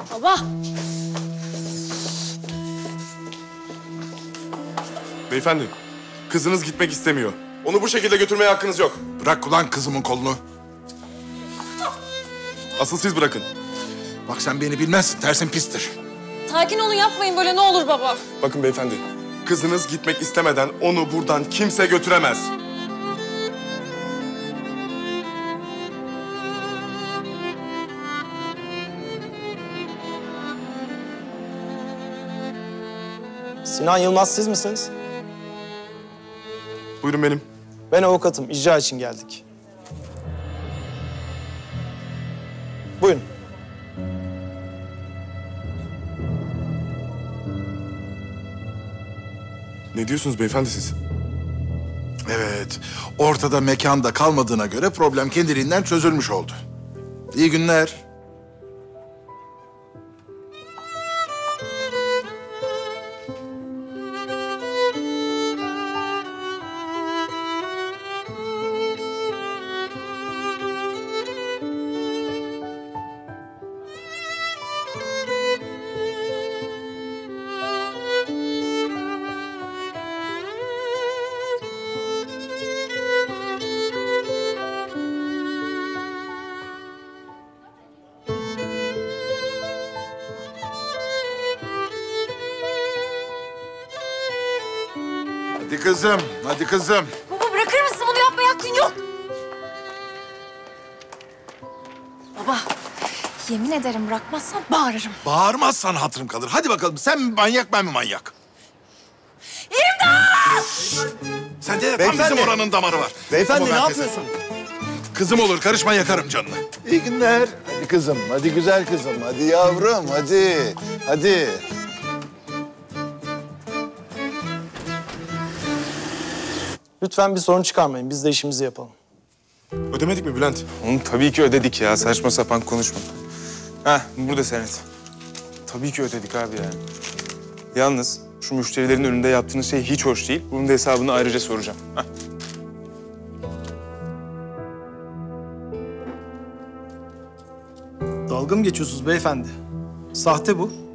Baba. Beyefendi, kızınız gitmek istemiyor. Onu bu şekilde götürmeye hakkınız yok. Bırak ulan kızımın kolunu. Asıl siz bırakın. Bak sen beni bilmezsin, tersin pistir. Sakin olun yapmayın böyle ne olur baba. Bakın beyefendi, kızınız gitmek istemeden onu buradan kimse götüremez. Sinan Yılmaz siz misiniz? Buyurun benim. Ben avukatım. icra için geldik. Buyurun. Ne diyorsunuz beyefendi siz? Evet, ortada mekanda kalmadığına göre problem kendiliğinden çözülmüş oldu. İyi günler. Kızım, hadi kızım. Baba bırakır mısın bunu yapmaya hakkın yok. Baba yemin ederim bırakmazsan bağırırım. Bağırmazsan hatırım kalır. Hadi bakalım, sen mi manyak, ben mi manyak? İmdat! Sende de tam Beyefendi. bizim oranın damarı var. Beyefendi ne yapıyorsun? Kızım olur, karışma yakarım canını. İyi günler. Hadi kızım, hadi güzel kızım. Hadi yavrum, hadi. Hadi. Lütfen bir sorun çıkarmayın. Biz de işimizi yapalım. Ödemedik mi Bülent? Onu tabii ki ödedik ya. Saçma sapan konuşma. Heh, burada senet. Tabii ki ödedik abi yani. Yalnız şu müşterilerin önünde yaptığınız şey hiç hoş değil. Bunun da hesabını ayrıca soracağım. Heh. Dalga mı geçiyorsunuz beyefendi? Sahte bu.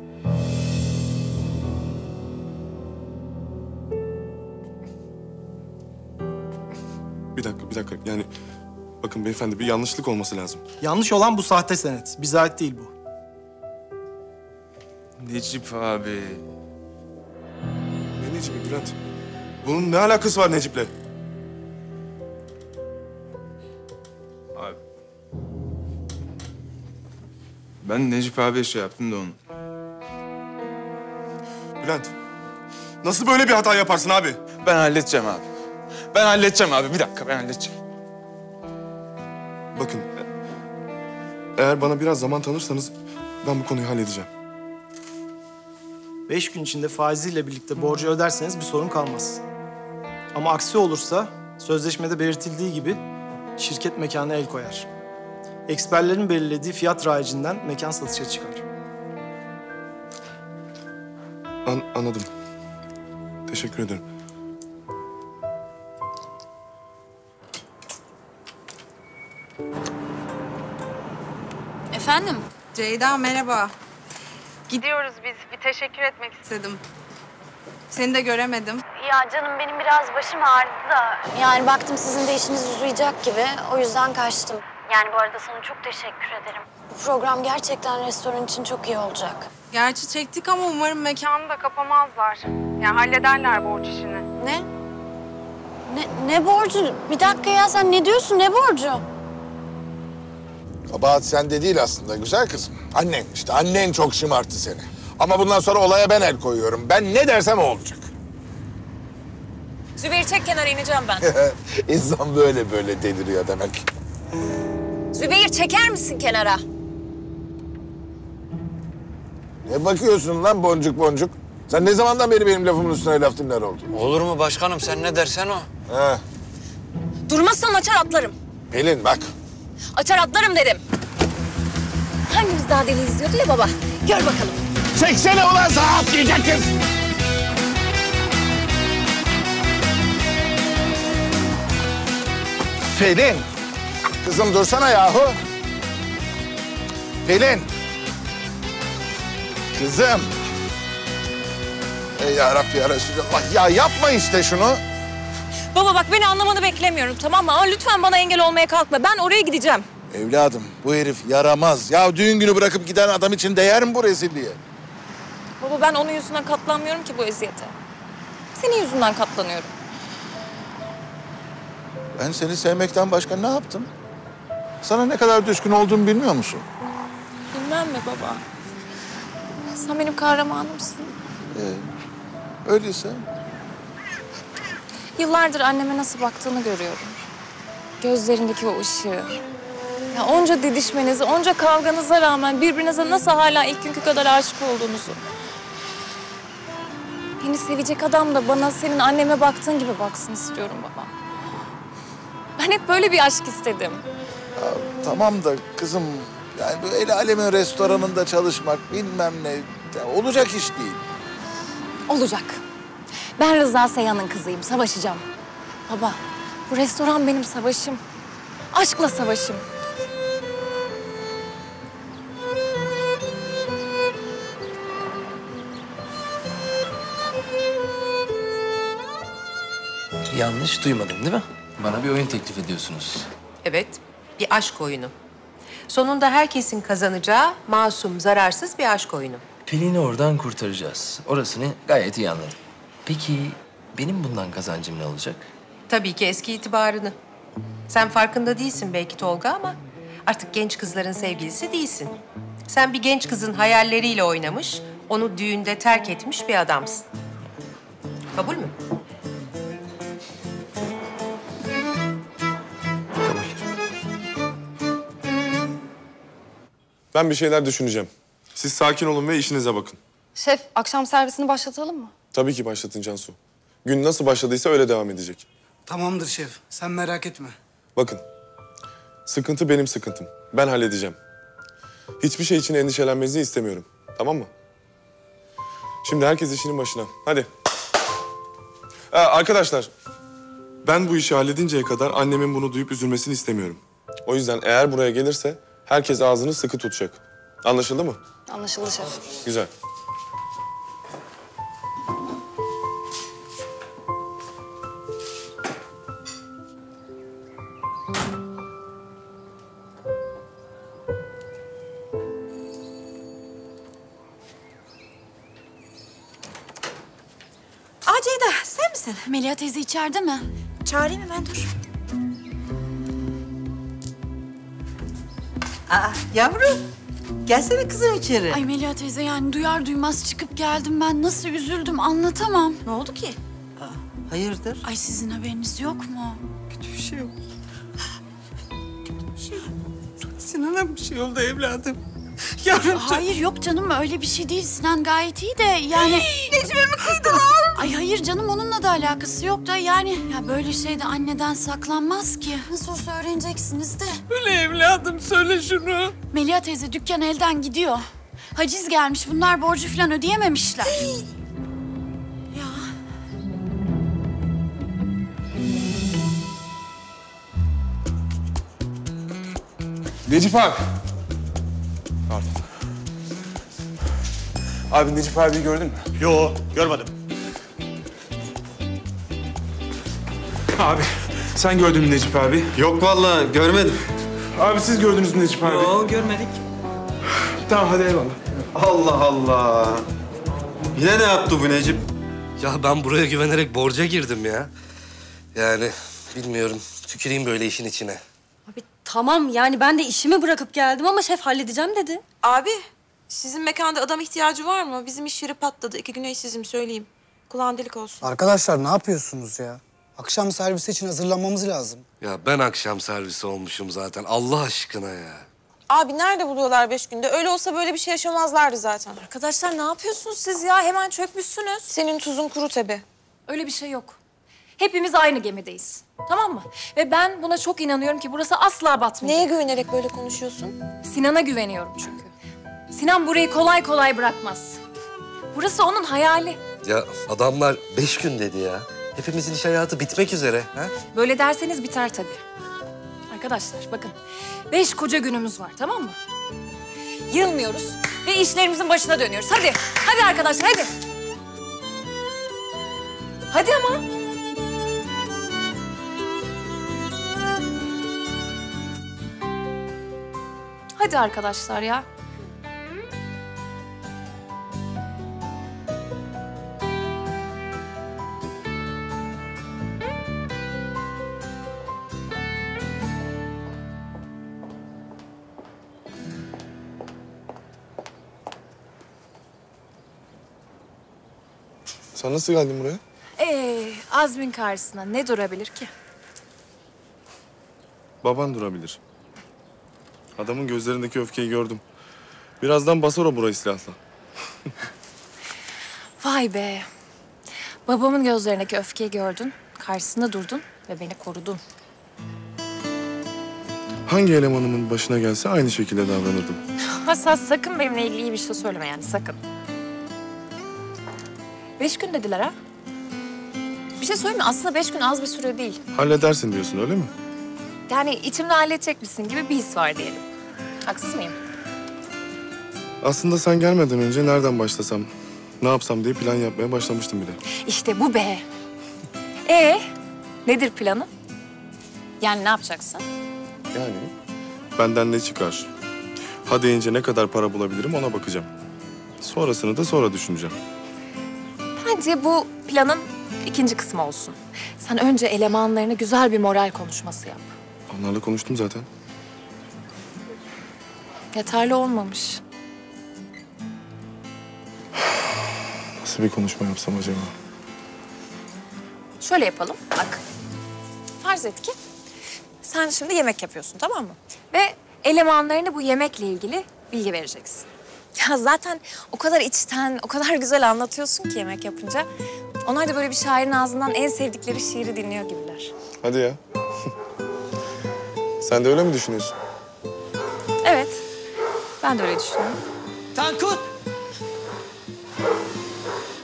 Yani bakın beyefendi bir yanlışlık olması lazım. Yanlış olan bu sahte senet. Bize ait değil bu. Necip abi. Ne Necip'i Bülent? Bunun ne alakası var Necip'le? Abi. Ben Necip abiye şey yaptım da onu. Bülent, nasıl böyle bir hata yaparsın abi? Ben halledeceğim abi. Ben halledeceğim abi. Bir dakika ben halledeceğim. Bakın, eğer bana biraz zaman tanırsanız ben bu konuyu halledeceğim. Beş gün içinde faiziyle birlikte borcu öderseniz bir sorun kalmaz. Ama aksi olursa sözleşmede belirtildiği gibi şirket mekana el koyar. Eksperlerin belirlediği fiyat rayicinden mekan satışa çıkar. An- anladım. Teşekkür ederim. Efendim? Ceyda merhaba. Gidiyoruz biz. Bir teşekkür etmek istedim. Seni de göremedim. Ya canım benim biraz başım ağrıdı da. Yani baktım sizin de işiniz uzayacak gibi. O yüzden kaçtım. Yani bu arada sana çok teşekkür ederim. Bu program gerçekten restoran için çok iyi olacak. Gerçi çektik ama umarım mekanı da kapamazlar. Yani hallederler borç işini. Ne? Ne, ne borcu? Bir dakika ya sen ne diyorsun? Ne borcu? Kabahat sende değil aslında güzel kızım. Annen işte, annen çok şımarttı seni. Ama bundan sonra olaya ben el koyuyorum. Ben ne dersem o olacak. Zübeyir çek kenara ineceğim ben. İnsan böyle böyle deliriyor demek. Zübeyir çeker misin kenara? Ne bakıyorsun lan boncuk boncuk? Sen ne zamandan beri benim lafımın üstüne laf dinler oldun? Olur mu başkanım sen ne dersen o. Ha, Durmazsan açar atlarım. Pelin bak. Açar atlarım dedim. Hangimiz daha deli izliyordu ya baba? Gör bakalım. Çeksene ulan sağa atlayacak kız. Pelin. Kızım dursana yahu. Pelin. kızım. Ey yarabbi ya Resulallah. Ya yapma işte şunu. Baba bak beni anlamanı beklemiyorum tamam mı? Ama lütfen bana engel olmaya kalkma. Ben oraya gideceğim. Evladım bu herif yaramaz. Ya düğün günü bırakıp giden adam için değer mi bu rezilliğe? Baba ben onun yüzünden katlanmıyorum ki bu eziyete. Senin yüzünden katlanıyorum. Ben seni sevmekten başka ne yaptım? Sana ne kadar düşkün olduğumu bilmiyor musun? Bilmem mi baba? Sen benim kahramanımsın. Öyleyse. Yıllardır anneme nasıl baktığını görüyorum. Gözlerindeki o ışığı. Ya onca didişmenize, onca kavganıza rağmen birbirinize nasıl hala ilk günkü kadar aşık olduğunuzu. Beni sevecek adam da bana senin anneme baktığın gibi baksın istiyorum baba. Ben hep böyle bir aşk istedim. Tamam da kızım yani bu el alemin restoranında çalışmak bilmem ne ya olacak iş değil. Olacak. Ben Rıza Seyhan'ın kızıyım, savaşacağım. Baba, bu restoran benim savaşım. Aşkla savaşım. Yanlış duymadım değil mi? Bana bir oyun teklif ediyorsunuz. Evet, bir aşk oyunu. Sonunda herkesin kazanacağı masum, zararsız bir aşk oyunu. Pelin'i oradan kurtaracağız. Orasını gayet iyi anladım. Peki benim bundan kazancım ne olacak? Tabii ki eski itibarını. Sen farkında değilsin belki Tolga ama artık genç kızların sevgilisi değilsin. Sen bir genç kızın hayalleriyle oynamış, onu düğünde terk etmiş bir adamsın. Kabul mü? Kabul. Ben bir şeyler düşüneceğim. Siz sakin olun ve işinize bakın. Şef akşam servisini başlatalım mı? Tabii ki başlatın Cansu. Gün nasıl başladıysa öyle devam edecek. Tamamdır şef. Sen merak etme. Bakın, sıkıntı benim sıkıntım. Ben halledeceğim. Hiçbir şey için endişelenmenizi istemiyorum. Tamam mı? Şimdi herkes işinin başına. Hadi. Ee, arkadaşlar, ben bu işi halledinceye kadar annemin bunu duyup üzülmesini istemiyorum. O yüzden eğer buraya gelirse herkes ağzını sıkı tutacak. Anlaşıldı mı? Anlaşıldı şef. Güzel. Ceyda sen misin? Melia teyze içeride mi? Çağırayım hemen dur. Aa yavrum. Gelsene kızım içeri. Ay Melia teyze yani duyar duymaz çıkıp geldim ben. Nasıl üzüldüm anlatamam. Ne oldu ki? Hayırdır? Ay sizin haberiniz yok mu? Kötü bir şey oldu. Sinan'a bir şey oldu evladım. Yavrum Hayır yok canım öyle bir şey değil. Sinan gayet iyi de yani... Necmi mi kıydılar? Ay hayır canım onunla da alakası yok da yani... Ya böyle şey de anneden saklanmaz ki. Nasıl olsa öğreneceksiniz de. Öyle evladım söyle şunu. Melia teyze dükkan elden gidiyor. Haciz gelmiş bunlar borcu falan ödeyememişler. ya Necip abi. Pardon. Abi Necip abiyi gördün mü? Yo, görmedim. Abi sen gördün mü Necip abi? Yok vallahi görmedim. Abi siz gördünüz mü Necip abi? Yok görmedik. Tamam hadi eyvallah. Allah Allah. Yine ne yaptı bu Necip? Ya ben buraya güvenerek borca girdim ya. Yani bilmiyorum. Tüküreyim böyle işin içine. Abi tamam yani ben de işimi bırakıp geldim ama şef halledeceğim dedi. Abi sizin mekanda adam ihtiyacı var mı? Bizim iş yeri patladı. İki güne işsizim söyleyeyim. Kulağın delik olsun. Arkadaşlar ne yapıyorsunuz ya? Akşam servisi için hazırlanmamız lazım. Ya ben akşam servisi olmuşum zaten. Allah aşkına ya. Abi nerede buluyorlar beş günde? Öyle olsa böyle bir şey yaşamazlardı zaten. Arkadaşlar ne yapıyorsunuz siz ya? Hemen çökmüşsünüz. Senin tuzun kuru tabi. Öyle bir şey yok. Hepimiz aynı gemideyiz. Tamam mı? Ve ben buna çok inanıyorum ki burası asla batmayacak. Neye güvenerek böyle konuşuyorsun? Sinan'a güveniyorum çünkü. Sinan burayı kolay kolay bırakmaz. Burası onun hayali. Ya adamlar beş gün dedi ya. Hepimizin iş hayatı bitmek üzere. Ha? Böyle derseniz biter tabii. Arkadaşlar bakın. Beş koca günümüz var tamam mı? yılmıyoruz ve işlerimizin başına dönüyoruz. Hadi, hadi arkadaşlar hadi. Hadi ama. Hadi arkadaşlar ya. Sen nasıl geldin buraya? Ee, Azmin karşısına ne durabilir ki? Baban durabilir. Adamın gözlerindeki öfkeyi gördüm. Birazdan basar o burayı silahla. Vay be. Babamın gözlerindeki öfkeyi gördün, karşısında durdun ve beni korudun. Hangi elemanımın başına gelse aynı şekilde davranırdım. Hassas sakın benimle ilgili iyi bir şey söyleme yani sakın. Beş gün dediler ha? Bir şey söyleyeyim mi? Aslında beş gün az bir süre değil. Halledersin diyorsun öyle mi? Yani içimde halledecekmişsin gibi bir his var diyelim. Haksız mıyım? Aslında sen gelmeden önce nereden başlasam, ne yapsam diye plan yapmaya başlamıştım bile. İşte bu be. Ee, nedir planın? Yani ne yapacaksın? Yani benden ne çıkar? Ha deyince ne kadar para bulabilirim ona bakacağım. Sonrasını da sonra düşüneceğim. Bence bu planın ikinci kısmı olsun. Sen önce elemanlarına güzel bir moral konuşması yap. Onlarla konuştum zaten. Yeterli olmamış. Nasıl bir konuşma yapsam acaba? Şöyle yapalım. Bak. Farz et ki sen şimdi yemek yapıyorsun tamam mı? Ve elemanlarına bu yemekle ilgili bilgi vereceksin. Ya zaten o kadar içten, o kadar güzel anlatıyorsun ki yemek yapınca. Onlar da böyle bir şairin ağzından en sevdikleri şiiri dinliyor gibiler. Hadi ya. Sen de öyle mi düşünüyorsun? Evet. Ben de öyle düşünüyorum. Tankut!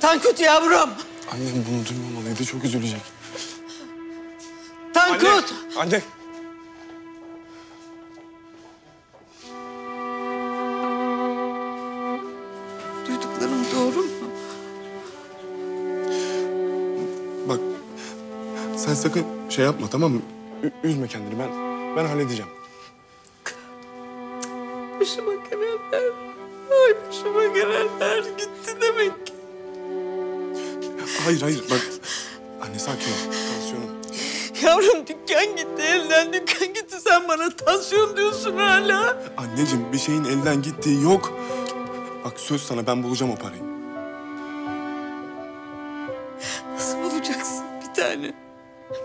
Tankut yavrum! Annem bunu duymamalıydı. Çok üzülecek. Tankut! Anne. Duyduklarım sakın şey yapma tamam mı? Ü- üzme kendini ben ben halledeceğim. Başıma gelenler, ay başıma gelenler gitti demek ki. Hayır hayır bak. Anne sakin ol. Tansiyonum. Yavrum dükkan gitti elden, dükkan gitti. Sen bana tansiyon diyorsun hala. Anneciğim bir şeyin elden gittiği yok. Bak söz sana ben bulacağım o parayı.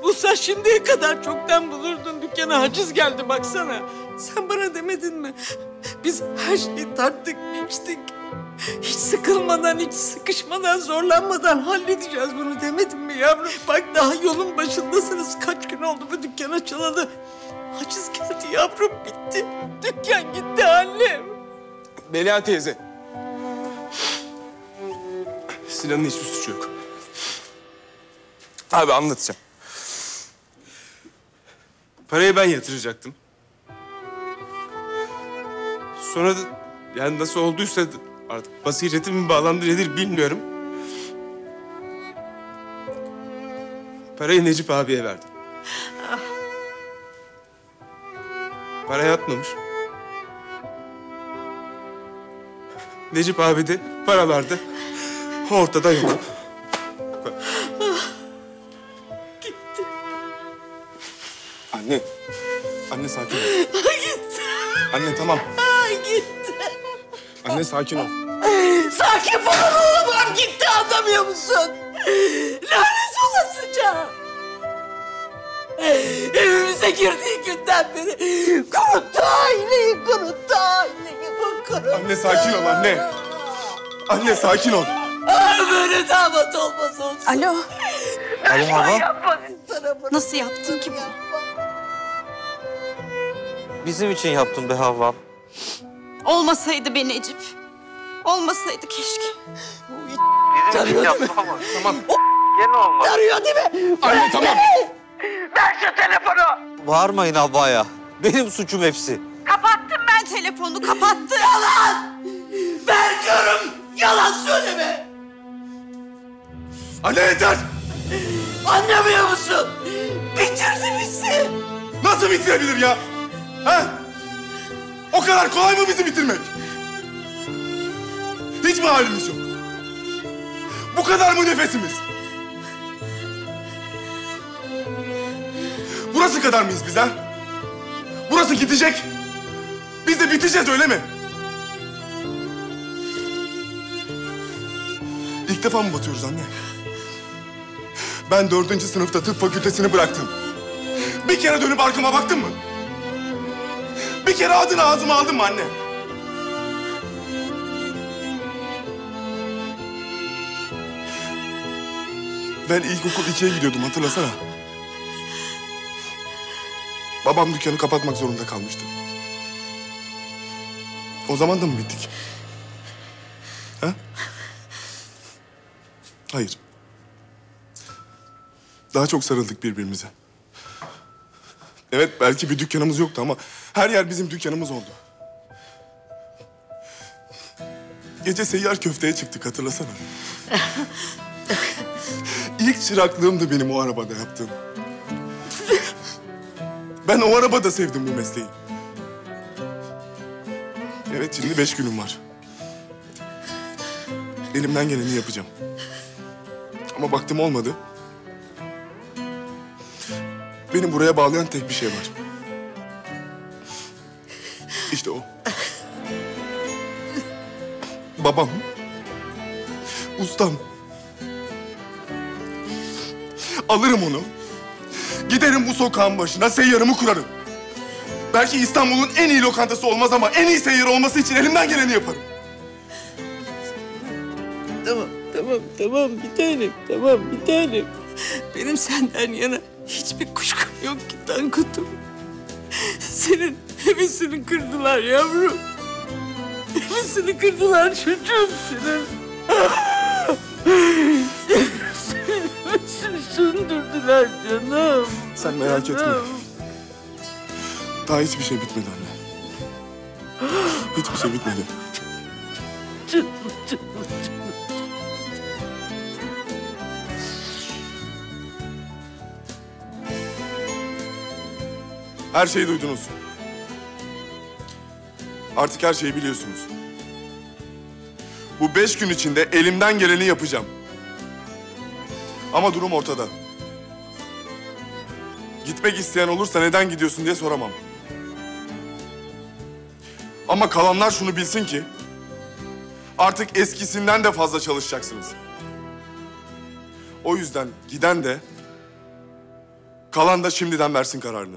Bulsan şimdiye kadar çoktan bulurdun. Dükkana haciz geldi baksana. Sen bana demedin mi? Biz her şeyi tarttık, biçtik. Hiç sıkılmadan, hiç sıkışmadan, zorlanmadan halledeceğiz bunu demedin mi yavrum? Bak daha yolun başındasınız. Kaç gün oldu bu dükkan açılalı. Haciz geldi yavrum, bitti. Dükkan gitti annem. Melia teyze. Sinan'ın hiçbir suçu yok. Abi anlatacağım. Parayı ben yatıracaktım. Sonra da yani nasıl olduysa artık basiretim mi bağlandı nedir bilmiyorum. Parayı Necip abiye verdim. Para yatmamış. Necip abi de paralarda ortada yok. Anne. Anne sakin ol. gitti. Anne tamam. Gitti. Anne sakin ol. Sakin falan olamam gitti anlamıyor musun? Lanet olasıca. Evimize girdiği günden beri kuruttu aileyi, kuruttu aileyi, bu kuruttu. Anne sakin ol anne. Anne sakin ol. Ay böyle damat olmaz olsun. Alo. Alo Hava. Nasıl yaptın ki bunu? Bizim için yaptım be Havva. Olmasaydı be Necip. Olmasaydı keşke. Bizim için yaptım ama. Tamam. Gene olmadı. Arıyor değil mi? Anne tamam. Ver şu telefonu. Bağırmayın Havva'ya. Benim suçum hepsi. Kapattım ben telefonu kapattı. Yalan! Ben diyorum yalan söyleme. Anne yeter! Anlamıyor musun? Bitirdi bizi. Nasıl bitirebilir ya? Ha? O kadar kolay mı bizi bitirmek? Hiç mi halimiz yok? Bu kadar mı nefesimiz? Burası kadar mıyız biz ha? Burası gidecek. Biz de biteceğiz öyle mi? İlk defa mı batıyoruz anne? Ben dördüncü sınıfta tıp fakültesini bıraktım. Bir kere dönüp arkama baktın mı? Bir kere adını ağzıma aldın mı anne? Ben ilkokul ikiye gidiyordum hatırlasana. Babam dükkanı kapatmak zorunda kalmıştı. O zaman da mı bittik? Ha? Hayır. Daha çok sarıldık birbirimize. Evet belki bir dükkanımız yoktu ama her yer bizim dükkanımız oldu. Gece seyyar köfteye çıktık hatırlasana. İlk çıraklığımdı benim o arabada yaptığım. Ben o arabada sevdim bu mesleği. Evet şimdi beş günüm var. Elimden geleni yapacağım. Ama baktım olmadı. Beni buraya bağlayan tek bir şey var. İşte o. Babam. Ustam. Alırım onu. Giderim bu sokağın başına seyyarımı kurarım. Belki İstanbul'un en iyi lokantası olmaz ama en iyi seyyar olması için elimden geleni yaparım. Tamam, tamam, tamam bir tanem, tamam bir tanem. Benim senden yana hiçbir kuşkum yok ki Tankut'um. Senin hevesini kırdılar yavrum. Hevesini kırdılar çocuğum senin. Hevesini söndürdüler canım. Sen merak etme. Canım. Daha hiçbir şey bitmedi anne. Hiçbir şey bitmedi. Canım, canım, Her şeyi duydunuz. Artık her şeyi biliyorsunuz. Bu beş gün içinde elimden geleni yapacağım. Ama durum ortada. Gitmek isteyen olursa neden gidiyorsun diye soramam. Ama kalanlar şunu bilsin ki... ...artık eskisinden de fazla çalışacaksınız. O yüzden giden de... ...kalan da şimdiden versin kararını.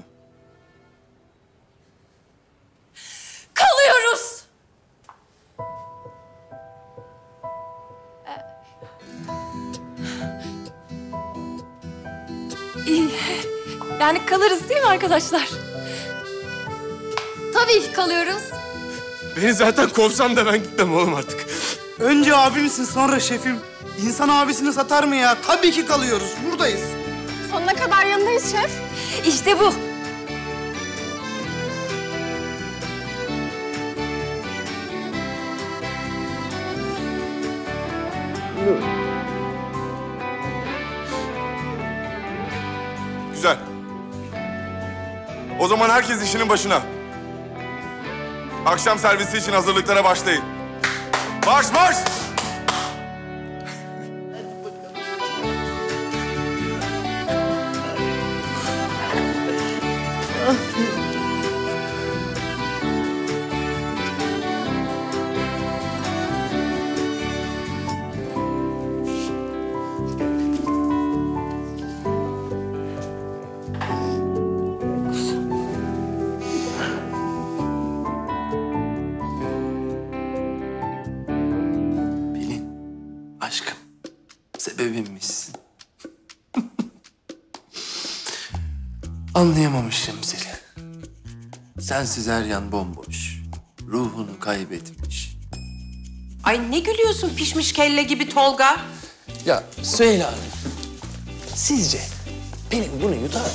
Yani kalırız değil mi arkadaşlar? Tabii ki kalıyoruz. Beni zaten kovsan da ben gitmem oğlum artık. Önce abimsin sonra şefim. İnsan abisini satar mı ya? Tabii ki kalıyoruz. Buradayız. Sonuna kadar yanındayız şef. İşte bu. Güzel. O zaman herkes işinin başına. Akşam servisi için hazırlıklara başlayın. Marş marş! Anlayamamışım seni. Sensiz her yan bomboş. Ruhunu kaybetmiş. Ay ne gülüyorsun pişmiş kelle gibi Tolga? Ya Süheyla Hanım, sizce Pelin bunu yutar mı?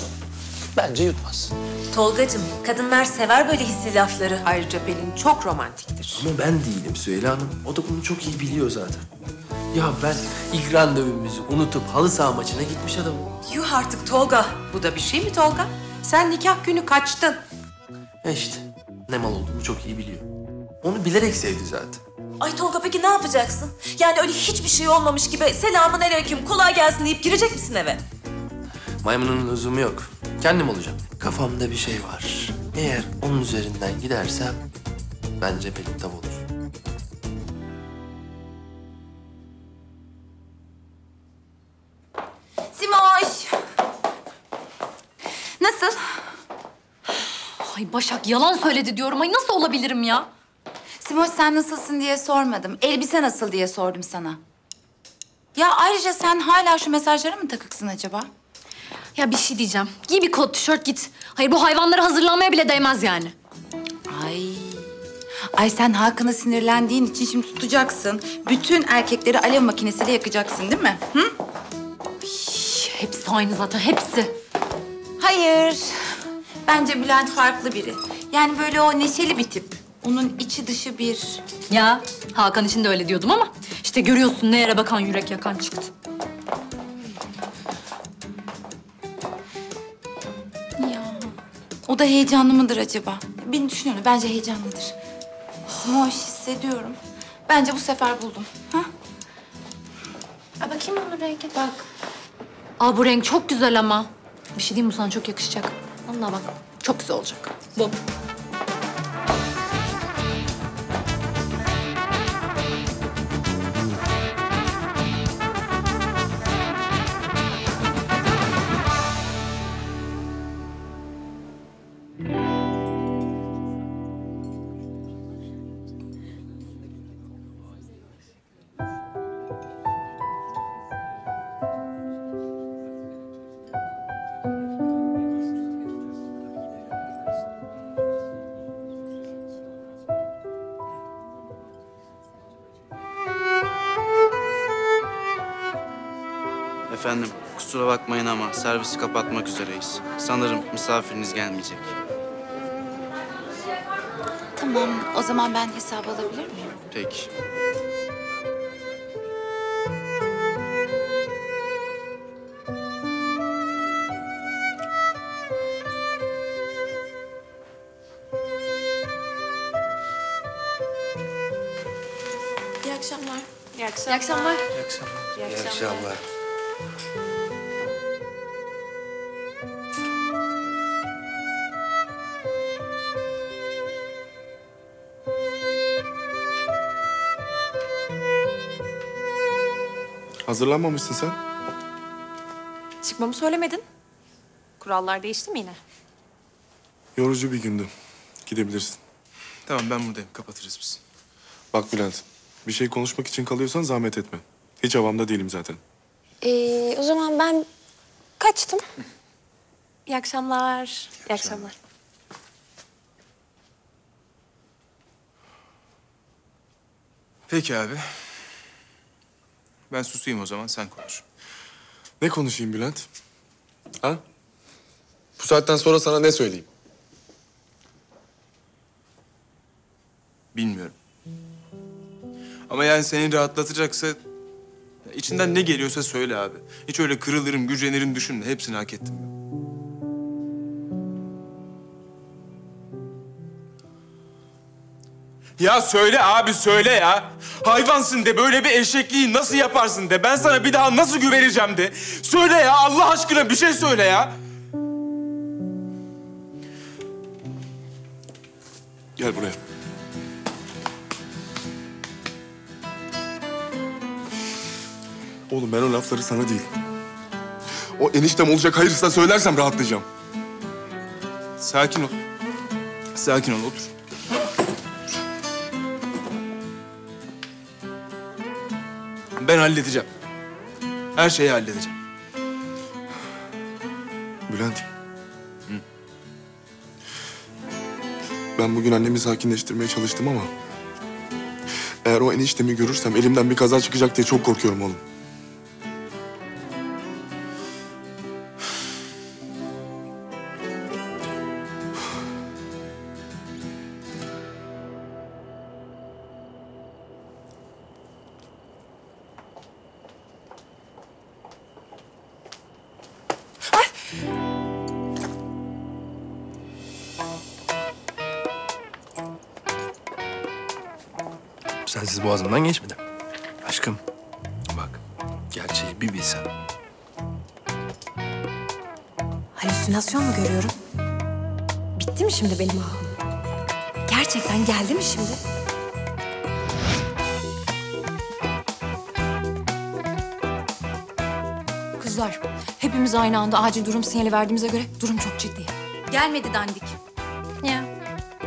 Bence yutmaz. Tolgacığım, kadınlar sever böyle hissi lafları. Ayrıca Pelin çok romantiktir. Ama ben değilim Süheyla Hanım. O da bunu çok iyi biliyor zaten. Ya ben ilk randevumuzu unutup halı saha maçına gitmiş adamım. Yuh artık Tolga. Bu da bir şey mi Tolga? Sen nikah günü kaçtın. E işte ne mal olduğumu çok iyi biliyor. Onu bilerek sevdi zaten. Ay Tolga peki ne yapacaksın? Yani öyle hiçbir şey olmamış gibi selamun aleyküm kolay gelsin deyip girecek misin eve? Maymunun lüzumu yok. Kendim olacağım. Kafamda bir şey var. Eğer onun üzerinden gidersem bence Pelin tav olur. Ay Başak yalan söyledi diyorum. Ay nasıl olabilirim ya? Simoş sen nasılsın diye sormadım. Elbise nasıl diye sordum sana. Ya ayrıca sen hala şu mesajlara mı takıksın acaba? Ya bir şey diyeceğim. Giy bir kot tişört git. Hayır bu hayvanlara hazırlanmaya bile değmez yani. Ay. Ay sen Hakan'a sinirlendiğin için şimdi tutacaksın. Bütün erkekleri alev makinesiyle yakacaksın değil mi? Hı? Hepsi aynı zaten hepsi. Hayır. Bence Bülent farklı biri. Yani böyle o neşeli bir tip. Onun içi dışı bir. Ya Hakan için de öyle diyordum ama işte görüyorsun ne yere bakan yürek yakan çıktı. Ya. O da heyecanlı mıdır acaba? Beni düşünüyorum. Bence heyecanlıdır. Simoş hissediyorum. Bence bu sefer buldum. Ha? Aa, bakayım onun rengi. Bak. Aa bu renk çok güzel ama. Bir şey diyeyim mi sana çok yakışacak. Vallahi bak çok güzel olacak. Bu. Kusura bakmayın ama servisi kapatmak üzereyiz. Sanırım misafiriniz gelmeyecek. Tamam. O zaman ben hesabı alabilir miyim? Peki. İyi akşamlar. İyi akşamlar. İyi akşamlar. İyi akşamlar. İyi İyi akşamlar. Hazırlanmamışsın sen. Çıkmamı söylemedin. Kurallar değişti mi yine? Yorucu bir gündü. Gidebilirsin. Tamam ben buradayım. Kapatırız biz. Bak Bülent, bir şey konuşmak için kalıyorsan zahmet etme. Hiç havamda değilim zaten. Ee, o zaman ben kaçtım. İyi akşamlar. İyi akşamlar. Peki abi. Ben susayım o zaman sen konuş. Ne konuşayım Bülent? Ha? Bu saatten sonra sana ne söyleyeyim? Bilmiyorum. Ama yani seni rahatlatacaksa... içinden ne geliyorsa söyle abi. Hiç öyle kırılırım, gücenirim düşünme. Hepsini hak ettim ben. Ya söyle abi söyle ya. Hayvansın de böyle bir eşekliği nasıl yaparsın de. Ben sana bir daha nasıl güveneceğim de. Söyle ya Allah aşkına bir şey söyle ya. Gel buraya. Oğlum ben o lafları sana değil. O eniştem olacak hayırsına söylersem rahatlayacağım. Sakin ol. Sakin ol otur. Ben halledeceğim. Her şeyi halledeceğim. Bülent. Ben bugün annemi sakinleştirmeye çalıştım ama... ...eğer o eniştemi görürsem elimden bir kaza çıkacak diye çok korkuyorum oğlum. Boğazımdan geçmedi. Aşkım bak gerçeği bir bilsen. Halüsinasyon mu görüyorum? Bitti mi şimdi benim ahım? Gerçekten geldi mi şimdi? Kızlar, hepimiz aynı anda acil durum sinyali verdiğimize göre durum çok ciddi. Gelmedi dandik. Ya.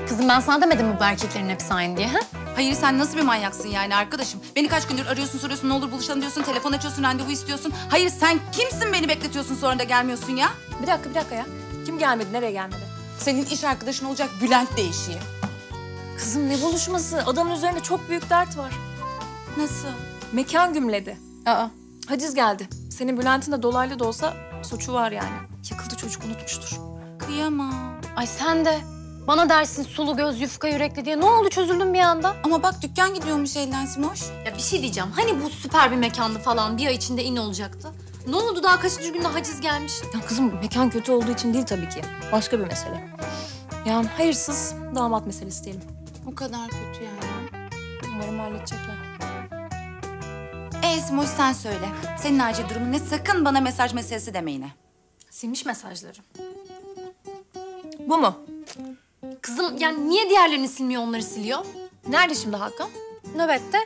Kızım ben sana demedim mi bu erkeklerin hepsi aynı diye ha? Hayır sen nasıl bir manyaksın yani arkadaşım? Beni kaç gündür arıyorsun soruyorsun ne olur buluşalım diyorsun. Telefon açıyorsun randevu istiyorsun. Hayır sen kimsin beni bekletiyorsun sonra da gelmiyorsun ya? Bir dakika bir dakika ya. Kim gelmedi, nereye gelmedi? Senin iş arkadaşın olacak Bülent değişiyor. Kızım ne buluşması? Adamın üzerinde çok büyük dert var. Nasıl? Mekan gümledi. Aa. Haciz geldi. Senin Bülent'in de dolaylı da olsa suçu var yani. Yakıldı çocuk unutmuştur. Kıyamam. Ay sen de. Bana dersin sulu göz yufka yürekli diye. Ne oldu çözüldün bir anda? Ama bak dükkan gidiyormuş elden Simoş. Ya bir şey diyeceğim. Hani bu süper bir mekandı falan. Bir ay içinde in olacaktı. Ne oldu daha kaçıncı günde haciz gelmiş? Ya kızım mekan kötü olduğu için değil tabii ki. Başka bir mesele. Yani hayırsız damat meselesi diyelim. O kadar kötü yani. Umarım halledecekler. Ee Simoş sen söyle. Senin acil durumun ne? Sakın bana mesaj meselesi deme yine. Silmiş mesajları. Bu mu? Kızım yani niye diğerlerini silmiyor onları siliyor? Nerede şimdi Hakan? Nöbette.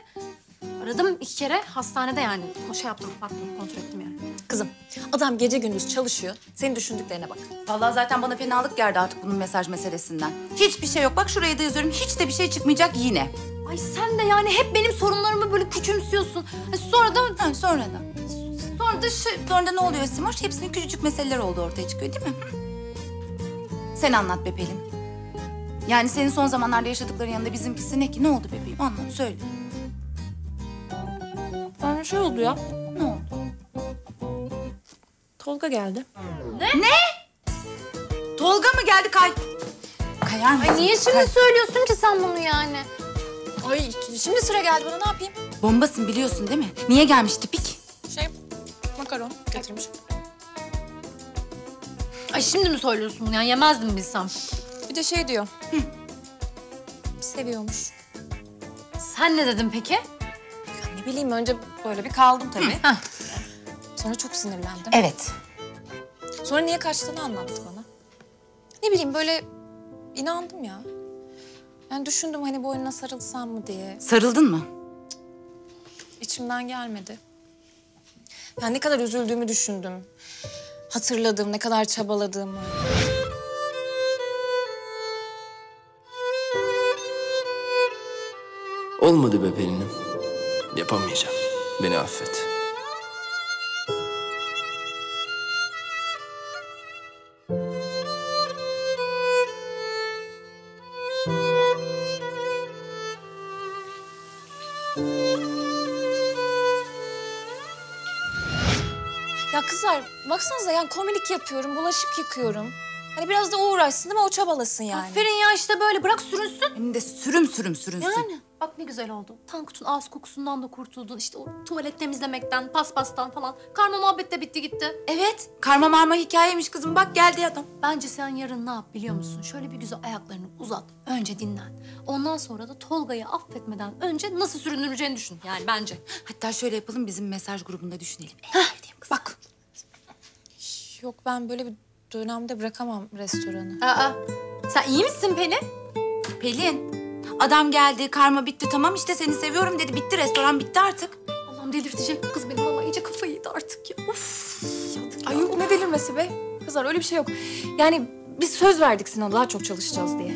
Aradım iki kere hastanede yani. O şey yaptım, baktım, kontrol ettim yani. Kızım adam gece gündüz çalışıyor. Senin düşündüklerine bak. Vallahi zaten bana fenalık geldi artık bunun mesaj meselesinden. Hiçbir şey yok. Bak şuraya da yazıyorum. Hiç de bir şey çıkmayacak yine. Ay sen de yani hep benim sorunlarımı böyle küçümsüyorsun. Ha, Sonra da Ha, sonra da. sonra da şey... Sonra da ne oluyor Simoş? Hepsinin küçücük meseleler oldu ortaya çıkıyor değil mi? Sen anlat be Pelin. Yani senin son zamanlarda yaşadıkların yanında bizimkisi ne ki? Ne oldu bebeğim? Anlat, söyle. Yani şey oldu ya. Ne oldu? Tolga geldi. Ne? Tolga mı geldi kay? Kayar mısın? Ay niye şimdi söylüyorsun ki sen bunu yani? Ay şimdi sıra geldi bana ne yapayım? Bombasın biliyorsun değil mi? Niye gelmiş tipik? Şey makaron getirmiş. Ay şimdi mi söylüyorsun bunu ya? Yemezdim bilsem. Bir de şey diyor. Seviyormuş. Sen ne dedin peki? Ya ne bileyim önce böyle bir kaldım tabii. Sonra çok sinirlendim. Evet. Sonra niye kaçtığını anlattı bana. Ne bileyim böyle inandım ya. Yani düşündüm hani boynuna sarılsam mı diye. Sarıldın mı? İçimden gelmedi. Yani ne kadar üzüldüğümü düşündüm. Hatırladım, ne kadar çabaladığımı. Olmadı be Pelin'im. Yapamayacağım. Beni affet. Ya kızlar baksanıza yani komik yapıyorum, bulaşık yıkıyorum. Hani biraz da o uğraşsın değil mi? O çabalasın yani. Aferin ya işte böyle bırak sürünsün. Hem de sürüm sürüm sürünsün. Yani bak ne güzel oldu. Tankut'un ağız kokusundan da kurtuldun. İşte o tuvalet temizlemekten, paspastan falan. Karma muhabbet de bitti gitti. Evet. Karma marma hikayeymiş kızım. Bak geldi adam. Bence sen yarın ne yap biliyor musun? Şöyle bir güzel ayaklarını uzat. Önce dinlen. Ondan sonra da Tolga'yı affetmeden önce nasıl sürünüreceğini düşün. Yani bence. Hatta şöyle yapalım bizim mesaj grubunda düşünelim. Bak. Yok ben böyle bir dönemde bırakamam restoranı. Aa, sen iyi misin Pelin? Pelin. Adam geldi, karma bitti. Tamam işte seni seviyorum dedi. Bitti restoran bitti artık. Allah'ım delirtecek bu kız benim ama iyice kafayı yedi artık ya. Of. Ay yok ne delirmesi be. Kızlar öyle bir şey yok. Yani biz söz verdik Sinan'a daha çok çalışacağız diye.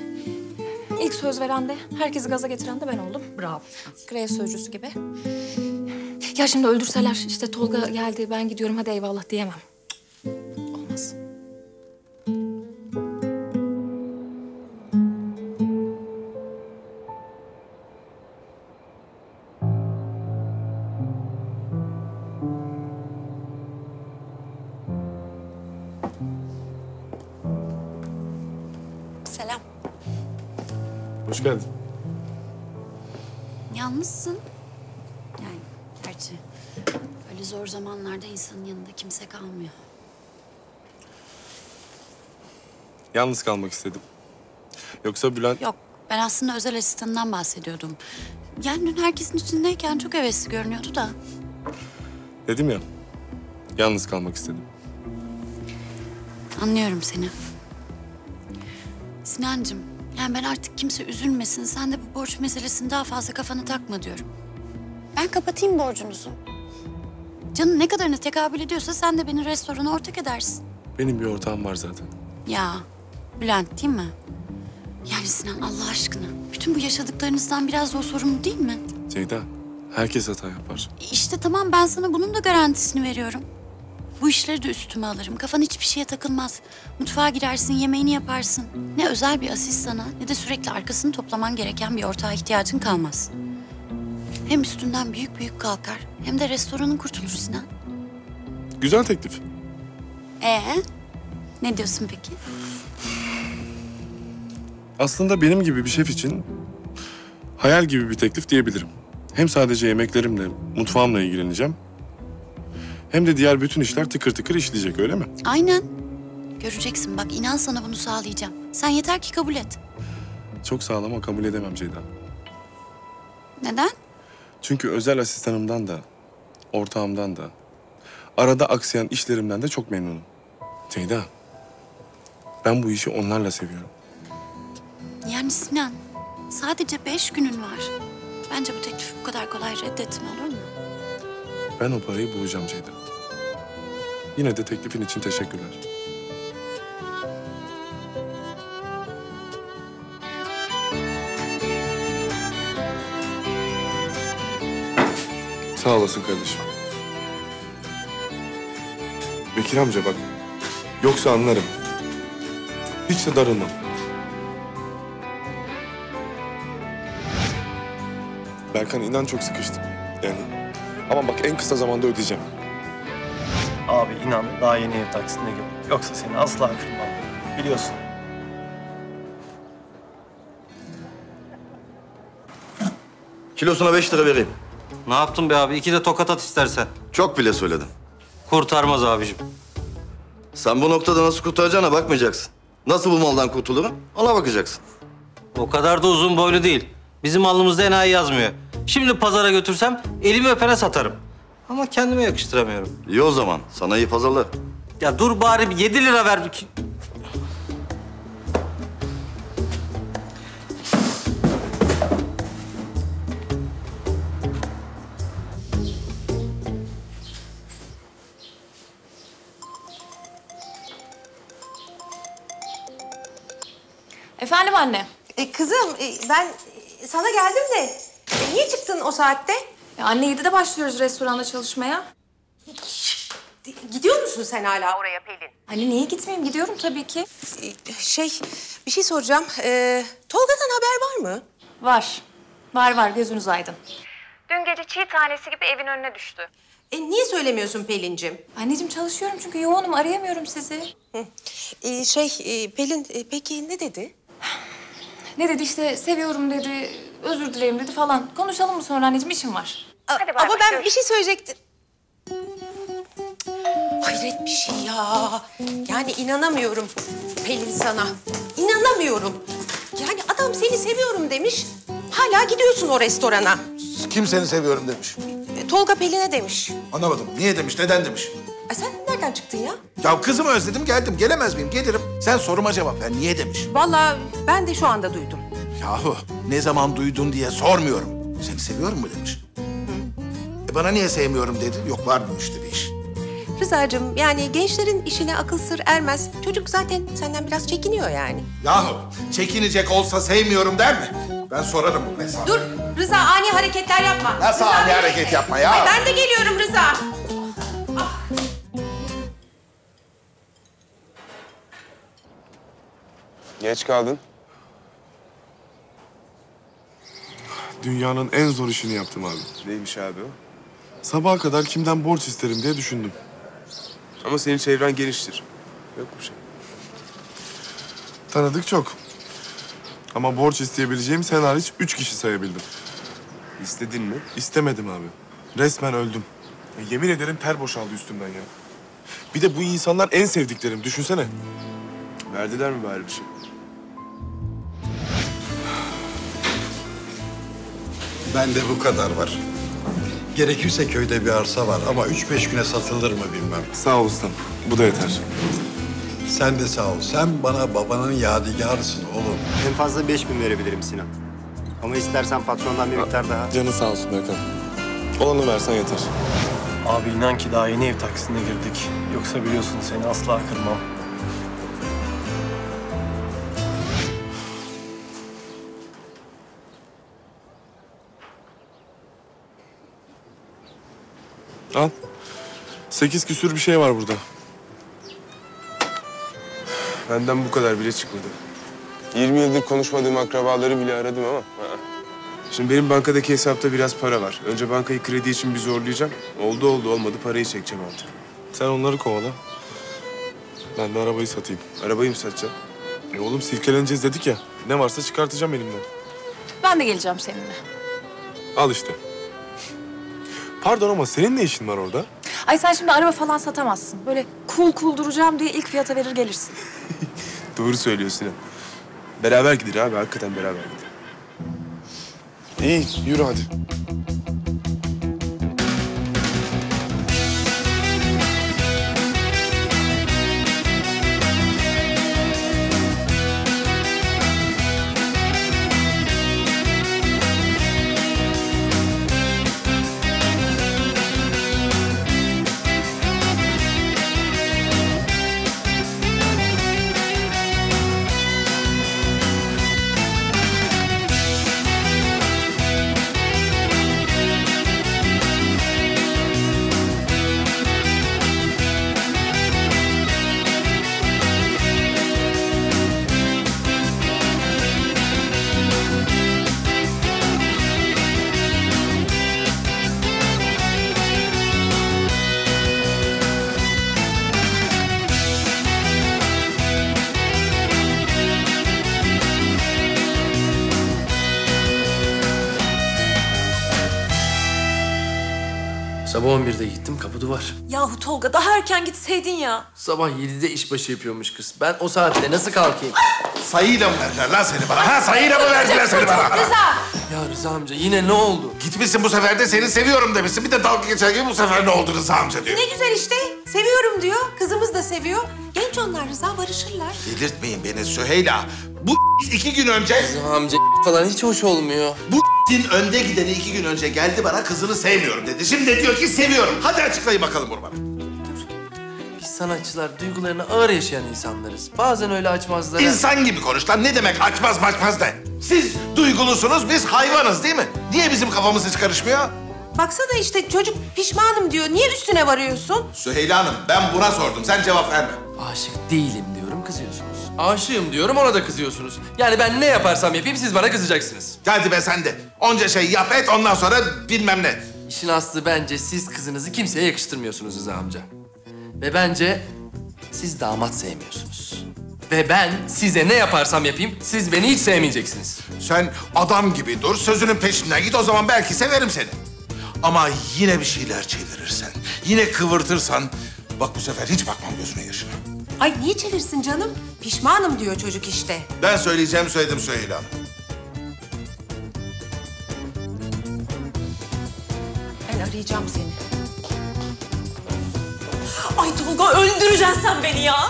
İlk söz veren de, herkesi gaza getiren de ben oldum. Bravo. Grev sözcüsü gibi. Ya şimdi öldürseler işte Tolga geldi ben gidiyorum hadi eyvallah diyemem. Hoş geldin. Yalnızsın. Yani gerçi öyle zor zamanlarda insanın yanında kimse kalmıyor. Yalnız kalmak istedim. Yoksa Bülent... Yok ben aslında özel asistanından bahsediyordum. Yani dün herkesin içindeyken çok hevesli görünüyordu da. Dedim ya, yalnız kalmak istedim. Anlıyorum seni. Sinancığım, yani ben artık kimse üzülmesin. Sen de bu borç meselesini daha fazla kafana takma diyorum. Ben kapatayım borcunuzu. Canın ne kadarına tekabül ediyorsa sen de beni restorana ortak edersin. Benim bir ortağım var zaten. Ya, Bülent değil mi? Yani Sinan Allah aşkına, bütün bu yaşadıklarınızdan biraz da o sorumlu değil mi? Ceyda, herkes hata yapar. İşte tamam ben sana bunun da garantisini veriyorum. Bu işleri de üstüme alırım. Kafan hiçbir şeye takılmaz. Mutfağa girersin, yemeğini yaparsın. Ne özel bir asistana ne de sürekli arkasını toplaman gereken bir ortağa ihtiyacın kalmaz. Hem üstünden büyük büyük kalkar hem de restoranın kurtulur Sinan. Güzel teklif. Ee, ne diyorsun peki? Aslında benim gibi bir şef için hayal gibi bir teklif diyebilirim. Hem sadece yemeklerimle, mutfağımla ilgileneceğim. Hem de diğer bütün işler tıkır tıkır işleyecek öyle mi? Aynen. Göreceksin bak inan sana bunu sağlayacağım. Sen yeter ki kabul et. Çok sağlam ama kabul edemem Ceyda. Neden? Çünkü özel asistanımdan da, ortağımdan da, arada aksayan işlerimden de çok memnunum. Ceyda, ben bu işi onlarla seviyorum. Yani Sinan sadece beş günün var. Bence bu teklifi bu kadar kolay reddetme olur mu? Ben o parayı bulacağım Ceyda. Yine de teklifin için teşekkürler. Sağ olasın kardeşim. Bekir amca bak. Yoksa anlarım. Hiç de darılmam. Berkan inan çok sıkıştım. Yani ama bak en kısa zamanda ödeyeceğim. Abi inan daha yeni ev taksitine girdim. Yoksa seni asla kırmam. Biliyorsun. Kilosuna beş lira vereyim. Ne yaptın be abi? İki de tokat at istersen. Çok bile söyledin. Kurtarmaz abicim. Sen bu noktada nasıl kurtaracağına bakmayacaksın. Nasıl bu maldan kurtulurum ona bakacaksın. O kadar da uzun boylu değil. Bizim alnımızda enayi yazmıyor. Şimdi pazara götürsem elimi öpene satarım. Ama kendime yakıştıramıyorum. İyi o zaman. Sana iyi pazarlar. Ya dur bari bir 7 lira ver. bir- Efendim anne. E, kızım e, ben sana geldim de niye çıktın o saatte? Ya anne 7'de başlıyoruz restoranda çalışmaya. Gidiyor musun sen hala oraya Pelin? Anne niye gitmeyeyim? Gidiyorum tabii ki. Şey bir şey soracağım. Ee, Tolga'dan haber var mı? Var. Var var gözünüz aydın. Dün gece çiğ tanesi gibi evin önüne düştü. E, niye söylemiyorsun Pelin'cim? Anneciğim çalışıyorum çünkü yoğunum arayamıyorum sizi. Ee, şey e, Pelin e, peki ne dedi? Ne dedi işte seviyorum dedi, özür dilerim dedi falan. Konuşalım mı sonra anneciğim işim var. Hadi bay Ama bay, ben görüşürüz. bir şey söyleyecektim. Hayret bir şey ya. Yani inanamıyorum Pelin sana. İnanamıyorum. Yani adam seni seviyorum demiş. Hala gidiyorsun o restorana. Kim seni seviyorum demiş. E, Tolga Pelin'e demiş. Anlamadım. Niye demiş, neden demiş? E, sen nereden çıktın ya? Ya kızımı özledim geldim. Gelemez miyim? Gelirim. Sen soruma cevap ver. Niye demiş? Vallahi ben de şu anda duydum. Yahu ne zaman duydun diye sormuyorum. Seni seviyorum mu demiş. E bana niye sevmiyorum dedi. Yok var bu işte bir iş. Rıza'cığım yani gençlerin işine akıl sır ermez. Çocuk zaten senden biraz çekiniyor yani. Yahu çekinecek olsa sevmiyorum der mi? Ben sorarım bu hesabı. Dur Rıza ani hareketler yapma. Nasıl Rıza, ani beni hareket yapma ya? Ay, ben de geliyorum Rıza. Geç kaldın. Dünyanın en zor işini yaptım abi. Neymiş abi o? Sabaha kadar kimden borç isterim diye düşündüm. Ama senin çevren geniştir. Yok bir şey. Tanıdık çok. Ama borç isteyebileceğim sen hariç üç kişi sayabildim. İstedin mi? İstemedim abi. Resmen öldüm. Ya yemin ederim ter boşaldı üstümden ya. Bir de bu insanlar en sevdiklerim. Düşünsene. Verdiler mi bari bir şey? Bende bu kadar var. Gerekirse köyde bir arsa var ama üç beş güne satılır mı bilmem. Sağ ol ustam. Bu da yeter. Sen de sağ ol. Sen bana babanın yadigarısın oğlum. En fazla 5000 verebilirim Sinan. Ama istersen patrondan bir miktar daha. Canı sağ olsun Berkan. Olanı versen yeter. Abi inan ki daha yeni ev taksine girdik. Yoksa biliyorsun seni asla kırmam. Al. Sekiz küsür bir şey var burada. Benden bu kadar bile çıkmadı. 20 yıldır konuşmadığım akrabaları bile aradım ama. Şimdi benim bankadaki hesapta biraz para var. Önce bankayı kredi için bir zorlayacağım. Oldu oldu olmadı parayı çekeceğim artık. Sen onları kovala. Ben de arabayı satayım. Arabayı mı satacaksın? E oğlum silkeleneceğiz dedik ya. Ne varsa çıkartacağım elimden. Ben de geleceğim seninle. Al işte. Pardon ama senin ne işin var orada? Ay sen şimdi araba falan satamazsın. Böyle cool cool duracağım diye ilk fiyata verir gelirsin. Doğru söylüyorsun. Beraber gidir abi hakikaten beraber gidir. İyi yürü hadi. Yahu Tolga daha erken gitseydin ya. Sabah 7'de işbaşı yapıyormuş kız. Ben o saatte nasıl kalkayım? Sayıyla mı verdiler lan seni bana? Ha sayıyla mı verdiler seni bana? Ya Rıza amca yine ne oldu? Gitmişsin bu sefer de seni seviyorum demişsin. Bir de dalga geçer gibi bu sefer ne oldu Rıza amca diyor. Ne güzel işte. Seviyorum diyor. Kızımız da seviyor. Genç onlar Rıza barışırlar. Delirtmeyin beni Süheyla. Bu iki gün önce... Rıza amca falan hiç hoş olmuyor. Bu din önde gideni iki gün önce geldi bana kızını sevmiyorum dedi. Şimdi de diyor ki seviyorum. Hadi açıklayın bakalım bunu bana. Biz sanatçılar duygularını ağır yaşayan insanlarız. Bazen öyle açmazlar. İnsan gibi konuş lan. Ne demek açmaz maçmaz de. Siz duygulusunuz, biz hayvanız değil mi? Niye bizim kafamız hiç karışmıyor? Baksana işte çocuk pişmanım diyor. Niye üstüne varıyorsun? Süheyla Hanım ben buna sordum. Sen cevap verme. Aşık değilim diyorum kızıyorsunuz. Aşığım diyorum ona da kızıyorsunuz. Yani ben ne yaparsam yapayım siz bana kızacaksınız. Hadi be sen de. Onca şey yap et ondan sonra bilmem ne. İşin aslı bence siz kızınızı kimseye yakıştırmıyorsunuz Rıza amca. Ve bence siz damat sevmiyorsunuz. Ve ben size ne yaparsam yapayım siz beni hiç sevmeyeceksiniz. Sen adam gibi dur, sözünün peşinden git o zaman belki severim seni. Ama yine bir şeyler çevirirsen, yine kıvırtırsan... Bak bu sefer hiç bakmam gözüne yaşına. Ay niye çevirsin canım? Pişmanım diyor çocuk işte. Ben söyleyeceğim söyledim Süheyla. Ben arayacağım seni. Ay Tolga öldüreceksin sen beni ya.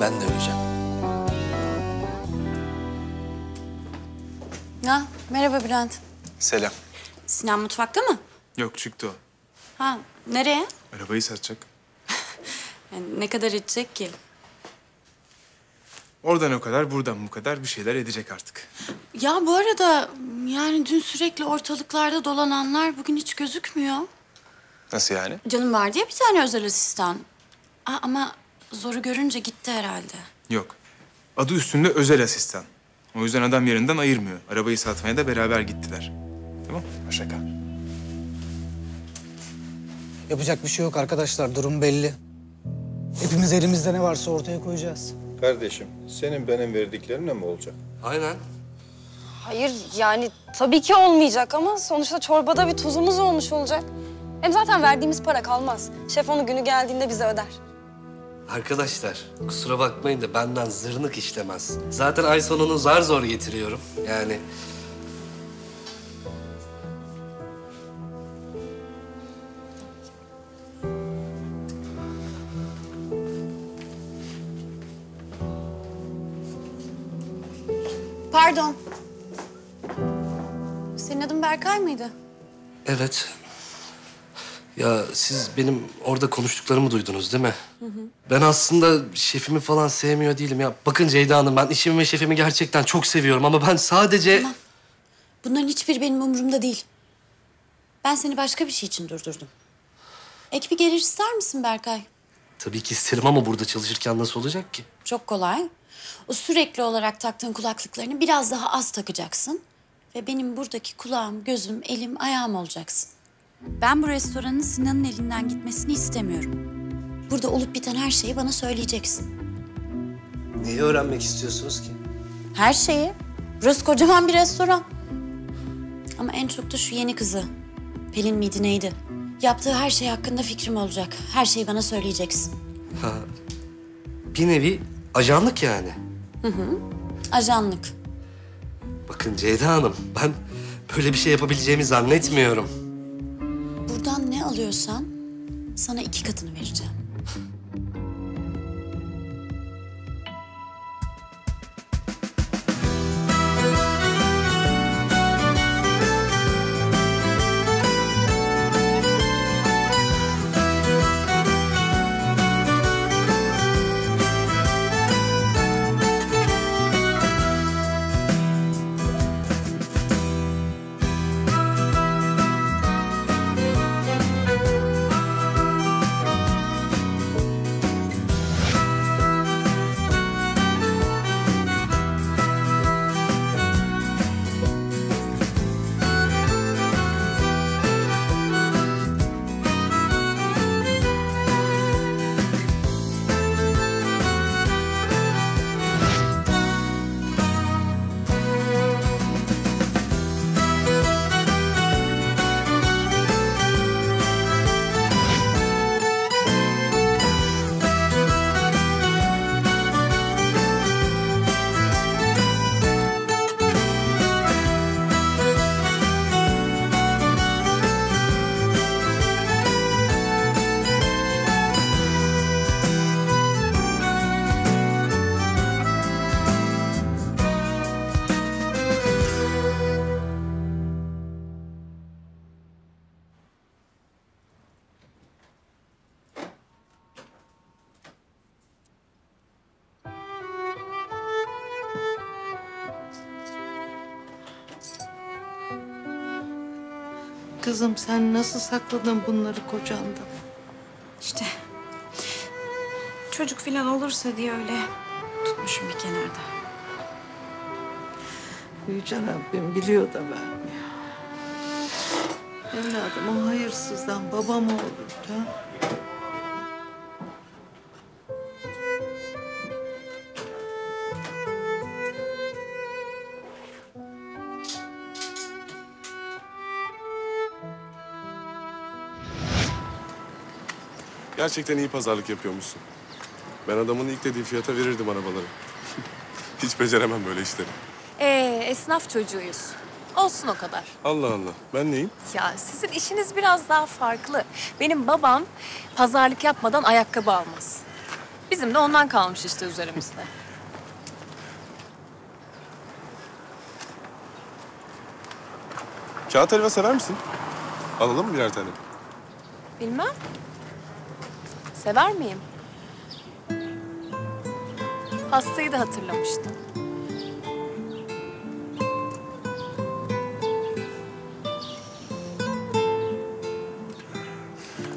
Ben de öleceğim. Ha, merhaba Bülent. Selam. Sinan mutfakta mı? Yok çıktı o. Ha, nereye? Arabayı satacak. Yani ne kadar edecek ki? Oradan o kadar, buradan bu kadar bir şeyler edecek artık. Ya bu arada yani dün sürekli ortalıklarda dolananlar bugün hiç gözükmüyor. Nasıl yani? Canım vardı ya bir tane özel asistan. Aa, ama zoru görünce gitti herhalde. Yok. Adı üstünde özel asistan. O yüzden adam yerinden ayırmıyor. Arabayı satmaya da beraber gittiler. Tamam, hoşça kal. Yapacak bir şey yok arkadaşlar. Durum belli. Hepimiz elimizde ne varsa ortaya koyacağız. Kardeşim, senin benim verdiklerimle mi olacak? Aynen. Hayır yani tabii ki olmayacak ama sonuçta çorbada bir tuzumuz olmuş olacak. Hem zaten verdiğimiz para kalmaz. Şef onu günü geldiğinde bize öder. Arkadaşlar kusura bakmayın da benden zırnık işlemez. Zaten ay sonunu zar zor getiriyorum. Yani Pardon. Senin adın Berkay mıydı? Evet. Ya siz benim orada konuştuklarımı duydunuz değil mi? Hı hı. Ben aslında şefimi falan sevmiyor değilim ya. Bakın Ceyda Hanım ben işimi ve şefimi gerçekten çok seviyorum ama ben sadece... Bunların hiçbiri benim umurumda değil. Ben seni başka bir şey için durdurdum. Ek bir gelir ister misin Berkay? Tabii ki isterim ama burada çalışırken nasıl olacak ki? Çok kolay. O sürekli olarak taktığın kulaklıklarını biraz daha az takacaksın. Ve benim buradaki kulağım, gözüm, elim, ayağım olacaksın. Ben bu restoranın Sinan'ın elinden gitmesini istemiyorum. Burada olup biten her şeyi bana söyleyeceksin. Neyi öğrenmek istiyorsunuz ki? Her şeyi. Burası kocaman bir restoran. Ama en çok da şu yeni kızı. Pelin miydi neydi? Yaptığı her şey hakkında fikrim olacak. Her şeyi bana söyleyeceksin. Ha, bir nevi ajanlık yani. Hı hı. Ajanlık. Bakın Ceyda Hanım ben böyle bir şey yapabileceğimi zannetmiyorum. Buradan ne alıyorsan sana iki katını vereceğim. Sen nasıl sakladın bunları kocandan? İşte çocuk falan olursa diye öyle tutmuşum bir kenarda. Yüce Rabbim biliyor da vermiyor. Evladım o hayırsızdan baba mı olur ha? Gerçekten iyi pazarlık yapıyormuşsun. Ben adamın ilk dediği fiyata verirdim arabaları. Hiç beceremem böyle işleri. Ee, esnaf çocuğuyuz. Olsun o kadar. Allah Allah. Ben neyim? Ya sizin işiniz biraz daha farklı. Benim babam pazarlık yapmadan ayakkabı almaz. Bizim de ondan kalmış işte üzerimizde. Kağıt helva sever misin? Alalım mı birer tane? Bilmem. Sever miyim? Hastayı da hatırlamıştım.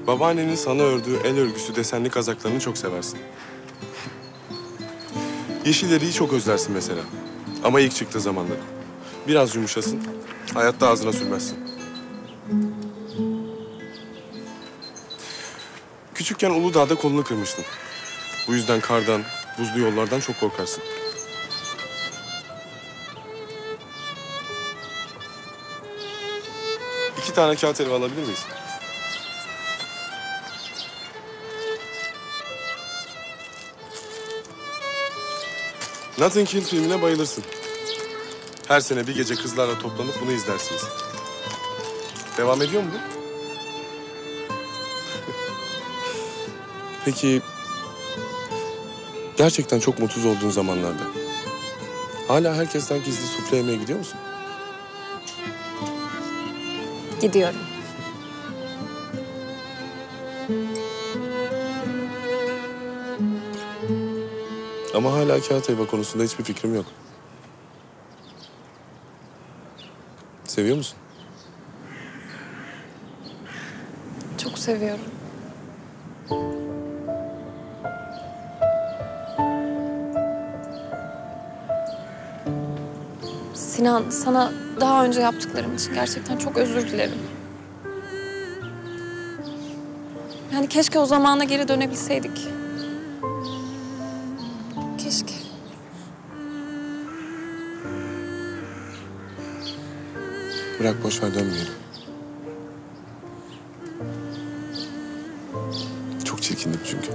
Babaannenin sana ördüğü el örgüsü desenli kazaklarını çok seversin. Yeşil eriği çok özlersin mesela. Ama ilk çıktığı zamanları. Biraz yumuşasın, hayatta ağzına sürmezsin. Küçükken Uludağ'da kolunu kırmıştın. Bu yüzden kardan, buzlu yollardan çok korkarsın. İki tane kağıt helva alabilir miyiz? Notting Hill filmine bayılırsın. Her sene bir gece kızlarla toplanıp bunu izlersiniz. Devam ediyor mu bu? Peki gerçekten çok mutsuz olduğun zamanlarda Hala herkesten gizli sufle yemeye gidiyor musun? Gidiyorum. Ama hala kağıt helva konusunda hiçbir fikrim yok. Seviyor musun? Çok seviyorum. Sinan, sana daha önce yaptıklarım için gerçekten çok özür dilerim. Yani keşke o zamana geri dönebilseydik. Keşke. Bırak boş ver dönmeyelim. Çok çirkindim çünkü.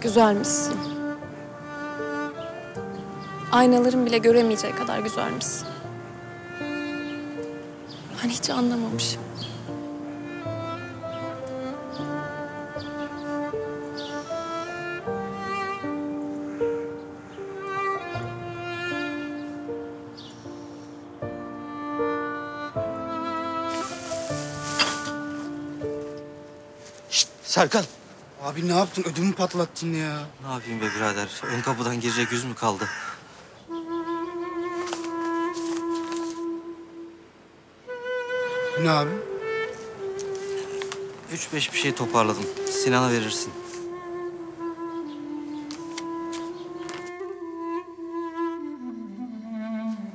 Güzelmişsin. Aynaların bile göremeyeceği kadar güzelmişsin. Ben hiç anlamamışım. Serkan. Abi ne yaptın? Ödümü patlattın ya. Ne yapayım be birader? Ön kapıdan girecek yüz mü kaldı? Ne abi? Üç beş bir şey toparladım. Sinan'a verirsin.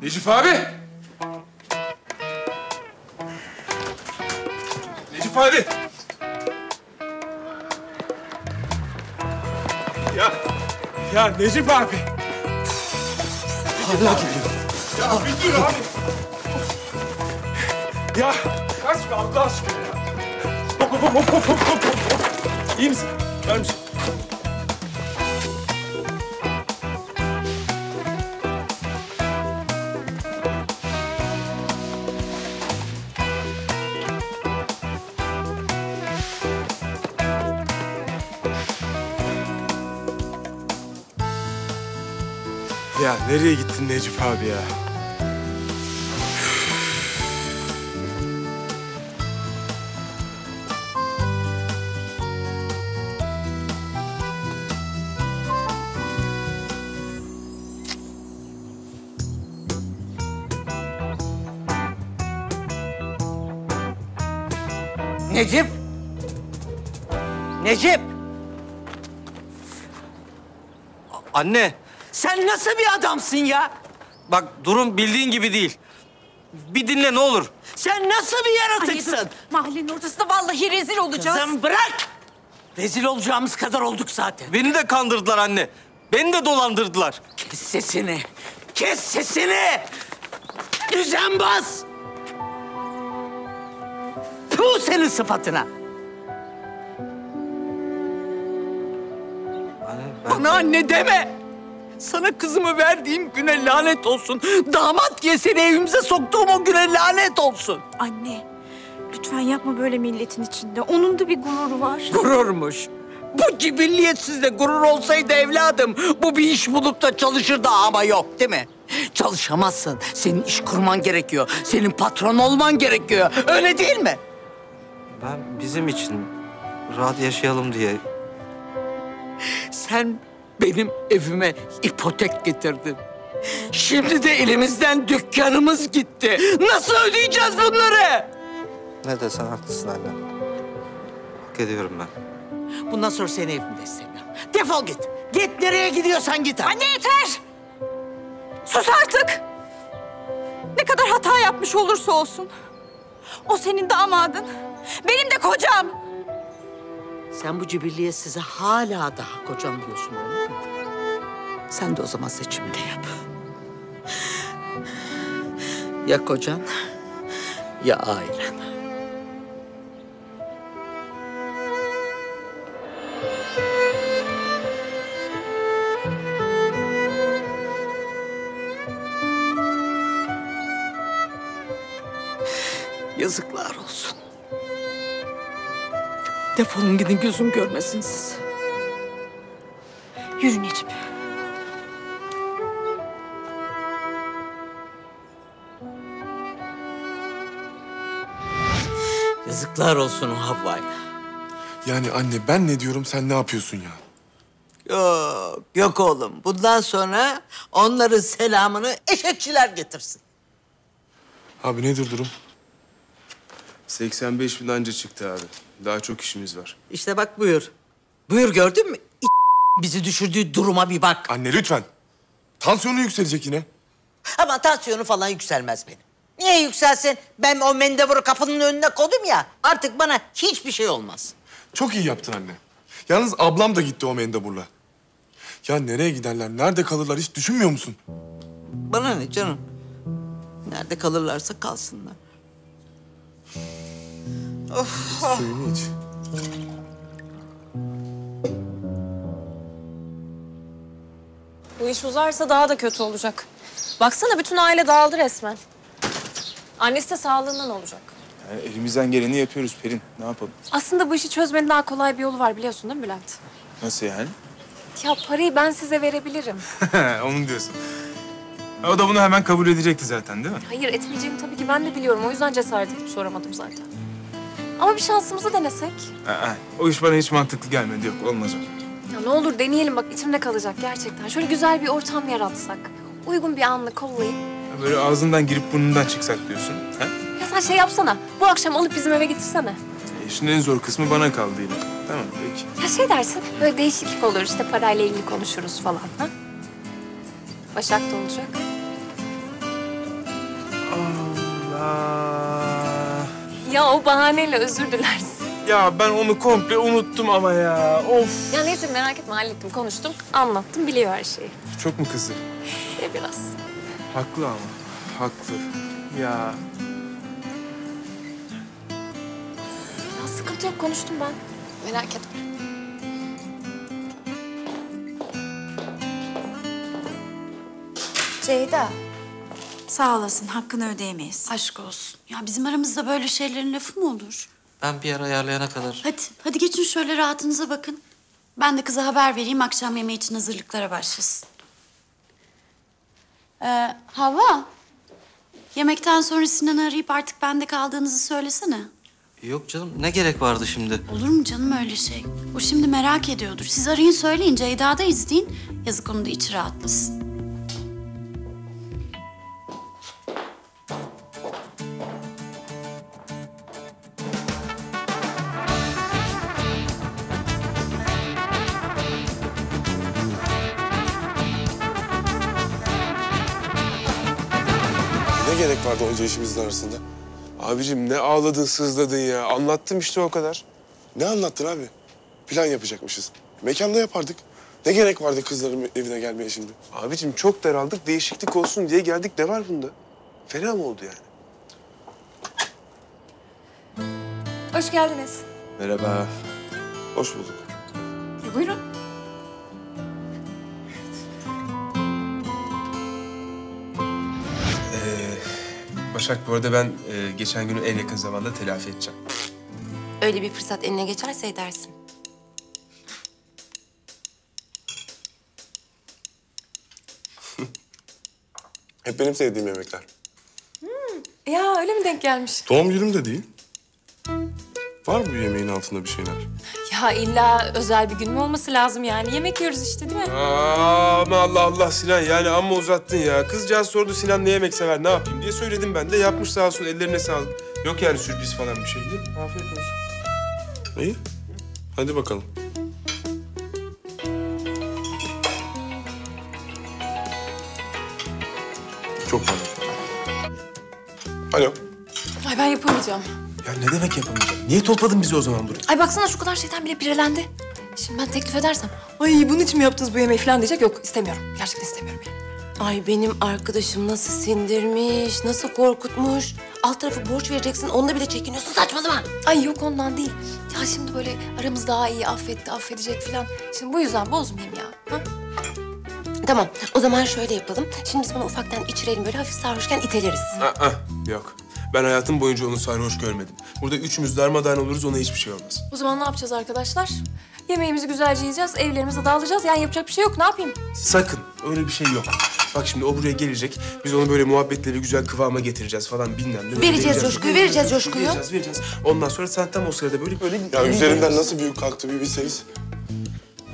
Necip abi. Necip abi. Ya, ya Necip abi. Hala geliyor. Ya bir dur abi. Ya kaçma Allah aşkına ya. Hop hop hop hop hop hop. İyi misin? Mısın? Ya nereye gittin Necip abi ya? Necip! Necip! Anne. Sen nasıl bir adamsın ya? Bak durum bildiğin gibi değil. Bir dinle ne olur. Sen nasıl bir yaratıksın? Mahallenin ortasında vallahi rezil olacağız. Kızım bırak! Rezil olacağımız kadar olduk zaten. Beni de kandırdılar anne. Beni de dolandırdılar. Kes sesini. Kes sesini! Düzenbaz! Puh senin sıfatına! Bana anne deme! Sana kızımı verdiğim güne lanet olsun. Damat diye seni evimize soktuğum o güne lanet olsun. Anne, lütfen yapma böyle milletin içinde. Onun da bir gururu var. Gururmuş. Bu cibilliyetsizde gurur olsaydı evladım bu bir iş bulup da çalışırdı ama yok değil mi? Çalışamazsın. Senin iş kurman gerekiyor. Senin patron olman gerekiyor. Öyle değil mi? Ben bizim için rahat yaşayalım diye Sen benim evime ipotek getirdin. Şimdi de elimizden dükkanımız gitti. Nasıl ödeyeceğiz bunları? ne desen haklısın anne. Hak ediyorum ben. Bundan sonra seni evimde istemiyorum. Defol git. Git nereye gidiyorsan git. Anne yeter! Sus artık! Ne kadar hata yapmış olursa olsun. O senin damadın. Benim de kocam. Sen bu cibilliye size hala daha kocam diyorsun mi? Sen de o zaman seçimini yap. Ya kocan ya ailen. Yazıklar. Defolun gidin gözüm görmesin sizi. Yürü Necip. Yazıklar olsun o Havva'ya. Yani anne ben ne diyorum sen ne yapıyorsun ya? Yok, yok oğlum. Bundan sonra onların selamını eşekçiler getirsin. Abi nedir durum? 85 bin anca çıktı abi. Daha çok işimiz var. İşte bak buyur. Buyur gördün mü? İ- bizi düşürdüğü duruma bir bak. Anne lütfen. Tansiyonu yükselecek yine. Ama tansiyonu falan yükselmez benim. Niye yükselsin? Ben o mendeburu kapının önüne koydum ya. Artık bana hiçbir şey olmaz. Çok iyi yaptın anne. Yalnız ablam da gitti o mendeburla. Ya nereye giderler, nerede kalırlar hiç düşünmüyor musun? Bana ne canım? Nerede kalırlarsa kalsınlar. Of. Suyunu iç. Bu iş uzarsa daha da kötü olacak. Baksana bütün aile dağıldı resmen. Annesi de sağlığından olacak. Yani elimizden geleni yapıyoruz Pelin. Ne yapalım? Aslında bu işi çözmenin daha kolay bir yolu var biliyorsun değil mi Bülent? Nasıl yani? Ya parayı ben size verebilirim. Onu diyorsun. O da bunu hemen kabul edecekti zaten değil mi? Hayır etmeyeceğimi tabii ki ben de biliyorum. O yüzden cesaret edip soramadım zaten. Ama bir şansımızı denesek. Aa, o iş bana hiç mantıklı gelmedi. Yok olmaz o. Ya ne olur deneyelim bak içimde kalacak gerçekten. Şöyle güzel bir ortam yaratsak. Uygun bir anla kollayıp. Ya Böyle ağzından girip burnundan çıksak diyorsun. Ha? Ya sen şey yapsana. Bu akşam alıp bizim eve getirsene. E, işin en zor kısmı bana kaldı yine. Tamam peki. Ya şey dersin böyle değişiklik olur işte parayla ilgili konuşuruz falan. Ha? Başak da olacak. Allah. Ya o bahaneyle özür dilersin. Ya ben onu komple unuttum ama ya. Of. Ya neyse merak etme hallettim konuştum. Anlattım biliyor her şeyi. Çok mu kızdı? E biraz. Haklı ama. Haklı. Ya. Ya sıkıntı yok konuştum ben. Merak etme. Ceyda. Sağ olasın. Hakkını ödeyemeyiz. Aşk olsun. Ya bizim aramızda böyle şeylerin lafı mı olur? Ben bir yer ayarlayana kadar. Hadi, hadi geçin şöyle rahatınıza bakın. Ben de kıza haber vereyim. Akşam yemeği için hazırlıklara başlasın. Ee, Hava. Yemekten sonra Sinan'ı arayıp artık bende kaldığınızı söylesene. Yok canım ne gerek vardı şimdi? Olur mu canım öyle şey? O şimdi merak ediyordur. Siz arayın söyleyin Ceyda'da izleyin. Yazık onun da içi rahatlasın. Gerek vardı onca işimizin arasında? Abicim ne ağladın sızladın ya. Anlattım işte o kadar. Ne anlattın abi? Plan yapacakmışız. Mekanda yapardık. Ne gerek vardı kızların evine gelmeye şimdi? Abicim çok daraldık. Değişiklik olsun diye geldik. Ne var bunda? Fena mı oldu yani? Hoş geldiniz. Merhaba. Hoş bulduk. E, buyurun. Başak bu arada ben e, geçen günü en yakın zamanda telafi edeceğim. Öyle bir fırsat eline geçerse edersin. Hep benim sevdiğim yemekler. Ya öyle mi denk gelmiş? Doğum günüm de değil. Var mı bu yemeğin altında bir şeyler? Ya illa özel bir gün mü olması lazım yani? Yemek yiyoruz işte değil mi? Aa, ama Allah Allah Sinan yani amma uzattın ya. Kızcağız sordu Sinan ne yemek sever ne yapayım diye söyledim ben de. Yapmış sağ olsun ellerine sağlık. Yok yani sürpriz falan bir şey değil. Afiyet olsun. İyi. Hadi bakalım. Çok pardon. Alo. Ay ben yapamayacağım. Ya ne demek yapamayacağım? Niye topladın bizi o zaman buraya? Ay baksana şu kadar şeyden bile birelendi. Şimdi ben teklif edersem, ay bunun için mi yaptınız bu yemeği falan diyecek. Yok istemiyorum. Gerçekten istemiyorum yani. Ay benim arkadaşım nasıl sindirmiş, nasıl korkutmuş. Alt tarafı borç vereceksin, onunla bile çekiniyorsun. Saçmalama. Ay yok ondan değil. Ya şimdi böyle aramız daha iyi affetti, affedecek falan. Şimdi bu yüzden bozmayayım ya. Ha? Tamam, o zaman şöyle yapalım. Şimdi biz bunu ufaktan içirelim, böyle hafif sarhoşken iteleriz. Aa, yok. Ben hayatım boyunca onu sarhoş görmedim. Burada üçümüz darmadağın oluruz ona hiçbir şey olmaz. O zaman ne yapacağız arkadaşlar? Yemeğimizi güzelce yiyeceğiz, evlerimize dağılacağız. Yani yapacak bir şey yok. Ne yapayım? Sakın öyle bir şey yok. Bak şimdi o buraya gelecek. Biz onu böyle muhabbetle bir güzel kıvama getireceğiz falan bilmem ne. Vereceğiz coşkuyu, vereceğiz coşkuyu. Vereceğiz, vereceğiz. Ondan sonra sen tam o sırada böyle böyle... Ya üzerimden nasıl büyük kalktı bir bilseniz.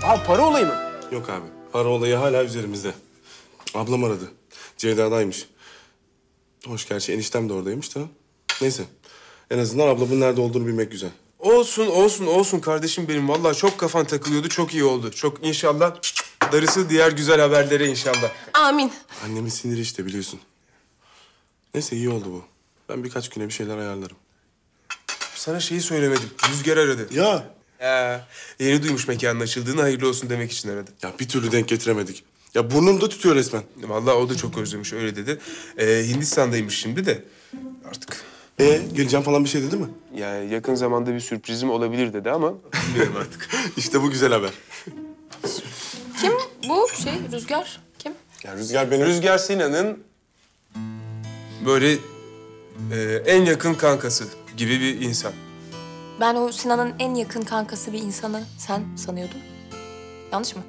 Abi para olayı mı? Yok abi. Para olayı hala üzerimizde. Ablam aradı. Ceyda'daymış. Hoş gerçi eniştem de oradaymış da. Neyse. En azından ablamın nerede olduğunu bilmek güzel. Olsun, olsun, olsun kardeşim benim. Vallahi çok kafan takılıyordu, çok iyi oldu. Çok inşallah darısı diğer güzel haberlere inşallah. Amin. Annemin siniri işte biliyorsun. Neyse iyi oldu bu. Ben birkaç güne bir şeyler ayarlarım. Sana şeyi söylemedim. Rüzgar aradı. Ya. Ya, yeni duymuş mekanın açıldığını hayırlı olsun demek için aradı. Ya bir türlü denk getiremedik. Ya burnum da tutuyor resmen. Vallahi o da çok özlemiş öyle dedi. Ee, Hindistan'daymış şimdi de artık. Ee, geleceğim falan bir şey dedi mi? Ya yakın zamanda bir sürprizim olabilir dedi ama bilmiyorum artık. işte bu güzel haber. Kim bu şey Rüzgar? Kim? Ya Rüzgar benim... Rüzgar Sinan'ın böyle e, en yakın kankası gibi bir insan. Ben o Sinan'ın en yakın kankası bir insanı sen sanıyordum. Yanlış mı?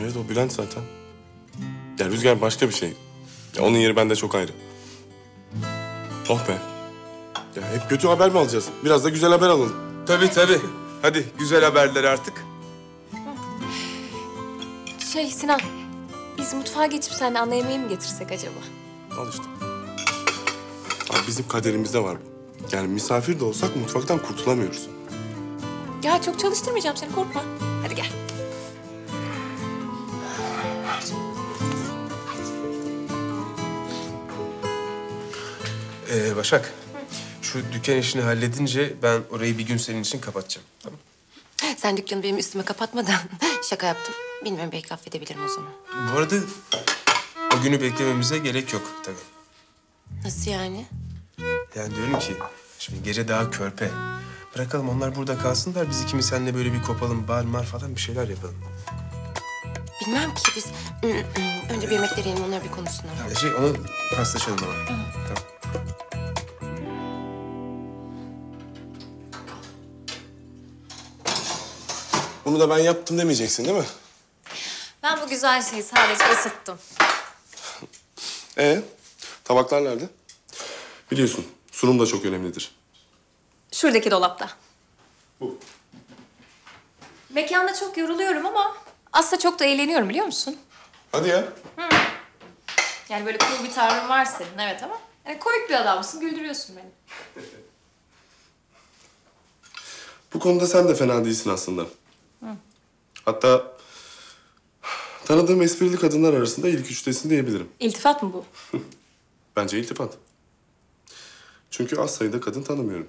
Evet o Bülent zaten. Ya Rüzgar başka bir şey. Ya onun yeri bende çok ayrı. Oh be. Ya hep kötü haber mi alacağız? Biraz da güzel haber alalım. Tabii tabii. Hadi güzel haberler artık. Şey Sinan, biz mutfağa geçip seninle ana yemeği mi getirsek acaba? Al işte. Abi bizim kaderimizde var bu. Yani misafir de olsak mutfaktan kurtulamıyoruz. Ya çok çalıştırmayacağım seni korkma. Hadi gel. Ee, Başak, şu dükkan işini halledince ben orayı bir gün senin için kapatacağım. Tamam Sen dükkanı benim üstüme kapatmadan şaka yaptım. Bilmiyorum belki affedebilirim o zaman. Bu arada o günü beklememize gerek yok tabii. Nasıl yani? Yani diyorum ki şimdi gece daha körpe. Bırakalım onlar burada kalsınlar. Biz ikimiz seninle böyle bir kopalım, bar mar falan bir şeyler yapalım. Bilmem ki biz önce bir yemekleri yiyelim onlar bir konuşsunlar. Ya şey onu paslaşalım ama. Tamam. Bunu da ben yaptım demeyeceksin değil mi? Ben bu güzel şeyi sadece ısıttım. Ee, tabaklar nerede? Biliyorsun sunum da çok önemlidir. Şuradaki dolapta. Bu. Mekanda çok yoruluyorum ama aslında çok da eğleniyorum biliyor musun? Hadi ya. Yani böyle cool bir tavrın var senin evet ama yani komik bir adamsın, güldürüyorsun beni. Bu konuda sen de fena değilsin aslında. Hatta tanıdığım esprili kadınlar arasında ilk üçtesin diyebilirim. İltifat mı bu? Bence iltifat. Çünkü az sayıda kadın tanımıyorum.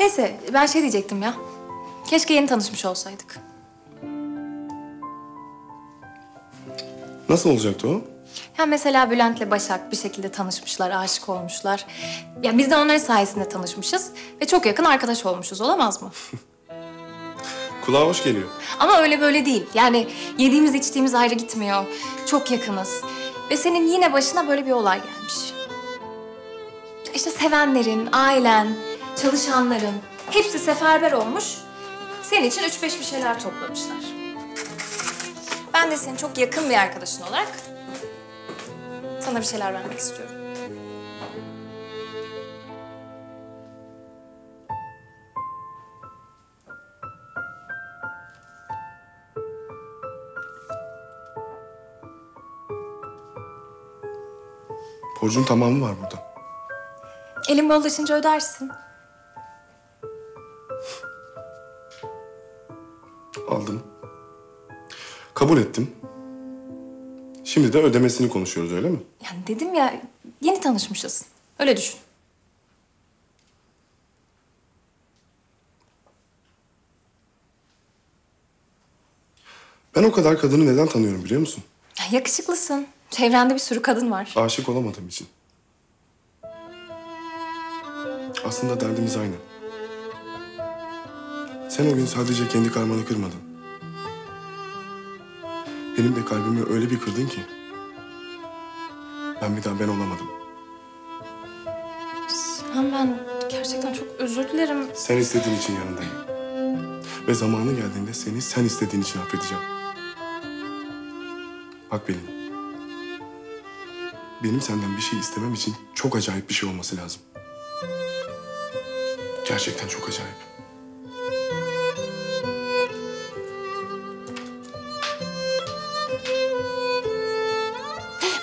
Neyse ben şey diyecektim ya. Keşke yeni tanışmış olsaydık. Nasıl olacaktı o? Ya mesela Bülent'le Başak bir şekilde tanışmışlar, aşık olmuşlar. Ya biz de onların sayesinde tanışmışız ve çok yakın arkadaş olmuşuz. Olamaz mı? Kulağa hoş geliyor. Ama öyle böyle değil. Yani yediğimiz içtiğimiz ayrı gitmiyor. Çok yakınız. Ve senin yine başına böyle bir olay gelmiş. İşte sevenlerin, ailen, çalışanların hepsi seferber olmuş. Senin için üç beş bir şeyler toplamışlar. Ben de senin çok yakın bir arkadaşın olarak sana bir şeyler vermek istiyorum. Borcun tamamı var burada. Elim bollaşınca ödersin. Aldım. Kabul ettim. Şimdi de ödemesini konuşuyoruz öyle mi? Yani dedim ya yeni tanışmışız. Öyle düşün. Ben o kadar kadını neden tanıyorum biliyor musun? Ya yakışıklısın. Çevrende bir sürü kadın var. Aşık olamadığım için. Aslında derdimiz aynı. Sen o gün sadece kendi karmanı kırmadın. Benim de kalbimi öyle bir kırdın ki. Ben bir daha ben olamadım. Sinan ben gerçekten çok özür dilerim. Sen istediğin için yanındayım. Ve zamanı geldiğinde seni sen istediğin için affedeceğim. Bak Pelin. Benim senden bir şey istemem için çok acayip bir şey olması lazım. Gerçekten çok acayip.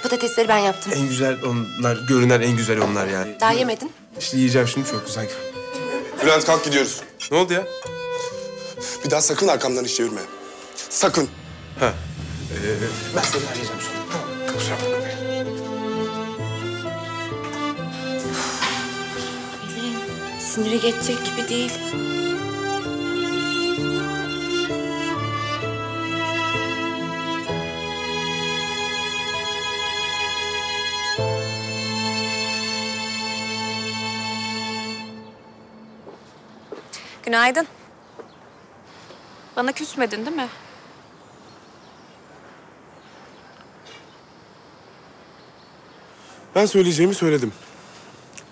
Patatesleri ben yaptım. En güzel onlar, görünen en güzel onlar yani. Daha yemedin. İşte yiyeceğim şimdi çok güzel. Bülent kalk gidiyoruz. Ne oldu ya? Bir daha sakın arkamdan iş çevirme. Sakın. Ha. Ee, ben seni arayacağım sonra. Tamam. Kusura bakma. Siniri geçecek gibi değil. Günaydın. Bana küsmedin değil mi? Ben söyleyeceğimi söyledim.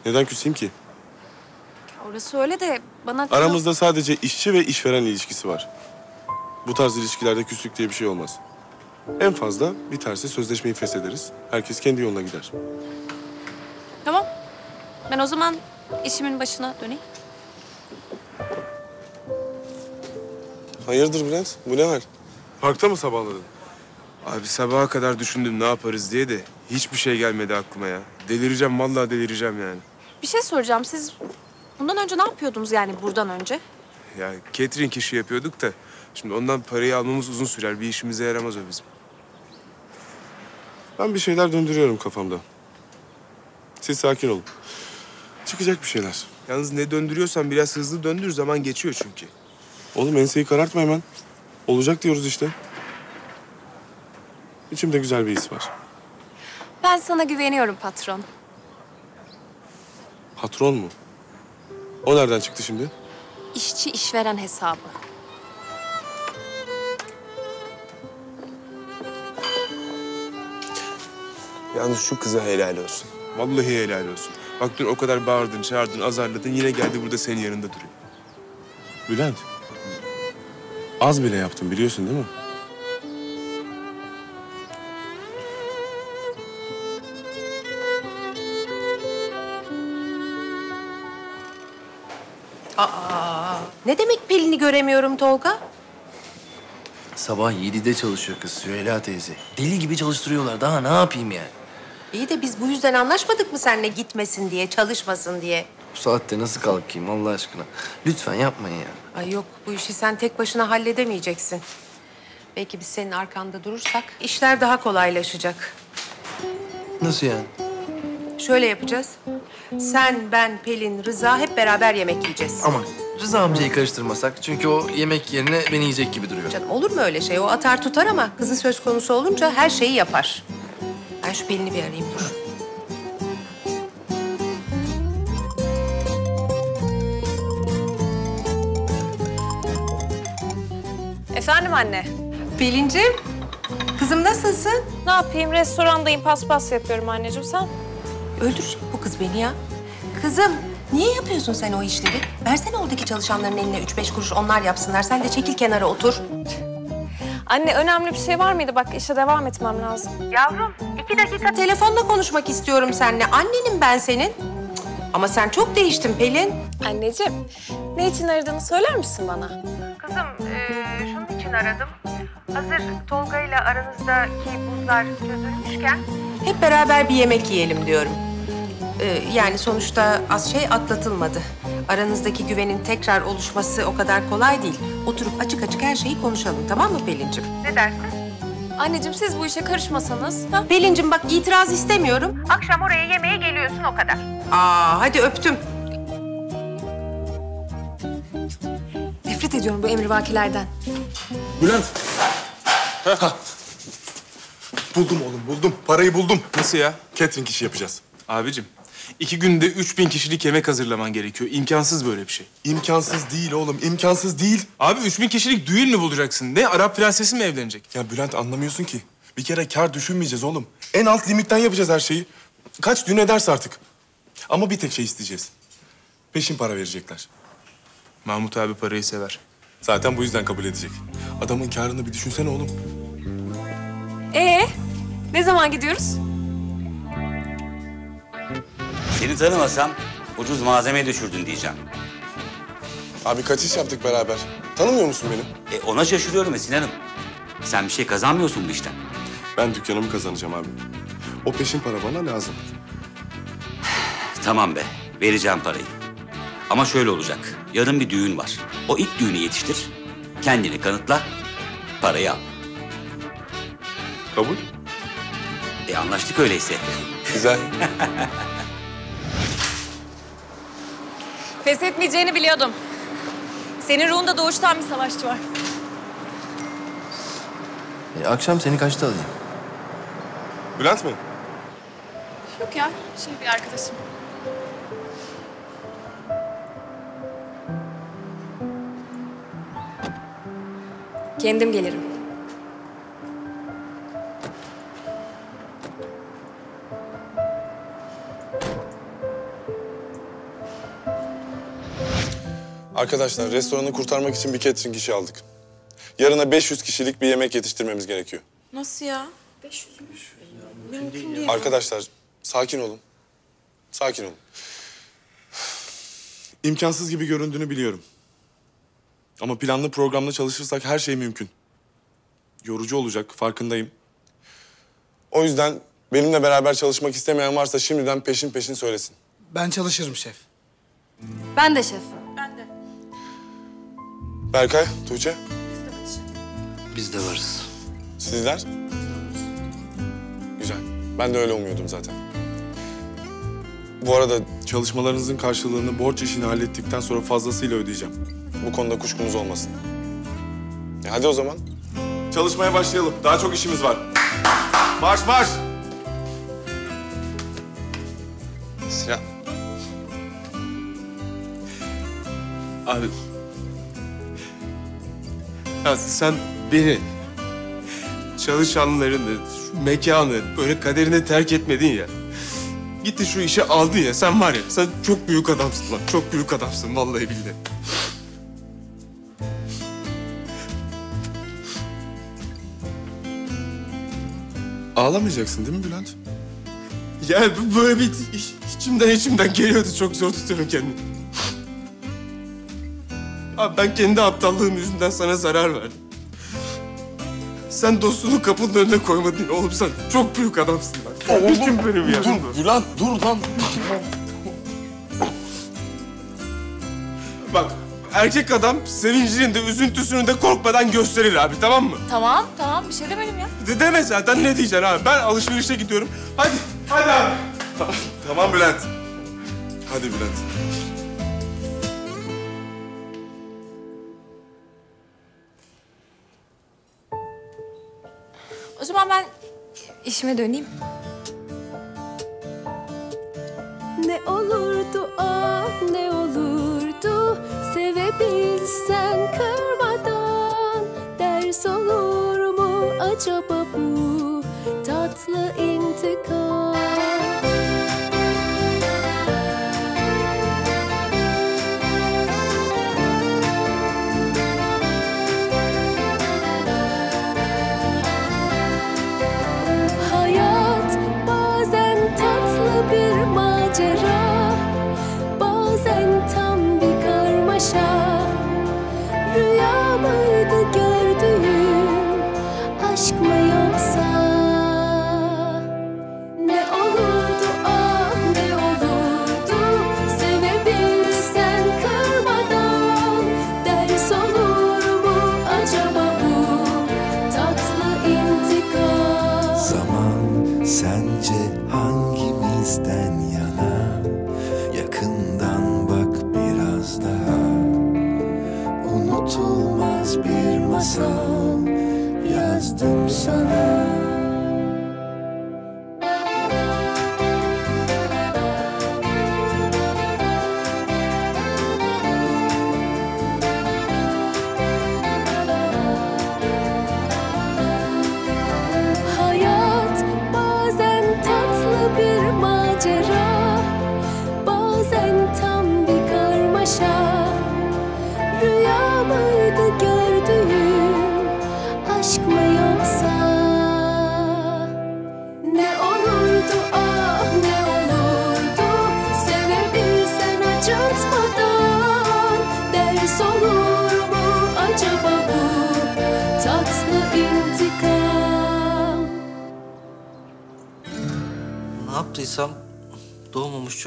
Neden küseyim ki? Orası öyle de bana... Aramızda sadece işçi ve işveren ilişkisi var. Bu tarz ilişkilerde küslük diye bir şey olmaz. En fazla biterse sözleşmeyi feshederiz. Herkes kendi yoluna gider. Tamam. Ben o zaman işimin başına döneyim. Hayırdır Bülent? Bu ne hal? Parkta mı sabahladın? Abi sabaha kadar düşündüm ne yaparız diye de hiçbir şey gelmedi aklıma ya. Delireceğim vallahi delireceğim yani. Bir şey soracağım. Siz bundan önce ne yapıyordunuz yani buradan önce? Ya catering işi yapıyorduk da şimdi ondan parayı almamız uzun sürer. Bir işimize yaramaz o bizim. Ben bir şeyler döndürüyorum kafamda. Siz sakin olun. Çıkacak bir şeyler. Yalnız ne döndürüyorsan biraz hızlı döndür zaman geçiyor çünkü. Oğlum enseyi karartma hemen. Olacak diyoruz işte. İçimde güzel bir his var. Ben sana güveniyorum patron. Patron mu? O nereden çıktı şimdi? İşçi işveren hesabı. Yalnız şu kıza helal olsun. Vallahi helal olsun. Bak dün o kadar bağırdın, çağırdın, azarladın. Yine geldi burada senin yanında duruyor. Bülent. Az bile yaptım biliyorsun değil mi? Aa, ne demek Pelin'i göremiyorum Tolga? Sabah 7'de çalışıyor kız Süheyla teyze. Deli gibi çalıştırıyorlar. Daha ne yapayım yani? İyi de biz bu yüzden anlaşmadık mı seninle gitmesin diye, çalışmasın diye? Bu saatte nasıl kalkayım Allah aşkına? Lütfen yapmayın ya. Ay yok, bu işi sen tek başına halledemeyeceksin. Belki biz senin arkanda durursak işler daha kolaylaşacak. Nasıl yani? Şöyle yapacağız. Sen, ben, Pelin, Rıza hep beraber yemek yiyeceğiz. Aman Rıza amcayı karıştırmasak. Çünkü o yemek yerine beni yiyecek gibi duruyor. Canım olur mu öyle şey? O atar tutar ama kızı söz konusu olunca her şeyi yapar. Ben şu Pelin'i bir arayayım dur. Efendim anne. Pelincim, kızım nasılsın? Ne yapayım? Restorandayım, paspas yapıyorum anneciğim. Sen? Öldürecek bu kız beni ya. Kızım, niye yapıyorsun sen o işleri? Versene oradaki çalışanların eline üç beş kuruş onlar yapsınlar. Sen de çekil kenara otur. Anne önemli bir şey var mıydı? Bak işe devam etmem lazım. Yavrum, iki dakika telefonla konuşmak istiyorum seninle. Annenim ben senin. Cık, Ama sen çok değiştin Pelin. Anneciğim, ne için aradığını söyler misin bana? İçin aradım. Hazır Tolga ile aranızdaki buzlar çözülmüşken... Hep beraber bir yemek yiyelim diyorum. Ee, yani sonuçta az şey atlatılmadı. Aranızdaki güvenin tekrar oluşması o kadar kolay değil. Oturup açık açık her şeyi konuşalım, tamam mı Pelin'cim? Ne dersin? Anneciğim siz bu işe karışmasanız. Ha? Pelin'cim bak itiraz istemiyorum. Akşam oraya yemeğe geliyorsun o kadar. Aa, hadi öptüm. Nefret ediyorum bu emrivakilerden. Bülent. Ha. Buldum oğlum buldum. Parayı buldum. Nasıl ya? Catering işi yapacağız. Abicim, iki günde 3000 kişilik yemek hazırlaman gerekiyor. İmkansız böyle bir şey. İmkansız değil oğlum, imkansız değil. Abi 3000 kişilik düğün mü bulacaksın? Ne Arap prensesi mi evlenecek? Ya Bülent anlamıyorsun ki. Bir kere kar düşünmeyeceğiz oğlum. En alt limitten yapacağız her şeyi. Kaç düğün ederse artık. Ama bir tek şey isteyeceğiz. Peşin para verecekler. Mahmut abi parayı sever. Zaten bu yüzden kabul edecek. Adamın karını bir düşünsene oğlum. Ee, ne zaman gidiyoruz? Seni tanımasam ucuz malzeme düşürdün diyeceğim. Abi kaç iş yaptık beraber? Tanımıyor musun beni? E ona şaşırıyorum ya Sinan'ım. Sen bir şey kazanmıyorsun bu işten. Ben dükkanımı kazanacağım abi. O peşin para bana lazım. Tamam be, vereceğim parayı. Ama şöyle olacak. Yarın bir düğün var. O ilk düğünü yetiştir. Kendini kanıtla, parayı al. Kabul. E anlaştık öyleyse. Güzel. Pes etmeyeceğini biliyordum. Senin ruhunda doğuştan bir savaşçı var. E, akşam seni kaçta alayım? Bülent mi? Yok ya, şey bir arkadaşım. Kendim gelirim. Arkadaşlar restoranı kurtarmak için bir catering işi aldık. Yarına 500 kişilik bir yemek yetiştirmemiz gerekiyor. Nasıl ya? 500'müş. Mümkün değil. Arkadaşlar sakin olun. Sakin olun. İmkansız gibi göründüğünü biliyorum. Ama planlı programlı çalışırsak her şey mümkün. Yorucu olacak farkındayım. O yüzden benimle beraber çalışmak istemeyen varsa şimdiden peşin peşin söylesin. Ben çalışırım şef. Ben de şef. Berkay, Tuğçe, Biz de varız. sizler? Güzel. Ben de öyle umuyordum zaten. Bu arada çalışmalarınızın karşılığını borç işini hallettikten sonra fazlasıyla ödeyeceğim. Bu konuda kuşkunuz olmasın. E hadi o zaman. Çalışmaya başlayalım. Daha çok işimiz var. Marş marş! Sinan. Abi. Ya sen beni, çalışanlarını, şu mekanı böyle kaderine terk etmedin ya. Gitti şu işe aldın ya. Sen var ya, sen çok büyük adamsın lan. Çok büyük adamsın vallahi billahi. Ağlamayacaksın değil mi Bülent? Ya böyle bir iç- içimden içimden geliyordu. Çok zor tutuyorum kendimi. Abi ben kendi aptallığım yüzünden sana zarar verdim. Sen dostunu kapının önüne koymadın oğlum sen. Çok büyük adamsın lan. Kardeşim benim ya. Dur Bülent dur lan. Erkek adam sevincinin de üzüntüsünü de korkmadan gösterir abi tamam mı? Tamam, tamam. Bir şey demedim ya. De deme zaten ne diyeceksin abi. Ben alışverişe gidiyorum. Hadi, hadi abi. Tamam Bülent. Hadi Bülent. O zaman ben işime döneyim. Ne olurdu ah ne olurdu Sevebilsen kırmadan Ders olur mu acaba bu Tatlı intikam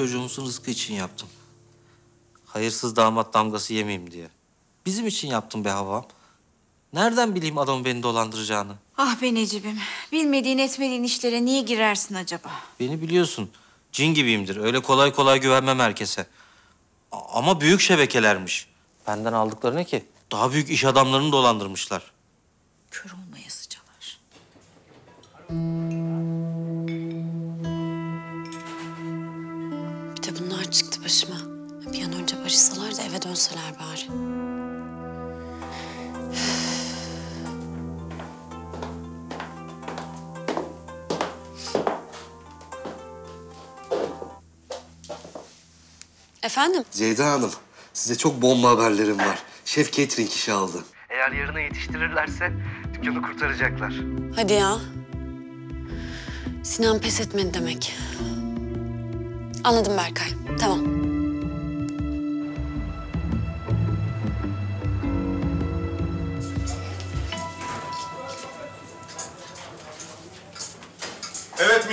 çocuğumuzun rızkı için yaptım. Hayırsız damat damgası yemeyeyim diye. Bizim için yaptım be havam. Nereden bileyim adamın beni dolandıracağını? Ah be Necip'im. Bilmediğin etmediğin işlere niye girersin acaba? Beni biliyorsun. Cin gibiyimdir. Öyle kolay kolay güvenmem herkese. A- ama büyük şebekelermiş. Benden aldıkları ne ki? Daha büyük iş adamlarını dolandırmışlar. Kör olmaya sıcalar. Barışsalar da eve dönseler bari. Efendim? Ceyda Hanım, size çok bomba haberlerim var. Şef catering işi aldı. Eğer yarına yetiştirirlerse dükkanı kurtaracaklar. Hadi ya. Sinan pes etmedi demek. Anladım Berkay. Tamam.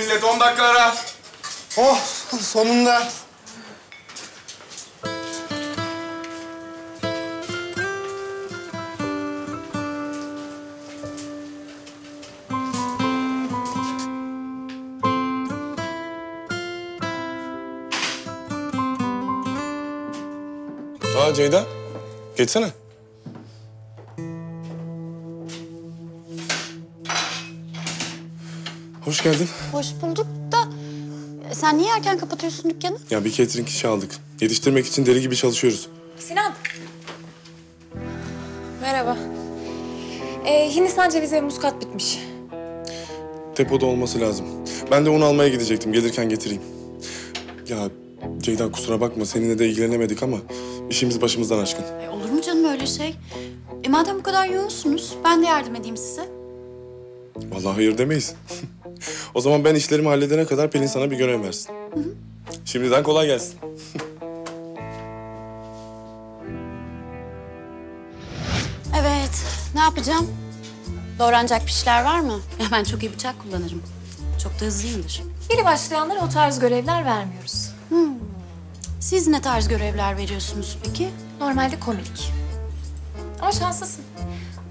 Millet 10 dakika ara. Oh sonunda. Aa Ceyda. Geçsene. Hoş geldin. Hoş bulduk da sen niye erken kapatıyorsun dükkanı? Ya bir catering işi aldık. Yetiştirmek için deli gibi çalışıyoruz. Sinan. Merhaba. Ee, Hindistan cevizi ve muskat bitmiş. Depoda olması lazım. Ben de onu almaya gidecektim. Gelirken getireyim. Ya Ceyda kusura bakma seninle de ilgilenemedik ama işimiz başımızdan aşkın. E, olur mu canım öyle şey? E madem bu kadar yoğunsunuz ben de yardım edeyim size. Vallahi hayır demeyiz. o zaman ben işlerimi halledene kadar Pelin sana bir görev versin. Şimdiden kolay gelsin. Evet ne yapacağım? Doğranacak bir şeyler var mı? Ya ben çok iyi bıçak kullanırım. Çok da hızlıyımdır. Yeni başlayanlara o tarz görevler vermiyoruz. Hmm. Siz ne tarz görevler veriyorsunuz peki? Normalde komik. Ama şanslısın.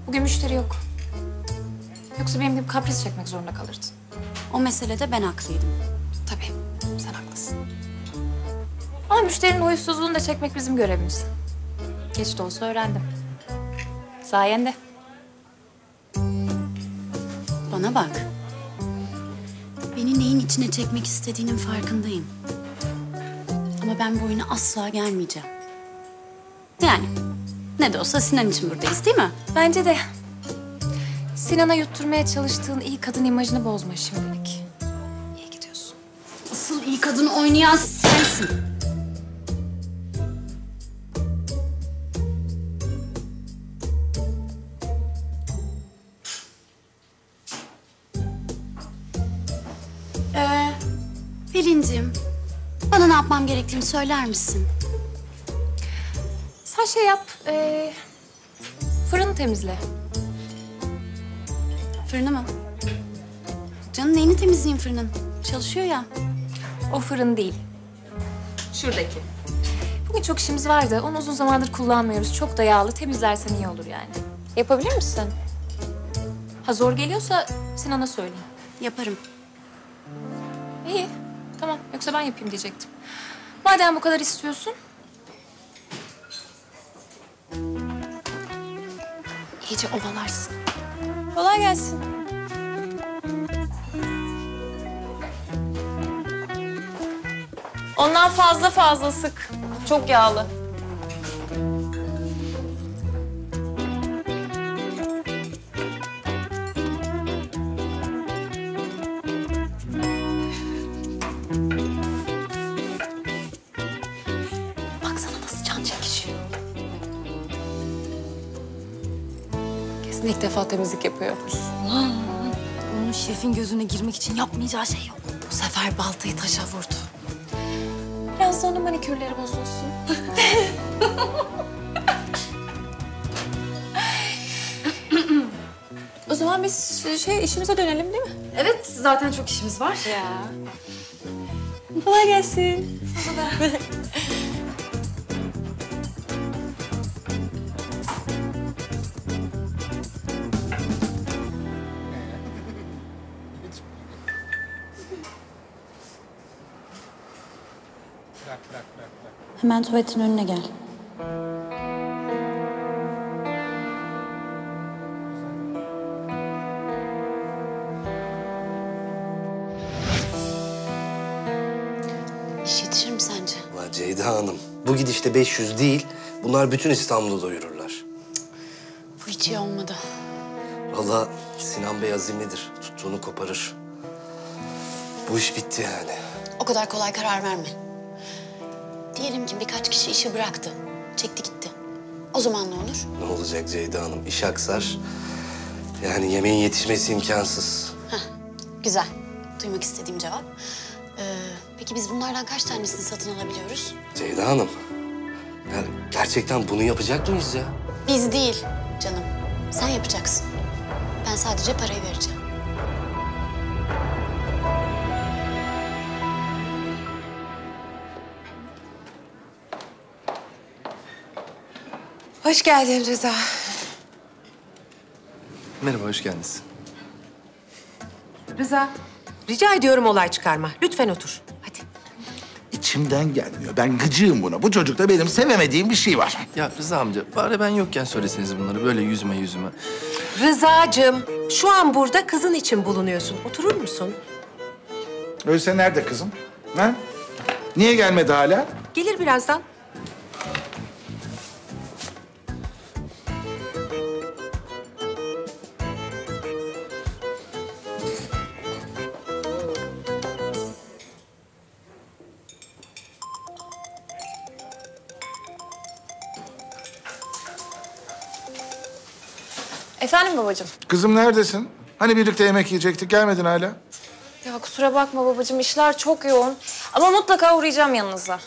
Bugün müşteri yok. Yoksa benim gibi kapris çekmek zorunda kalırdın. O meselede ben haklıydım. Tabii, sen haklısın. Ama müşterinin huysuzluğunu da çekmek bizim görevimiz. Geç de olsa öğrendim. Sayende. Bana bak. Beni neyin içine çekmek istediğinin farkındayım. Ama ben bu oyuna asla gelmeyeceğim. Yani ne de olsa Sinan için buradayız değil mi? Bence de. Sinan'a yutturmaya çalıştığın iyi kadın imajını bozma şimdilik. İyi gidiyorsun. Asıl iyi kadın oynayan sensin. Ee, Pelin'cim, bana ne yapmam gerektiğini söyler misin? Sen şey yap, ee, fırını temizle. Fırını mı? Canım neyini temizleyeyim fırının? Çalışıyor ya. O fırın değil. Şuradaki. Bugün çok işimiz vardı. Onu uzun zamandır kullanmıyoruz. Çok da yağlı. Temizlersen iyi olur yani. Yapabilir misin? Ha zor geliyorsa Sinan'a söyleyeyim. Yaparım. İyi. Tamam. Yoksa ben yapayım diyecektim. Madem bu kadar istiyorsun. İyice ovalarsın. Kolay gelsin. Ondan fazla fazla sık. Çok yağlı. İlk defa temizlik yapıyor. Onun şefin gözüne girmek için yapmayacağı şey yok. Bu sefer baltayı taşa vurdu. Biraz da onun manikürleri bozulsun. o zaman biz şey işimize dönelim değil mi? Evet zaten çok işimiz var. Ya. Kolay gelsin. Sana da. Hemen tuvaletin önüne gel. İş yetişir mi sence? Ulan Ceyda Hanım, bu gidişte 500 değil, bunlar bütün İstanbul'u doyururlar. Bu hiç iyi olmadı. Vallahi Sinan Bey azimlidir, tuttuğunu koparır. Bu iş bitti yani. O kadar kolay karar verme. Diyelim ki birkaç kişi işi bıraktı. Çekti gitti. O zaman ne olur? Ne olacak Ceyda Hanım? İş aksar. Yani yemeğin yetişmesi imkansız. Güzel. Duymak istediğim cevap. Ee, peki biz bunlardan kaç tanesini satın alabiliyoruz? Ceyda Hanım, yani gerçekten bunu yapacak mıyız ya? Biz değil canım. Sen yapacaksın. Ben sadece parayı vereceğim. Hoş geldin Rıza. Merhaba, hoş geldiniz. Rıza, rica ediyorum olay çıkarma. Lütfen otur. İçimden gelmiyor. Ben gıcığım buna. Bu çocukta benim sevemediğim bir şey var. Ya Rıza amca, bari ben yokken söyleseniz bunları böyle yüzüme yüzüme. Rıza'cığım, şu an burada kızın için bulunuyorsun. Oturur musun? Ölse nerede kızım? Ha? Niye gelmedi hala? Gelir birazdan. Efendim babacığım? Kızım neredesin? Hani birlikte yemek yiyecektik, gelmedin hala. Ya kusura bakma babacığım işler çok yoğun. Ama mutlaka uğrayacağım yanınıza.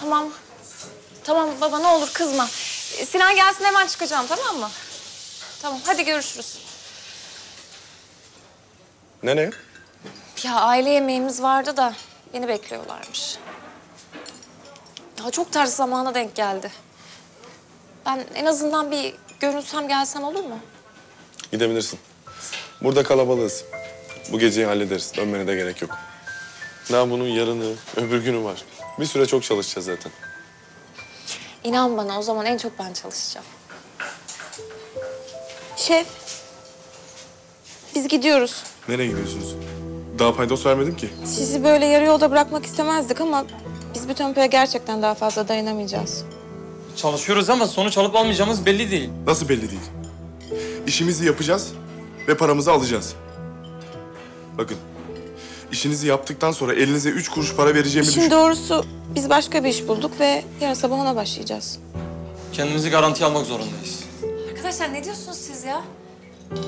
Tamam. Tamam baba ne olur kızma. Ee, Sinan gelsin hemen çıkacağım tamam mı? Tamam hadi görüşürüz. Nereye? Ya aile yemeğimiz vardı da beni bekliyorlarmış. Ya çok ters zamana denk geldi. Ben en azından bir görünsem gelsem olur mu? Gidebilirsin. Burada kalabalığız. Bu geceyi hallederiz. Dönmene de gerek yok. Daha bunun yarını, öbür günü var. Bir süre çok çalışacağız zaten. İnan bana o zaman en çok ben çalışacağım. Şef. Biz gidiyoruz. Nereye gidiyorsunuz? Daha paydos vermedim ki. Sizi böyle yarı yolda bırakmak istemezdik ama biz bu tempoya gerçekten daha fazla dayanamayacağız. Çalışıyoruz ama sonuç alıp almayacağımız belli değil. Nasıl belli değil? İşimizi yapacağız ve paramızı alacağız. Bakın, işinizi yaptıktan sonra elinize üç kuruş para vereceğimi İşin düşün. doğrusu biz başka bir iş bulduk ve yarın sabah ona başlayacağız. Kendimizi garantiye almak zorundayız. Arkadaşlar ne diyorsunuz siz ya?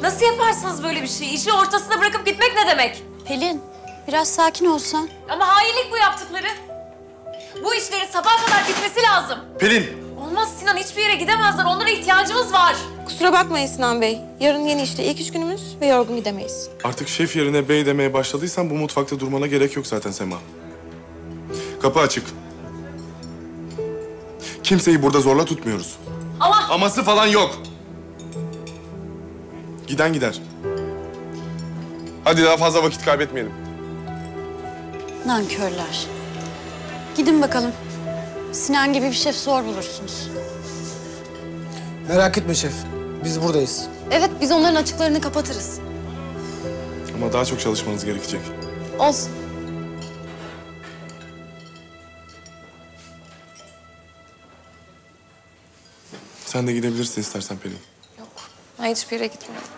Nasıl yaparsınız böyle bir şeyi? İşi ortasında bırakıp gitmek ne demek? Pelin, biraz sakin olsan. Ama hainlik bu yaptıkları. Bu işlerin sabaha kadar bitmesi lazım. Pelin! Olmaz Sinan hiçbir yere gidemezler. Onlara ihtiyacımız var. Kusura bakmayın Sinan Bey. Yarın yeni işte ilk iş günümüz ve yorgun gidemeyiz. Artık şef yerine bey demeye başladıysan bu mutfakta durmana gerek yok zaten Sema. Kapı açık. Kimseyi burada zorla tutmuyoruz. Ama... Aması falan yok. Giden gider. Hadi daha fazla vakit kaybetmeyelim. Nankörler. Gidin bakalım. Sinan gibi bir şef zor bulursunuz. Merak etme şef. Biz buradayız. Evet, biz onların açıklarını kapatırız. Ama daha çok çalışmanız gerekecek. Olsun. Sen de gidebilirsin istersen Pelin. Ben hiçbir yere gitmiyorum.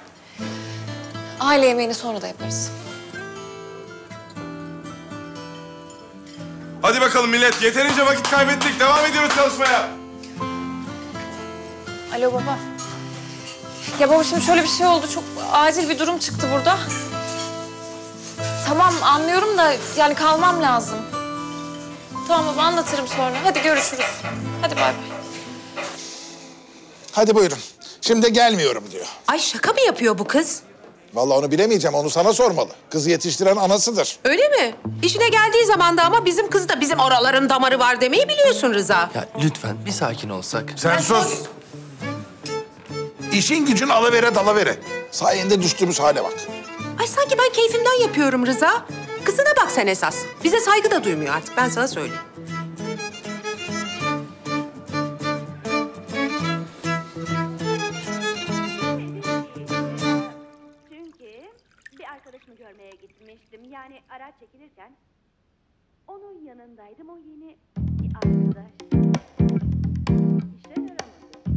Aile yemeğini sonra da yaparız. Hadi bakalım millet. Yeterince vakit kaybettik. Devam ediyoruz çalışmaya. Alo baba. Ya baba şimdi şöyle bir şey oldu. Çok acil bir durum çıktı burada. Tamam anlıyorum da yani kalmam lazım. Tamam baba anlatırım sonra. Hadi görüşürüz. Hadi bay bay. Hadi buyurun. Şimdi gelmiyorum diyor. Ay şaka mı yapıyor bu kız? Vallahi onu bilemeyeceğim. Onu sana sormalı. Kızı yetiştiren anasıdır. Öyle mi? İşine geldiği zaman da ama bizim kız da bizim oraların damarı var demeyi biliyorsun Rıza. Ya lütfen bir sakin olsak. Sen sus. İşin gücün alavere dalavere. Sayende düştüğümüz hale bak. Ay sanki ben keyfimden yapıyorum Rıza. Kızına bak sen esas. Bize saygı da duymuyor artık ben sana söyleyeyim. Görmeye gitmiştim. Yani araç çekilirken onun yanındaydım. O yeni bir arkadaş. İşe yaramadı.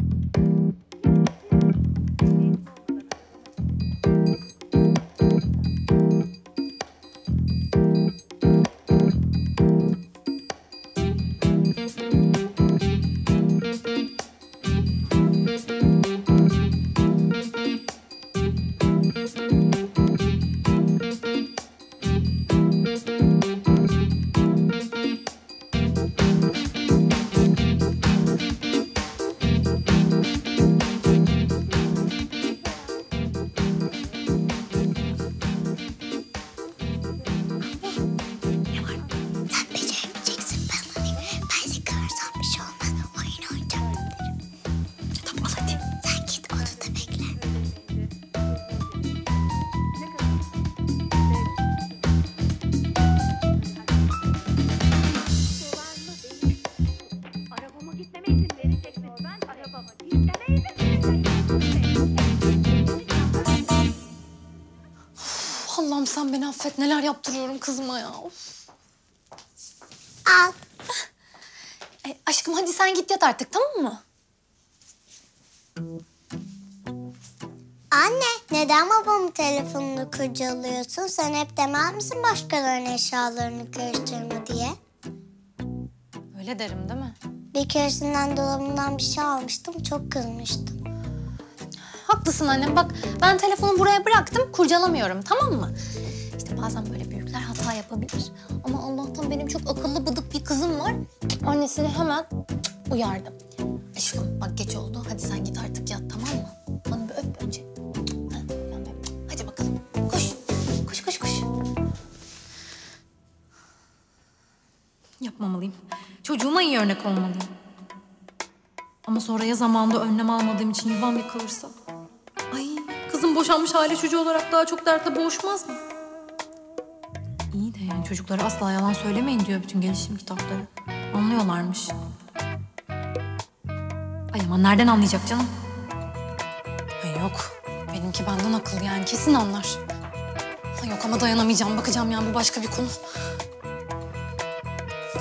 Neler yaptırıyorum kızıma ya. Of. Al. E, aşkım hadi sen git yat artık tamam mı? Anne neden babamın telefonunu kurcalıyorsun? Sen hep demez misin başkalarının eşyalarını karıştırma diye? Öyle derim değil mi? Bir keresinden dolabından bir şey almıştım. Çok kızmıştım. Haklısın annem. Bak ben telefonu buraya bıraktım. Kurcalamıyorum tamam mı? İşte bazen böyle büyükler hata yapabilir. Ama Allah'tan benim çok akıllı bıdık bir kızım var. Annesini hemen uyardım. Aşkım bak geç oldu. Hadi sen git artık yat tamam mı? Bana bir öp önce. Hadi bakalım. Koş. Koş koş koş. Yapmamalıyım. Çocuğuma iyi örnek olmalıyım. Ama sonra ya zamanında önlem almadığım için yuvam yıkılırsa? Ay kızım boşanmış aile çocuğu olarak daha çok dertle boğuşmaz mı? İyi de yani çocuklara asla yalan söylemeyin diyor bütün gelişim kitapları. Anlıyorlarmış. Ay ama nereden anlayacak canım? Ay yok. Benimki benden akıllı yani kesin anlar. Ay yok ama dayanamayacağım. Bakacağım yani bu başka bir konu.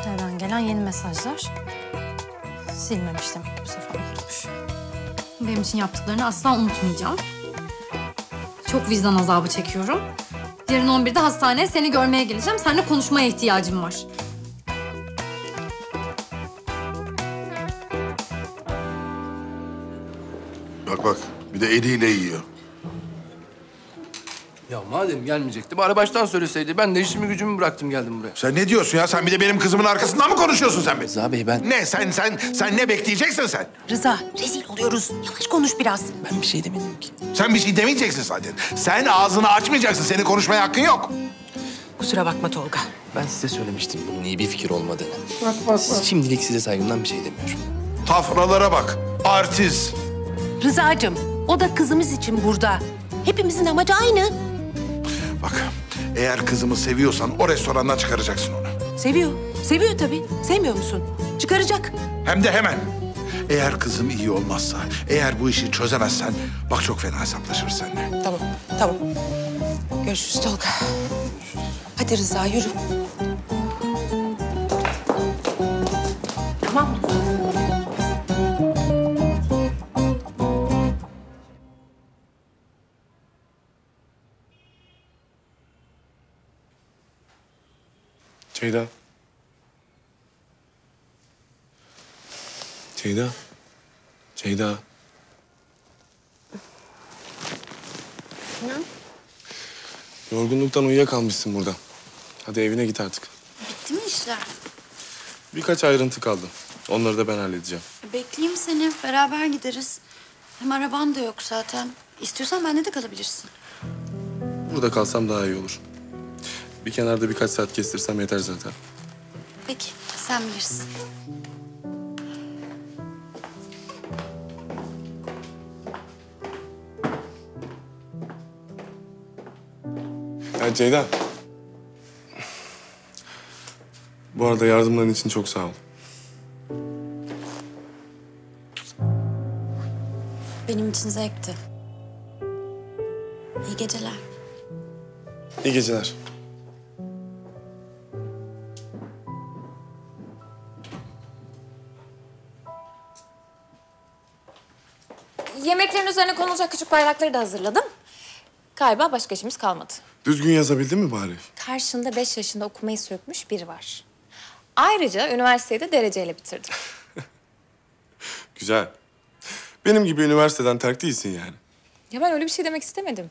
Nereden gelen yeni mesajlar. Silmemiş demek ki bu sefer unutmuş. Benim için yaptıklarını asla unutmayacağım. Çok vicdan azabı çekiyorum. Yarın 11'de hastaneye seni görmeye geleceğim. Seninle konuşmaya ihtiyacım var. Bak bak bir de eliyle yiyor. Madem gelmeyecekti bari baştan söyleseydi. Ben de işimi gücümü bıraktım geldim buraya. Sen ne diyorsun ya? Sen bir de benim kızımın arkasından mı konuşuyorsun sen be? Rıza Bey ben... Ne sen sen sen ne bekleyeceksin sen? Rıza rezil oluyoruz. Yavaş konuş biraz. Ben bir şey demedim ki. Sen bir şey demeyeceksin zaten. Sen ağzını açmayacaksın. Senin konuşmaya hakkın yok. Kusura bakma Tolga. Ben size söylemiştim bunun iyi bir fikir olmadığını. Bak, bak, bak. Şimdilik size saygımdan bir şey demiyorum. Tafralara bak. Artist. Rıza'cığım o da kızımız için burada. Hepimizin amacı aynı. Bak eğer kızımı seviyorsan o restorandan çıkaracaksın onu. Seviyor. Seviyor tabii. Sevmiyor musun? Çıkaracak. Hem de hemen. Eğer kızım iyi olmazsa, eğer bu işi çözemezsen bak çok fena hesaplaşırız seninle. Tamam, tamam. Görüşürüz Tolga. Hadi Rıza yürü. Ceyda. Ceyda. Ceyda. Yorgunluktan uyuyakalmışsın burada. Hadi evine git artık. Bitti mi işler? Birkaç ayrıntı kaldı. Onları da ben halledeceğim. Bekleyeyim seni. Beraber gideriz. Hem araban da yok zaten. İstiyorsan bende de kalabilirsin. Burada kalsam daha iyi olur. Bir kenarda birkaç saat kestirsem yeter zaten. Peki sen bilirsin. Ya Ceyda. Bu arada yardımların için çok sağ ol. Benim için zevkti. İyi geceler. İyi geceler. Yemeklerin üzerine konulacak küçük bayrakları da hazırladım. Galiba başka işimiz kalmadı. Düzgün yazabildin mi bari? Karşında beş yaşında okumayı sökmüş biri var. Ayrıca üniversiteyi de dereceyle bitirdim. Güzel. Benim gibi üniversiteden terk değilsin yani. Ya ben öyle bir şey demek istemedim.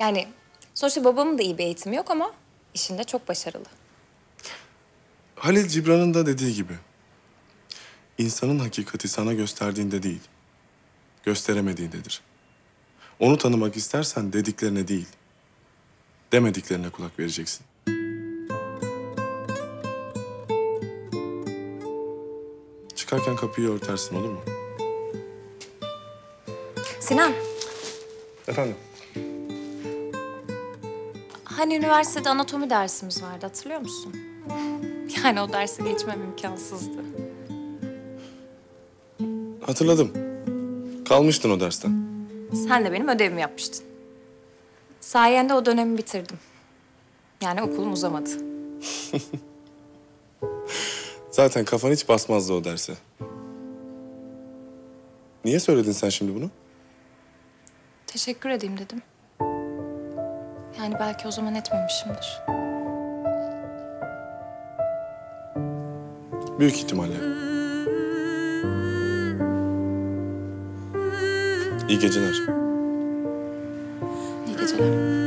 Yani sonuçta babamın da iyi bir eğitimi yok ama işinde çok başarılı. Halil Cibran'ın da dediği gibi. İnsanın hakikati sana gösterdiğinde değil, gösteremediğindedir. Onu tanımak istersen dediklerine değil, demediklerine kulak vereceksin. Çıkarken kapıyı örtersin olur mu? Sinan, Efendim? hani üniversitede anatomi dersimiz vardı hatırlıyor musun? Yani o dersi geçmem imkansızdı. Hatırladım. Kalmıştın o dersten. Sen de benim ödevimi yapmıştın. Sayende o dönemi bitirdim. Yani okulum uzamadı. Zaten kafan hiç basmazdı o derse. Niye söyledin sen şimdi bunu? Teşekkür edeyim dedim. Yani belki o zaman etmemişimdir. Büyük ihtimalle. İyi geceler. İyi geceler.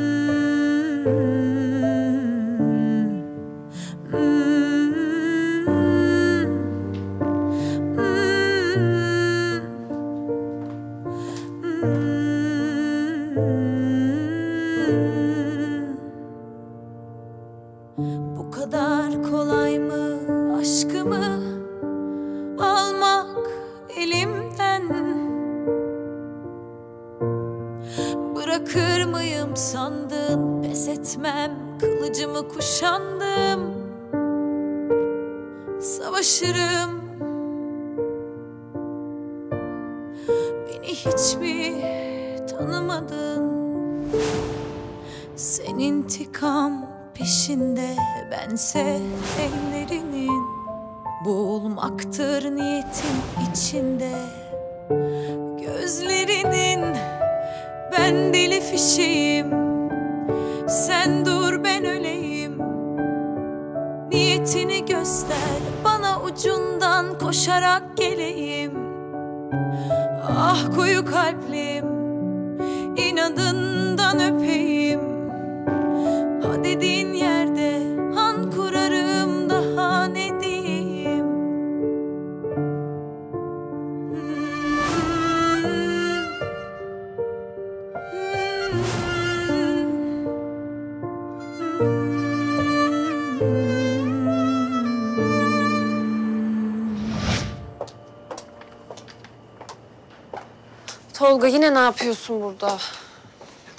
Tolga yine ne yapıyorsun burada?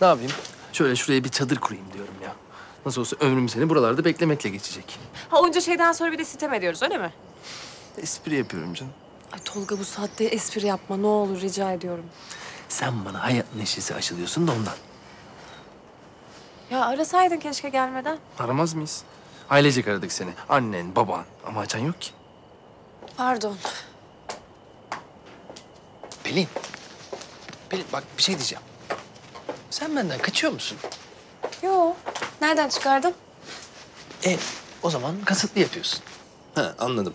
Ne yapayım? Şöyle şuraya bir çadır kurayım diyorum ya. Nasıl olsa ömrüm seni buralarda beklemekle geçecek. Ha onca şeyden sonra bir de sitem ediyoruz öyle mi? Espri yapıyorum canım. Ay Tolga bu saatte espri yapma ne olur rica ediyorum. Sen bana hayat neşesi aşılıyorsun da ondan. Ya arasaydın keşke gelmeden. Aramaz mıyız? Ailecek aradık seni. Annen, baban. Ama açan yok ki. Pardon. Pelin. Pelin bak bir şey diyeceğim. Sen benden kaçıyor musun? Yo. Nereden çıkardın? E o zaman kasıtlı yapıyorsun. Ha anladım.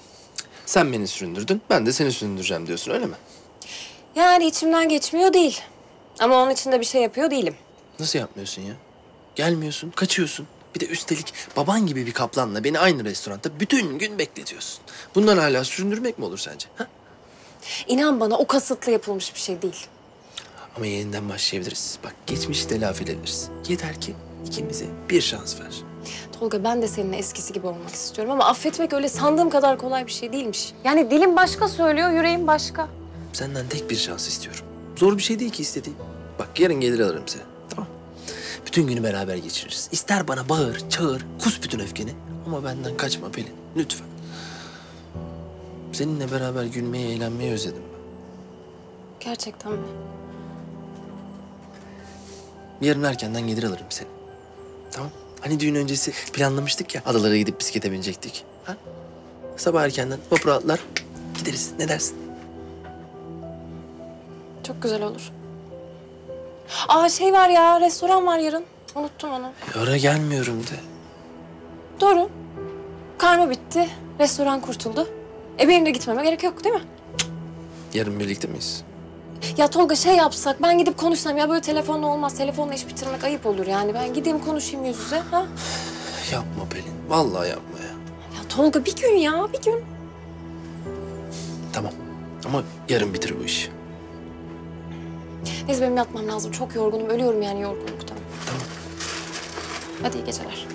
Sen beni süründürdün, ben de seni süründüreceğim diyorsun öyle mi? Yani içimden geçmiyor değil. Ama onun için de bir şey yapıyor değilim. Nasıl yapmıyorsun ya? Gelmiyorsun, kaçıyorsun. Bir de üstelik baban gibi bir kaplanla beni aynı restoranda bütün gün bekletiyorsun. Bundan hala süründürmek mi olur sence? Ha? İnan bana o kasıtlı yapılmış bir şey değil. Ama yeniden başlayabiliriz. Bak geçmişi telafi edebiliriz. Yeter ki İkimize bir şans ver. Tolga ben de seninle eskisi gibi olmak istiyorum ama affetmek öyle sandığım kadar kolay bir şey değilmiş. Yani dilim başka söylüyor, yüreğim başka. Senden tek bir şans istiyorum. Zor bir şey değil ki istediğim. Bak yarın gelir alırım seni. Tamam. Bütün günü beraber geçiririz. İster bana bağır, çağır, kus bütün öfkeni. Ama benden kaçma Pelin. Lütfen. Seninle beraber gülmeyi, eğlenmeyi özledim. Gerçekten mi? Yarın erkenden gelir alırım seni. Tamam. Hani düğün öncesi planlamıştık ya. Adalara gidip bisiklete binecektik. Ha? Sabah erkenden vapura atlar gideriz. Ne dersin? Çok güzel olur. Aa şey var ya, restoran var yarın. Unuttum onu. Ara gelmiyorum de. Doğru. Karma bitti, restoran kurtuldu. E benim de gitmeme gerek yok değil mi? Yarın birlikte miyiz? Ya Tolga şey yapsak, ben gidip konuşsam ya böyle telefonla olmaz. Telefonla iş bitirmek ayıp olur yani. Ben gideyim konuşayım yüz yüze. Ha? Yapma Pelin. Vallahi yapma ya. Ya Tolga bir gün ya, bir gün. Tamam. Ama yarın bitir bu işi. Neyse benim yatmam lazım. Çok yorgunum, ölüyorum yani yorgunluktan. Tamam. Hadi iyi geceler.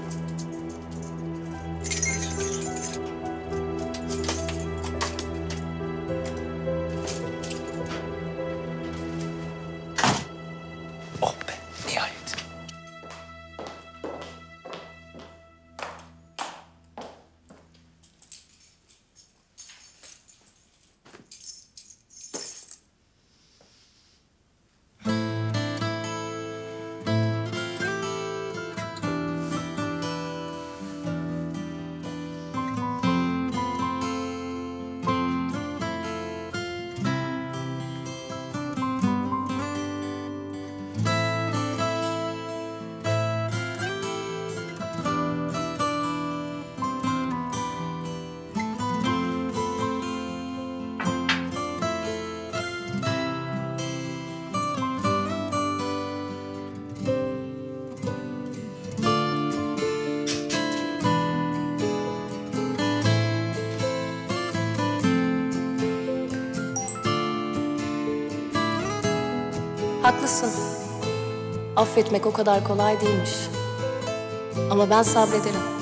Affetmek o kadar kolay değilmiş. Ama ben sabrederim.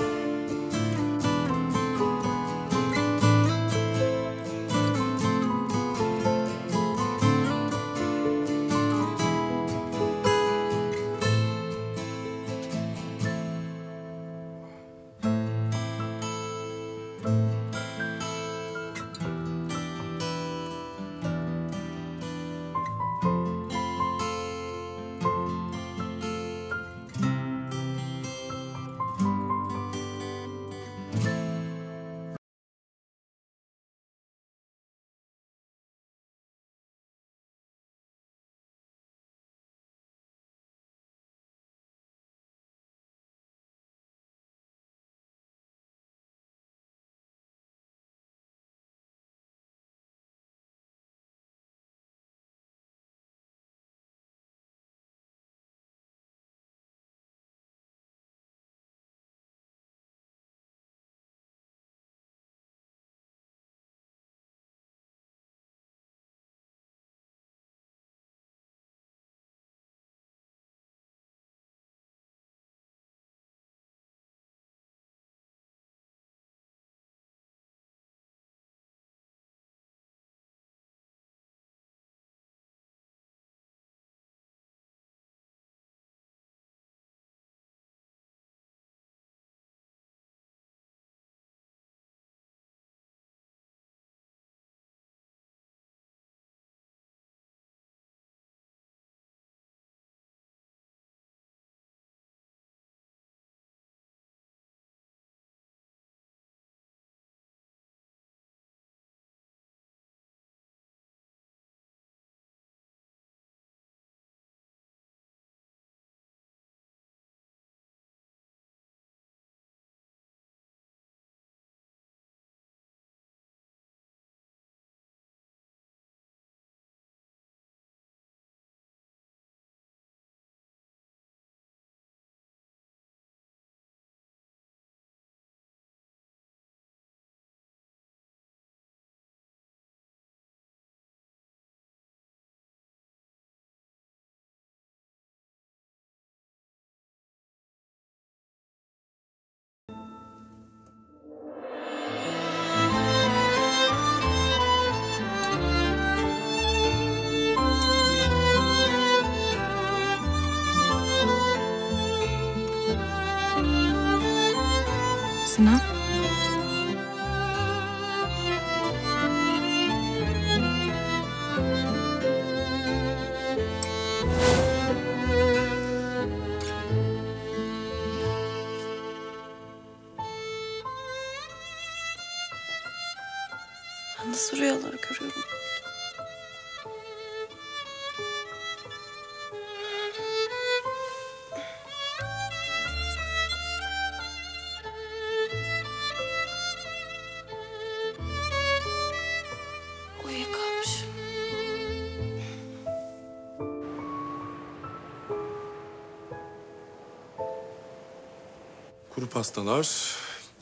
Pastalar,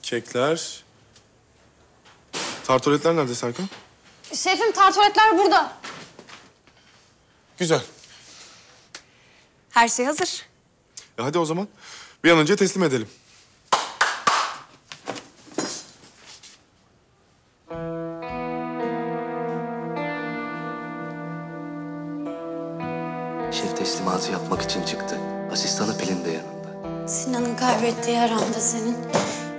kekler. Tartoletler nerede Serkan? Şefim tartoletler burada. Güzel. Her şey hazır. E hadi o zaman bir an önce teslim edelim. Kaybettiği her anda senin,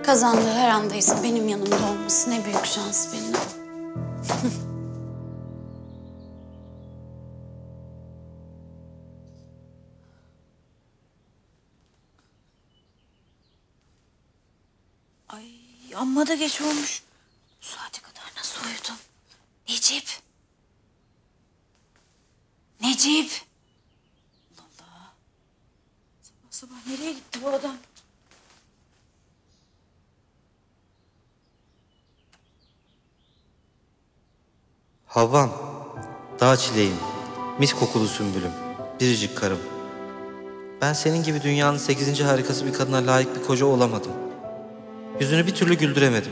kazandığı her anda ise benim yanımda olması ne büyük şans benim. Ay amma da geç olmuş. Bu saate kadar nasıl uyudum? Necip. Necip. Allah Allah. Sabah sabah nereye gitti bu adam? Havvam, dağ çileğim, mis kokulu sümbülüm, biricik karım. Ben senin gibi dünyanın sekizinci harikası bir kadına layık bir koca olamadım. Yüzünü bir türlü güldüremedim.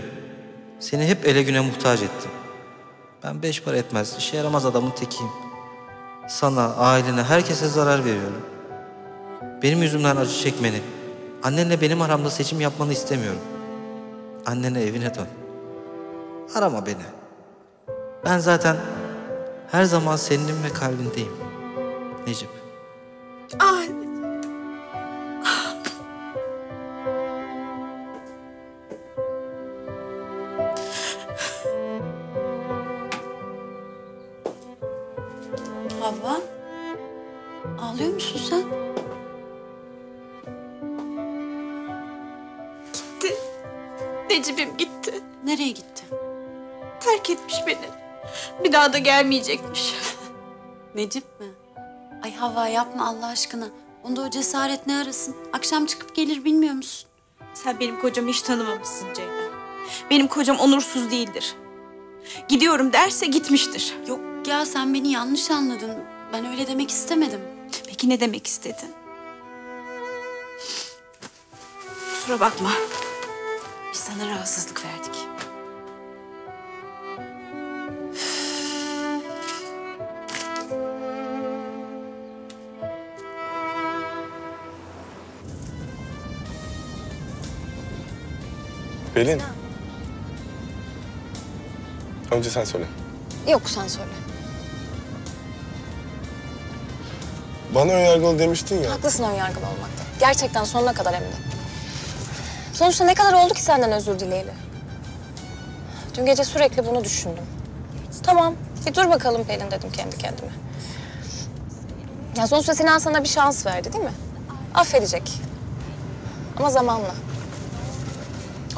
Seni hep ele güne muhtaç ettim. Ben beş para etmez, işe yaramaz adamın tekiyim. Sana, ailene, herkese zarar veriyorum. Benim yüzümden acı çekmeni, annenle benim aramda seçim yapmanı istemiyorum. Annene evine dön. Arama beni. Ben zaten her zaman seninim ve kalbindeyim. Necip. Ah. Gelmeyecekmiş. Necip mi? Ay Havva yapma Allah aşkına. Onda o cesaret ne arasın? Akşam çıkıp gelir bilmiyor musun? Sen benim kocamı hiç tanımamışsın Ceyda. Benim kocam onursuz değildir. Gidiyorum derse gitmiştir. Yok ya sen beni yanlış anladın. Ben öyle demek istemedim. Peki ne demek istedin? Kusura bakma. Biz sana rahatsızlık verdik. Pelin. Önce sen söyle. Yok sen söyle. Bana önyargılı demiştin ya. Haklısın ön yargılı olmakta. Gerçekten sonuna kadar hem de. Sonuçta ne kadar oldu ki senden özür dileyeli? Dün gece sürekli bunu düşündüm. Tamam, bir dur bakalım Pelin dedim kendi kendime. Ya sonuçta Sinan sana bir şans verdi değil mi? Affedecek. Ama zamanla.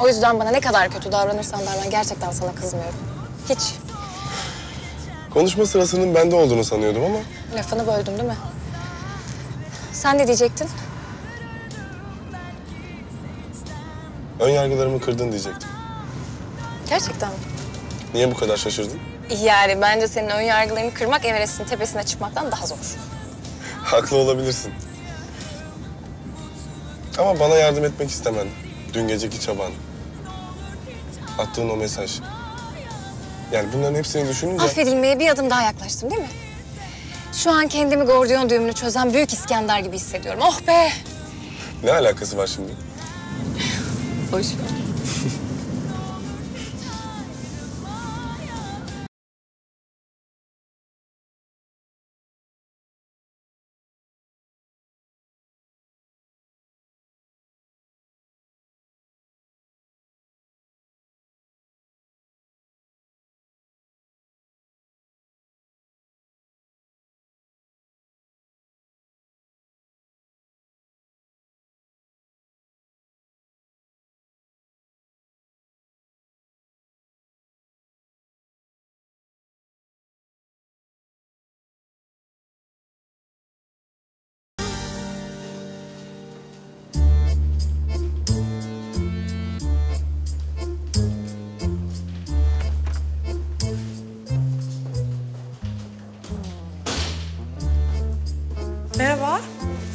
O yüzden bana ne kadar kötü davranırsan davran gerçekten sana kızmıyorum. Hiç. Konuşma sırasının bende olduğunu sanıyordum ama Lafını böldüm değil mi? Sen ne diyecektin? ön yargılarımı kırdın diyecektim. Gerçekten mi? Niye bu kadar şaşırdın? Yani bence senin ön yargılarını kırmak Everest'in tepesine çıkmaktan daha zor. Haklı olabilirsin. Ama bana yardım etmek istemen, dün geceki çaban, attığın o mesaj. Yani bunların hepsini düşününce... Affedilmeye bir adım daha yaklaştım değil mi? Şu an kendimi gordiyon düğümünü çözen büyük İskender gibi hissediyorum. Oh be! Ne alakası var şimdi? Boş ver.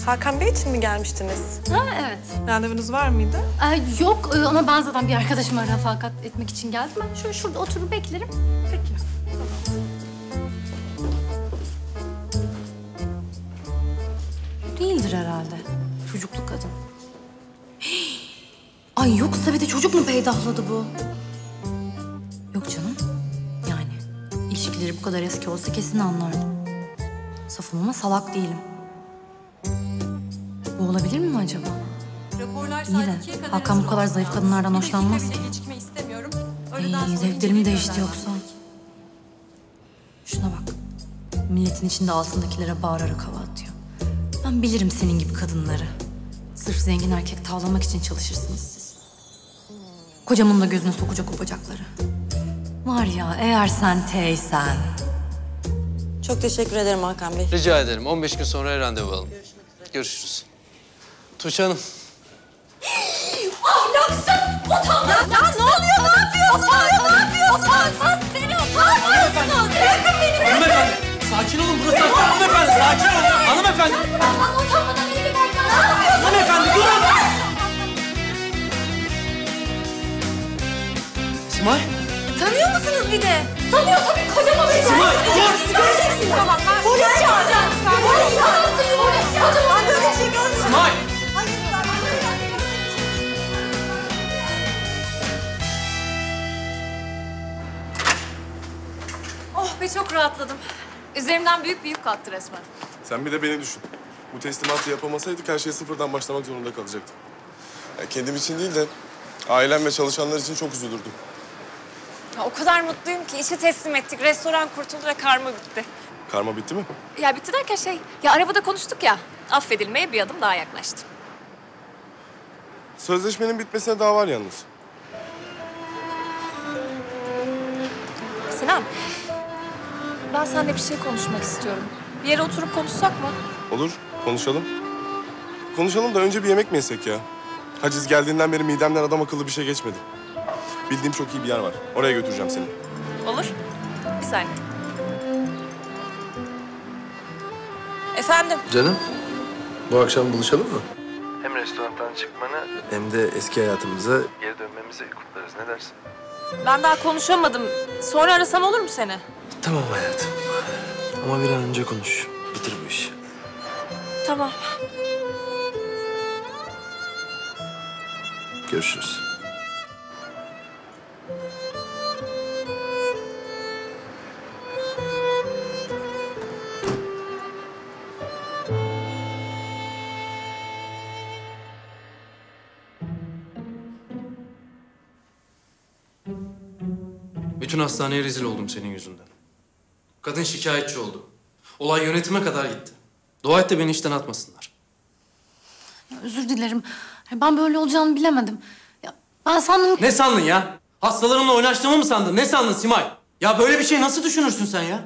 Hakan Bey için mi gelmiştiniz? Ha evet. Randevunuz var mıydı? Ee, yok e, ama ben zaten bir arkadaşıma refakat etmek için geldim. Ben şöyle şurada oturup beklerim. Peki. Değildir herhalde. Çocuklu kadın. Hii! Ay yoksa bir de çocuk mu peydahladı bu? Yok canım. Yani ilişkileri bu kadar eski olsa kesin anlardım. Safım ama salak değilim. Bu olabilir mi acaba? Raporlar İyi de Hakan bu kadar zayıf kadınlardan hoşlanmaz ki. Gecikme istemiyorum. Ay zevklerim değişti yoksa. Şuna bak. Milletin içinde altındakilere bağırarak hava atıyor. Ben bilirim senin gibi kadınları. Sırf zengin erkek tavlamak için çalışırsınız siz. Kocamın da gözüne sokacak o bacakları. Var ya eğer sen teysen. Çok teşekkür ederim Hakan Bey. Rica ederim. 15 gün sonra randevu alalım. Görüşürüz. Tuğçe Hanım. Ahlaksız! Utanmaz! Ya, ne oluyor? Ne yapıyorsun? Ne yapıyorsun? Utanmaz seni utanmıyorsunuz! Bırakın beni! Hanımefendi, sakin olun. Burası hastane. Hanımefendi, sakin olun. Hanımefendi. Utanmadan utanmadan elini ver. Ne yapıyorsun? Hanımefendi, durun. Simay. Tanıyor musunuz bir de? Tanıyor tabii kocama bir Simay, dur! Polis çağıracağım. Polis çağırsın. Oh be çok rahatladım. Üzerimden büyük bir yük kalktı resmen. Sen bir de beni düşün. Bu teslimatı yapamasaydık her şey sıfırdan başlamak zorunda kalacaktım. Ya kendim için değil de ailem ve çalışanlar için çok üzülürdüm. Ya, o kadar mutluyum ki işi teslim ettik. Restoran kurtuldu ve karma bitti. Karma bitti mi? Ya bitti derken şey, ya arabada konuştuk ya. Affedilmeye bir adım daha yaklaştım. Sözleşmenin bitmesine daha var yalnız. Sinan, ben seninle bir şey konuşmak istiyorum. Bir yere oturup konuşsak mı? Olur, konuşalım. Konuşalım da önce bir yemek mi yesek ya? Haciz geldiğinden beri midemden adam akıllı bir şey geçmedi. Bildiğim çok iyi bir yer var. Oraya götüreceğim seni. Olur. Bir saniye. Efendim? Canım, bu akşam buluşalım mı? Hem restorandan çıkmanı Hem de eski hayatımıza geri dönmemizi kutlarız. Ne dersin? Ben daha konuşamadım. Sonra arasam olur mu seni? Tamam hayatım. Ama bir an önce konuş. Bitir bu işi. Tamam. Görüşürüz. Hastaneye rezil oldum senin yüzünden. Kadın şikayetçi oldu. Olay yönetime kadar gitti. Dua et de beni işten atmasınlar. Ya, özür dilerim. Ben böyle olacağını bilemedim. Ya, ben sandım ki... Ne sandın ya? Hastalarımla oynaştığımı mı sandın? Ne sandın Simay? Ya böyle bir şey nasıl düşünürsün sen ya?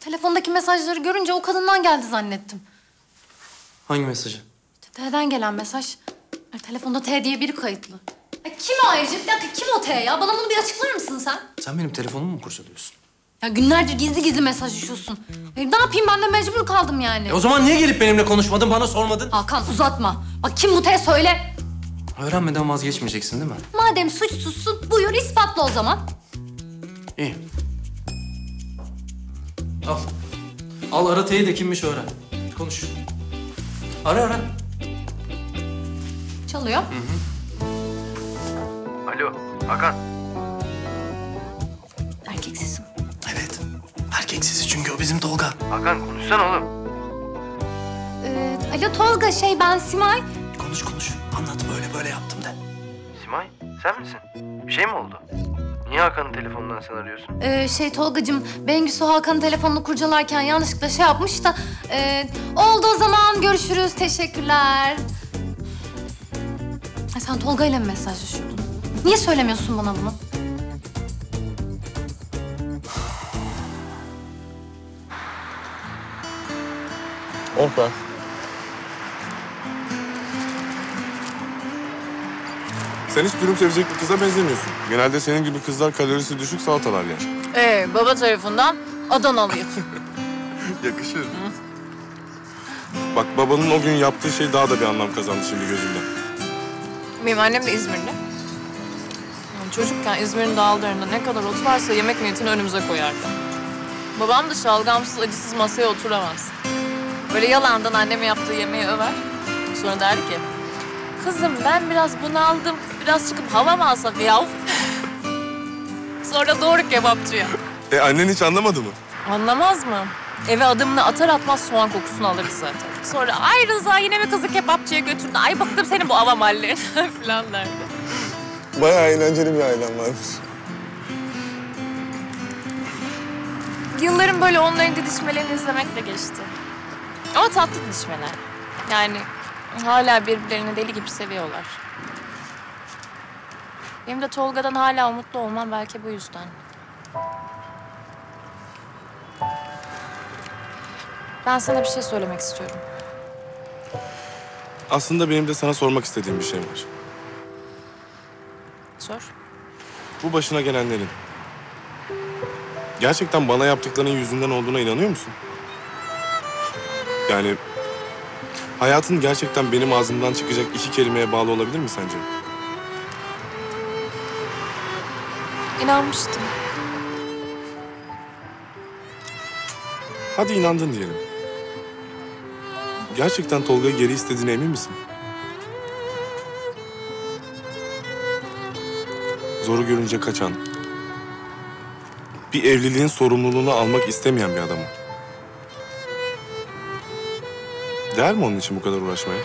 Telefondaki mesajları görünce o kadından geldi zannettim. Hangi mesajı? T'den gelen mesaj. Telefonda T diye biri kayıtlı. Ya, kim o ayrıca? Bir dakika kim o T ya? Bana bunu bir açıklar mısın sen? Sen benim telefonumu mu kurcalıyorsun? Ya günlerdir gizli gizli mesajlaşıyorsun. E, ne yapayım ben de mecbur kaldım yani. E o zaman niye gelip benimle konuşmadın, bana sormadın? Hakan uzatma. Bak kim bu T söyle. Öğrenmeden vazgeçmeyeceksin değil mi? Madem suçsuzsun buyur ispatla o zaman. İyi. Al. Al ara T'yi de kimmiş öğren. Konuş. Ara ara. Çalıyor. Alo Hakan. Erkek sesi. Evet. Erkek sesi çünkü o bizim Tolga. Hakan konuşsana oğlum. Ee, alo Tolga şey ben Simay. Konuş konuş. Anlat böyle böyle yaptım de. Simay sen misin? Bir şey mi oldu? Niye Hakan'ın telefonundan sen arıyorsun? Ee, şey Tolgacığım Bengüsü Hakan'ın telefonunu kurcalarken yanlışlıkla şey yapmış da... e, oldu o zaman görüşürüz teşekkürler. Ha, sen Tolga ile mi mesajlaşıyordun? Niye söylemiyorsun bana bunu? Oh be. Sen hiç dürüm sevecek bir kıza benzemiyorsun. Genelde senin gibi kızlar kalorisi düşük salatalar yer. Ee, baba tarafından Adanalıyım. Yakışır. Bak babanın o gün yaptığı şey daha da bir anlam kazandı şimdi gözümde. Benim annem de İzmirli. Çocukken İzmir'in dağlarında ne kadar ot varsa yemek niyetini önümüze koyardı. Babam da şalgamsız, acısız masaya oturamaz. Böyle yalandan anneme yaptığı yemeği över. Sonra der ki, kızım ben biraz bunaldım, biraz çıkıp hava mı alsak yav? Sonra doğru kebapçıya. E annen hiç anlamadı mı? Anlamaz mı? Eve adımını atar atmaz soğan kokusunu alırız zaten. Sonra ay Rıza yine mi kızı kebapçıya götürdün? Ay bıktım senin bu avam hallerinden falan derdi. Bayağı eğlenceli bir ailem varmış. Yıllarım böyle onların didişmelerini izlemekle geçti. Ama tatlı didişmeler. Yani hala birbirlerini deli gibi seviyorlar. Benim de Tolga'dan hala umutlu olmam belki bu yüzden. Ben sana bir şey söylemek istiyorum. Aslında benim de sana sormak istediğim bir şey var. Sor. Bu başına gelenlerin. Gerçekten bana yaptıklarının yüzünden olduğuna inanıyor musun? Yani hayatın gerçekten benim ağzımdan çıkacak iki kelimeye bağlı olabilir mi sence? İnanmıştım. Hadi inandın diyelim. Gerçekten Tolga'yı geri istediğine emin misin? Zoru görünce kaçan, bir evliliğin sorumluluğunu almak istemeyen bir adamım. Değer mi onun için bu kadar uğraşmaya?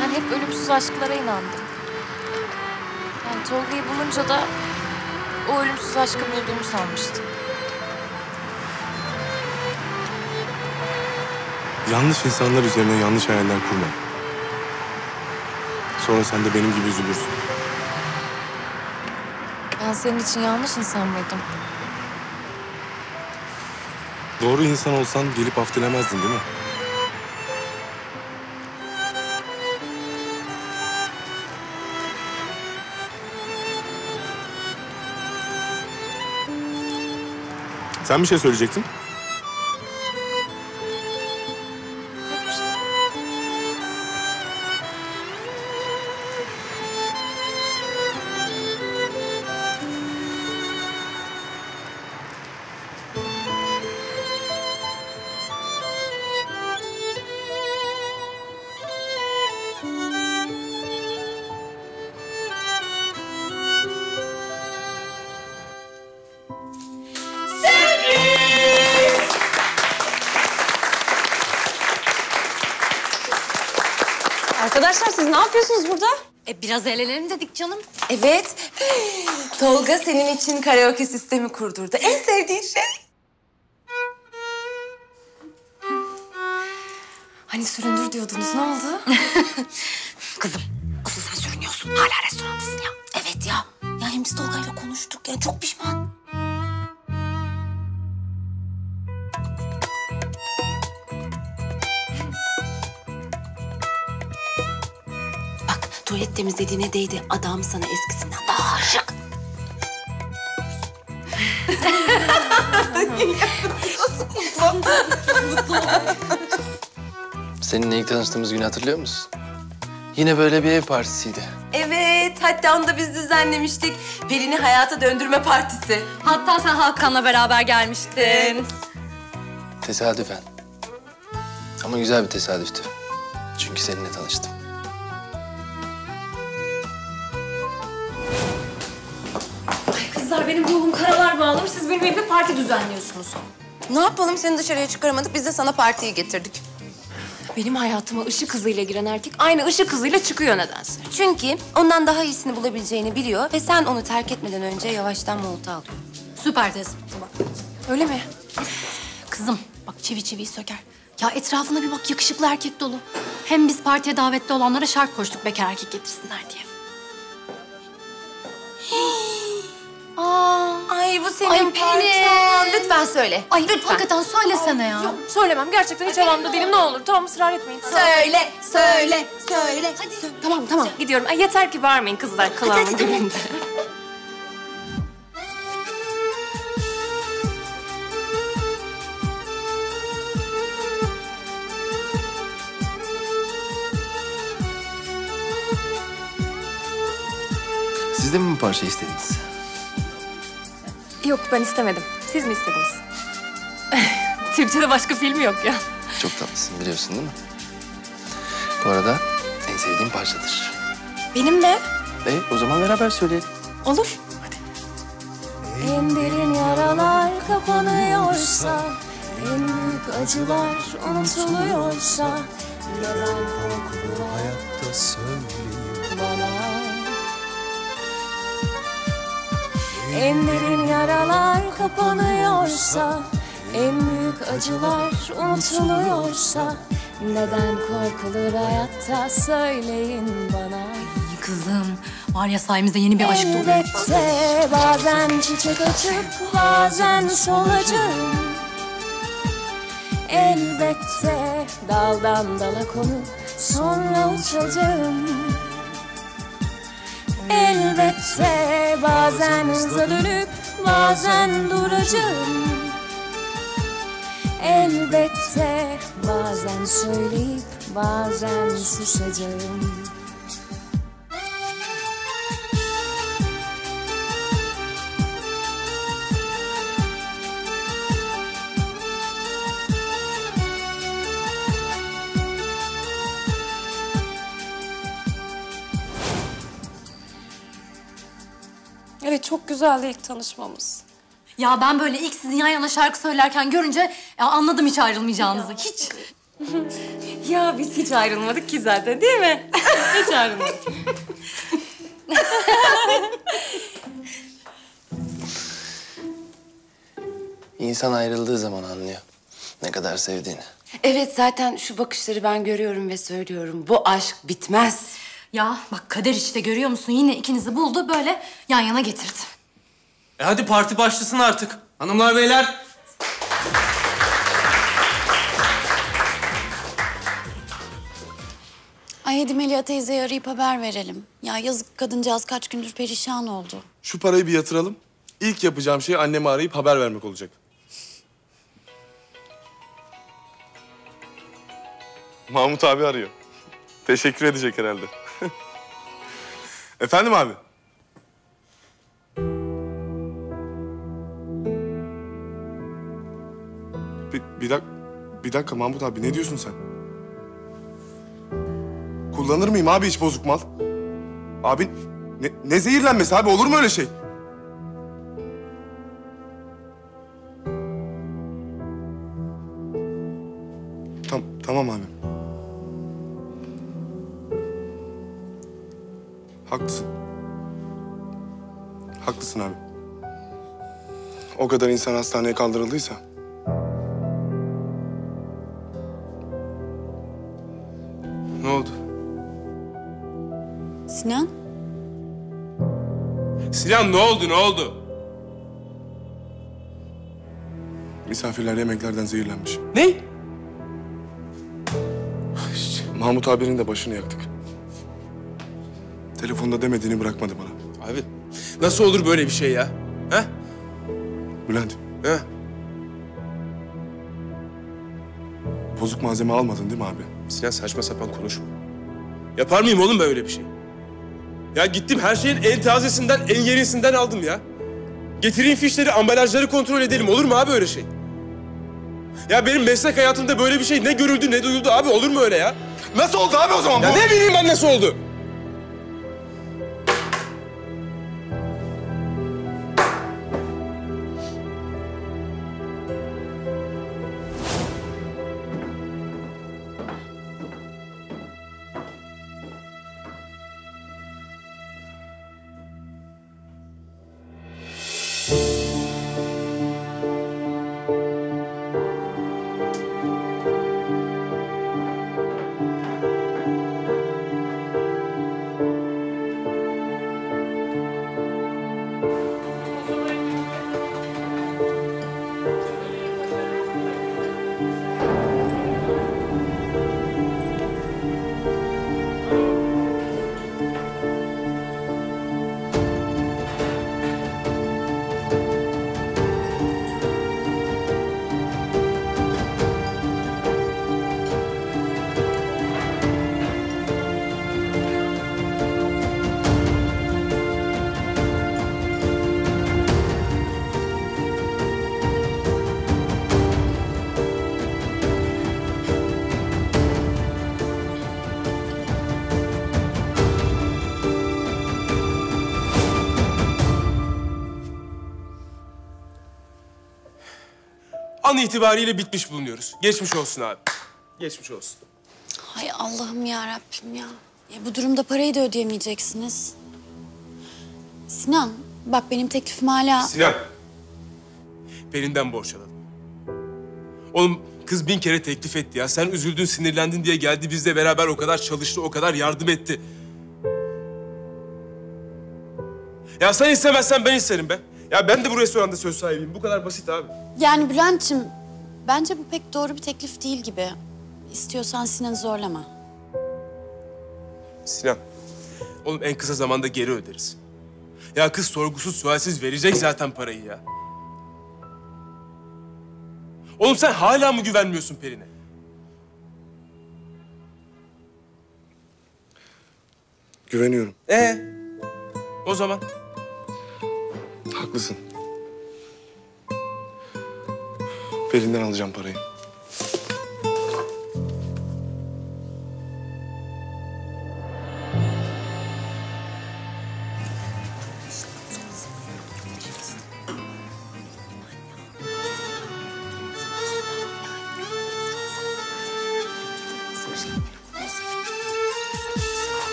Ben hep ölümsüz aşklara inandım. Yani Tolga'yı bulunca da o ölümsüz aşkı bulduğumu sanmıştım. Yanlış insanlar üzerine yanlış hayaller kurma. Sonra sen de benim gibi üzülürsün. Senin için yanlış insan mıydım? Doğru insan olsan gelip af dilemezdin değil mi? Sen bir şey söyleyecektin. Biraz eğlenelim dedik canım. Evet. Tolga senin için karaoke sistemi kurdurdu. En sevdiğin şey. Hani süründür diyordunuz. Ne oldu? değdi. Adam sana eskisinden daha aşık. Seninle ilk tanıştığımız günü hatırlıyor musun? Yine böyle bir ev partisiydi. Evet, hatta onu da biz düzenlemiştik. Pelin'i hayata döndürme partisi. Hatta sen Hakan'la beraber gelmiştin. Tesadüfen. Ama güzel bir tesadüftü. Çünkü seninle tanıştım. Benim ruhum karalar bağlamış. Siz benim evimde parti düzenliyorsunuz. Ne yapalım seni dışarıya çıkaramadık. Biz de sana partiyi getirdik. Benim hayatıma ışık hızıyla giren erkek aynı ışık hızıyla çıkıyor nedense. Çünkü ondan daha iyisini bulabileceğini biliyor ve sen onu terk etmeden önce yavaştan molta alıyor. Süper tez. Öyle mi? Kızım bak çivi çiviyi söker. Ya etrafına bir bak yakışıklı erkek dolu. Hem biz partiye davetli olanlara şart koştuk bekar erkek getirsinler diye. Aa. Ay bu senin Ay, parçan. Lütfen söyle. Ay Lütfen. hakikaten söylesene ya. Yok söylemem. Gerçekten hiç havamda değilim. Ne olur tamam ısrar etmeyin. Söyle, söyle, söyle. Hadi. Sö tamam, tamam. Gidiyorum. Ay, yeter ki varmayın kızlar kulağımın dibinde. Siz de mi bu parça istediniz? Yok ben istemedim. Siz mi istediniz? Türkçe'de başka film yok ya. Çok tatlısın biliyorsun değil mi? Bu arada en sevdiğim parçadır. Benim de. E o zaman beraber söyleyelim. Olur. En derin yaralar kapanıyorsa, en büyük acılar unutuluyorsa, neden korkulur hayatta söyleyin En derin yaralar kapanıyorsa, en büyük acılar unutuluyorsa, neden korkulur hayatta söyleyin bana. Kızım var ya sayemizde yeni bir aşk doğuyor. Elbette bazen çiçek açıp bazen solacağım Elbette daldan dala konup sonra uçacağım Elbette bazen hızla dönüp bazen duracağım. Elbette bazen söyleyip bazen susacağım Evet çok güzeldi ilk tanışmamız. Ya ben böyle ilk sizin yan yana şarkı söylerken görünce ya anladım hiç ayrılmayacağınızı. Hiç. Ya biz hiç ayrılmadık ki zaten değil mi? hiç ayrılmadık. İnsan ayrıldığı zaman anlıyor ne kadar sevdiğini. Evet zaten şu bakışları ben görüyorum ve söylüyorum. Bu aşk bitmez. Ya bak kader işte görüyor musun? Yine ikinizi buldu böyle yan yana getirdi. E hadi parti başlasın artık. Hanımlar beyler. Ay hadi Melia teyzeyi arayıp haber verelim. Ya yazık kadıncağız kaç gündür perişan oldu. Şu parayı bir yatıralım. İlk yapacağım şey annemi arayıp haber vermek olacak. Mahmut abi arıyor. Teşekkür edecek herhalde. Efendim abi? Bir, bir, dak bir dakika Mahmut abi ne diyorsun sen? Kullanır mıyım abi hiç bozuk mal? Abi ne, ne zehirlenmesi abi olur mu öyle şey? Tam, tamam abi. Haklısın. Haklısın abi. O kadar insan hastaneye kaldırıldıysa... Ne oldu? Sinan? Sinan ne oldu ne oldu? Misafirler yemeklerden zehirlenmiş. Ne? Mahmut abinin de başını yaktık. Telefonda demediğini bırakmadı bana. Abi nasıl olur böyle bir şey ya? Ha? Bülent. Ha? Bozuk malzeme almadın değil mi abi? Sinan saçma sapan konuşma. Yapar mıyım oğlum böyle bir şey? Ya gittim her şeyin en tazesinden, en yenisinden aldım ya. Getireyim fişleri, ambalajları kontrol edelim. Olur mu abi öyle şey? Ya benim meslek hayatımda böyle bir şey ne görüldü ne duyuldu abi. Olur mu öyle ya? Nasıl oldu abi o zaman Ya bu? ne bileyim ben nasıl oldu? An itibariyle bitmiş bulunuyoruz. Geçmiş olsun abi. Geçmiş olsun. Hay Allah'ım ya Rabbim ya. E, bu durumda parayı da ödeyemeyeceksiniz. Sinan, bak benim teklifim hala... Sinan. Pelin'den borç alalım. Oğlum kız bin kere teklif etti ya. Sen üzüldün, sinirlendin diye geldi bizle beraber o kadar çalıştı, o kadar yardım etti. Ya sen istemezsen ben isterim be. Ya ben de bu restoranda söz sahibiyim. Bu kadar basit abi. Yani Bülent'ciğim, bence bu pek doğru bir teklif değil gibi. İstiyorsan Sinan'ı zorlama. Sinan. Oğlum en kısa zamanda geri öderiz. Ya kız sorgusuz sualsiz verecek zaten parayı ya. Oğlum sen hala mı güvenmiyorsun Pelin'e? Güveniyorum. Ee? O zaman Haklısın. Pelin'den alacağım parayı.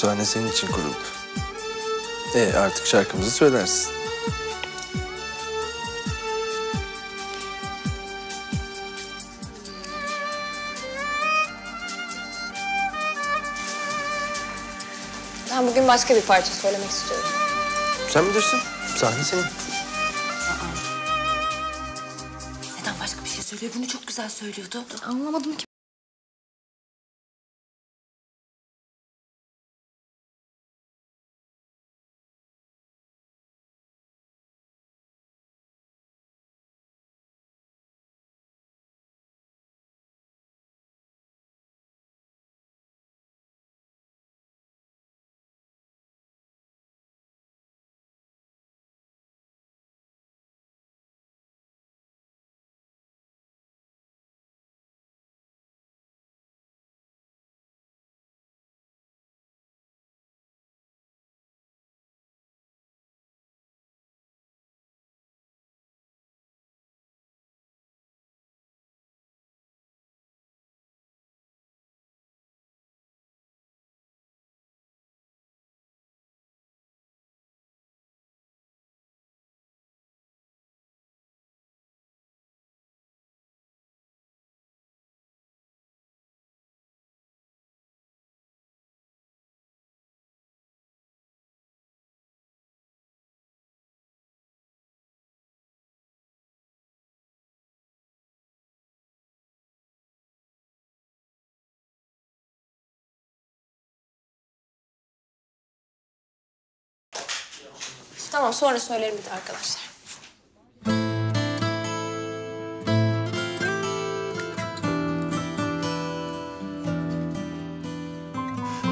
Sahne senin için kuruldu. E artık şarkımızı söylersin. Ben bugün başka bir parça söylemek istiyorum. Sen bilirsin. Sahne senin. Neden başka bir şey söylüyor? Bunu çok güzel söylüyordu. Anlamadım ki. Tamam sonra söylerim bir de arkadaşlar.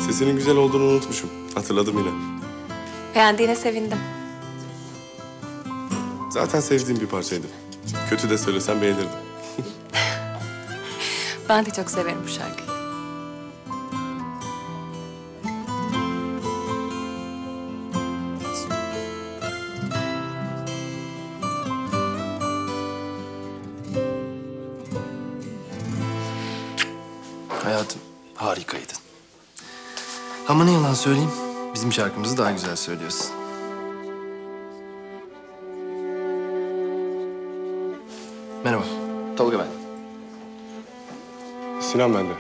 Sesinin güzel olduğunu unutmuşum. Hatırladım yine. Beğendiğine sevindim. Zaten sevdiğim bir parçaydı. Kötü de söylesem beğenirdim. Ben de çok severim bu şarkıyı. Yalan söyleyeyim, bizim şarkımızı daha güzel söylüyorsun. Merhaba, Tolga ben. Sinan bende.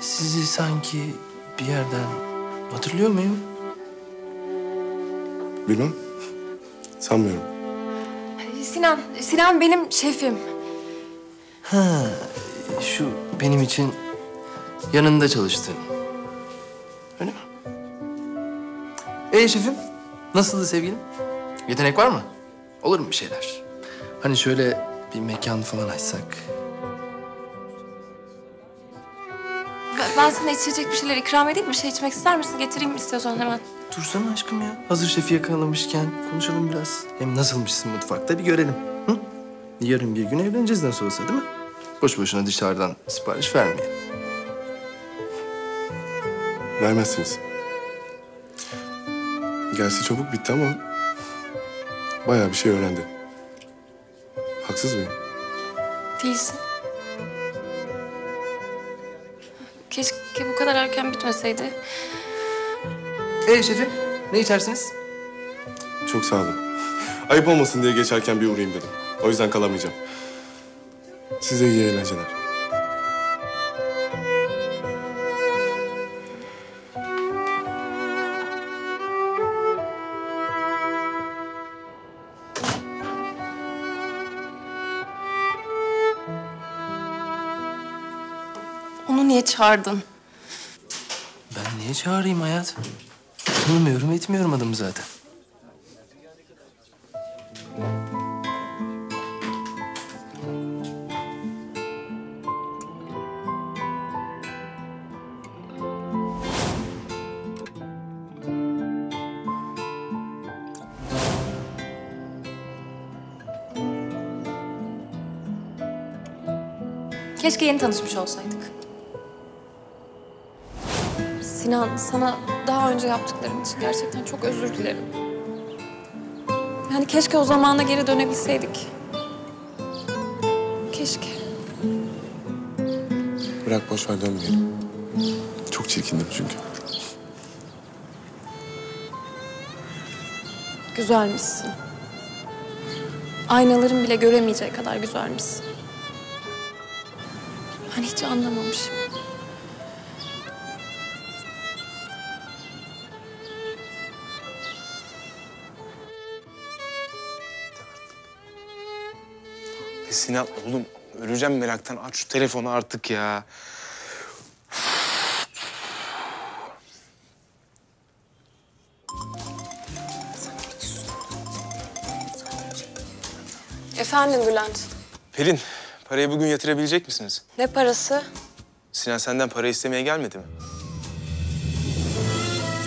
Sizi sanki bir yerden hatırlıyor muyum? Bilmem. Sanmıyorum. Sinan, Sinan benim şefim. Ha, şu benim için yanında çalıştığın. Öyle mi? Ee şefim, nasıldı sevgilim? Yetenek var mı? Olur mu bir şeyler? Hani şöyle bir mekan falan açsak. Ben, sana içecek bir şeyler ikram edeyim. Bir şey içmek ister misin? Getireyim istiyorsan hemen. Dursana aşkım ya. Hazır şefi yakalamışken konuşalım biraz. Hem nasılmışsın mutfakta bir görelim. Hı? Yarın bir gün evleneceğiz nasıl olsa değil mi? Boş boşuna dışarıdan sipariş vermeyelim. Vermezsiniz. Gerçi çabuk bitti ama bayağı bir şey öğrendi. Haksız mıyım? Değilsin. Keşke bu kadar erken bitmeseydi. Ee şefim, ne içersiniz? Çok sağ olun. Ayıp olmasın diye geçerken bir uğrayayım dedim. O yüzden kalamayacağım. Size iyi eğlenceler. Çağırdın? Ben niye çağırayım hayatım? Tanımıyorum, etmiyorum adamı zaten. Keşke yeni tanışmış olsaydık. Sinan, sana daha önce yaptıklarım için gerçekten çok özür dilerim. Yani keşke o zamana geri dönebilseydik. Keşke. Bırak boş ver dönmeyelim. Çok çirkindim çünkü. Güzelmişsin. Aynaların bile göremeyeceği kadar güzelmişsin. Ben hiç anlamamışım. Sinan oğlum öleceğim meraktan. Aç şu telefonu artık ya. Efendim Bülent. Pelin parayı bugün yatırabilecek misiniz? Ne parası? Sinan senden para istemeye gelmedi mi?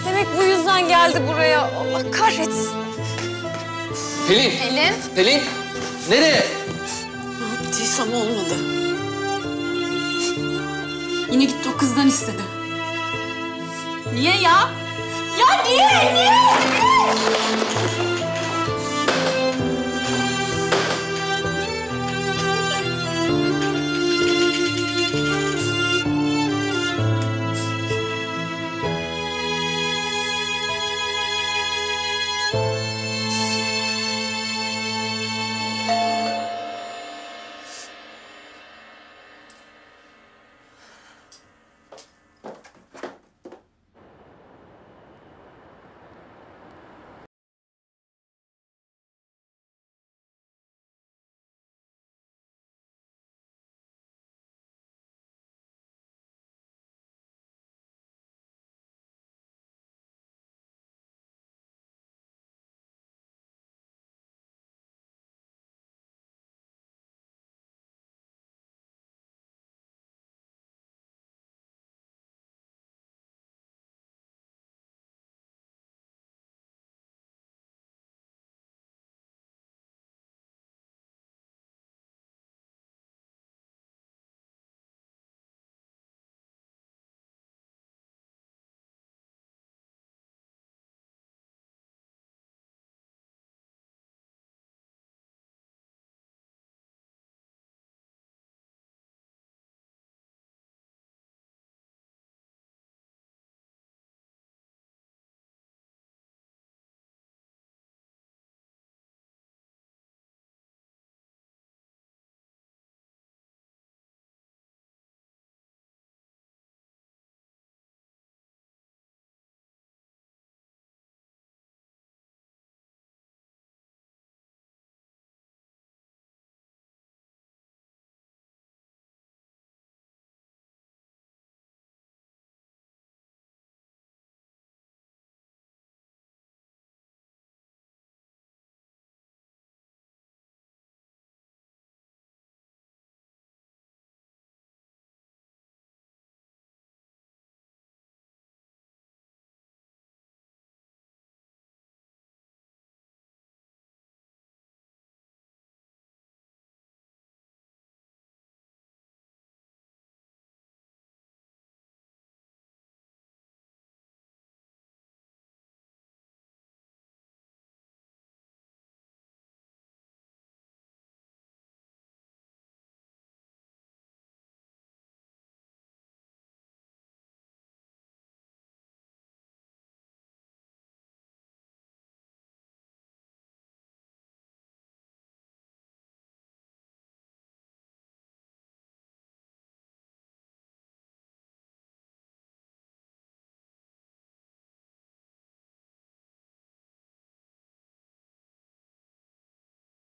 Demek bu yüzden geldi buraya. Allah kahretsin. Pelin! Pelin. Pelin! Nereye? Yaptıysam olmadı. Yine gitti o kızdan istedi. Niye ya? Ya niye? Niye?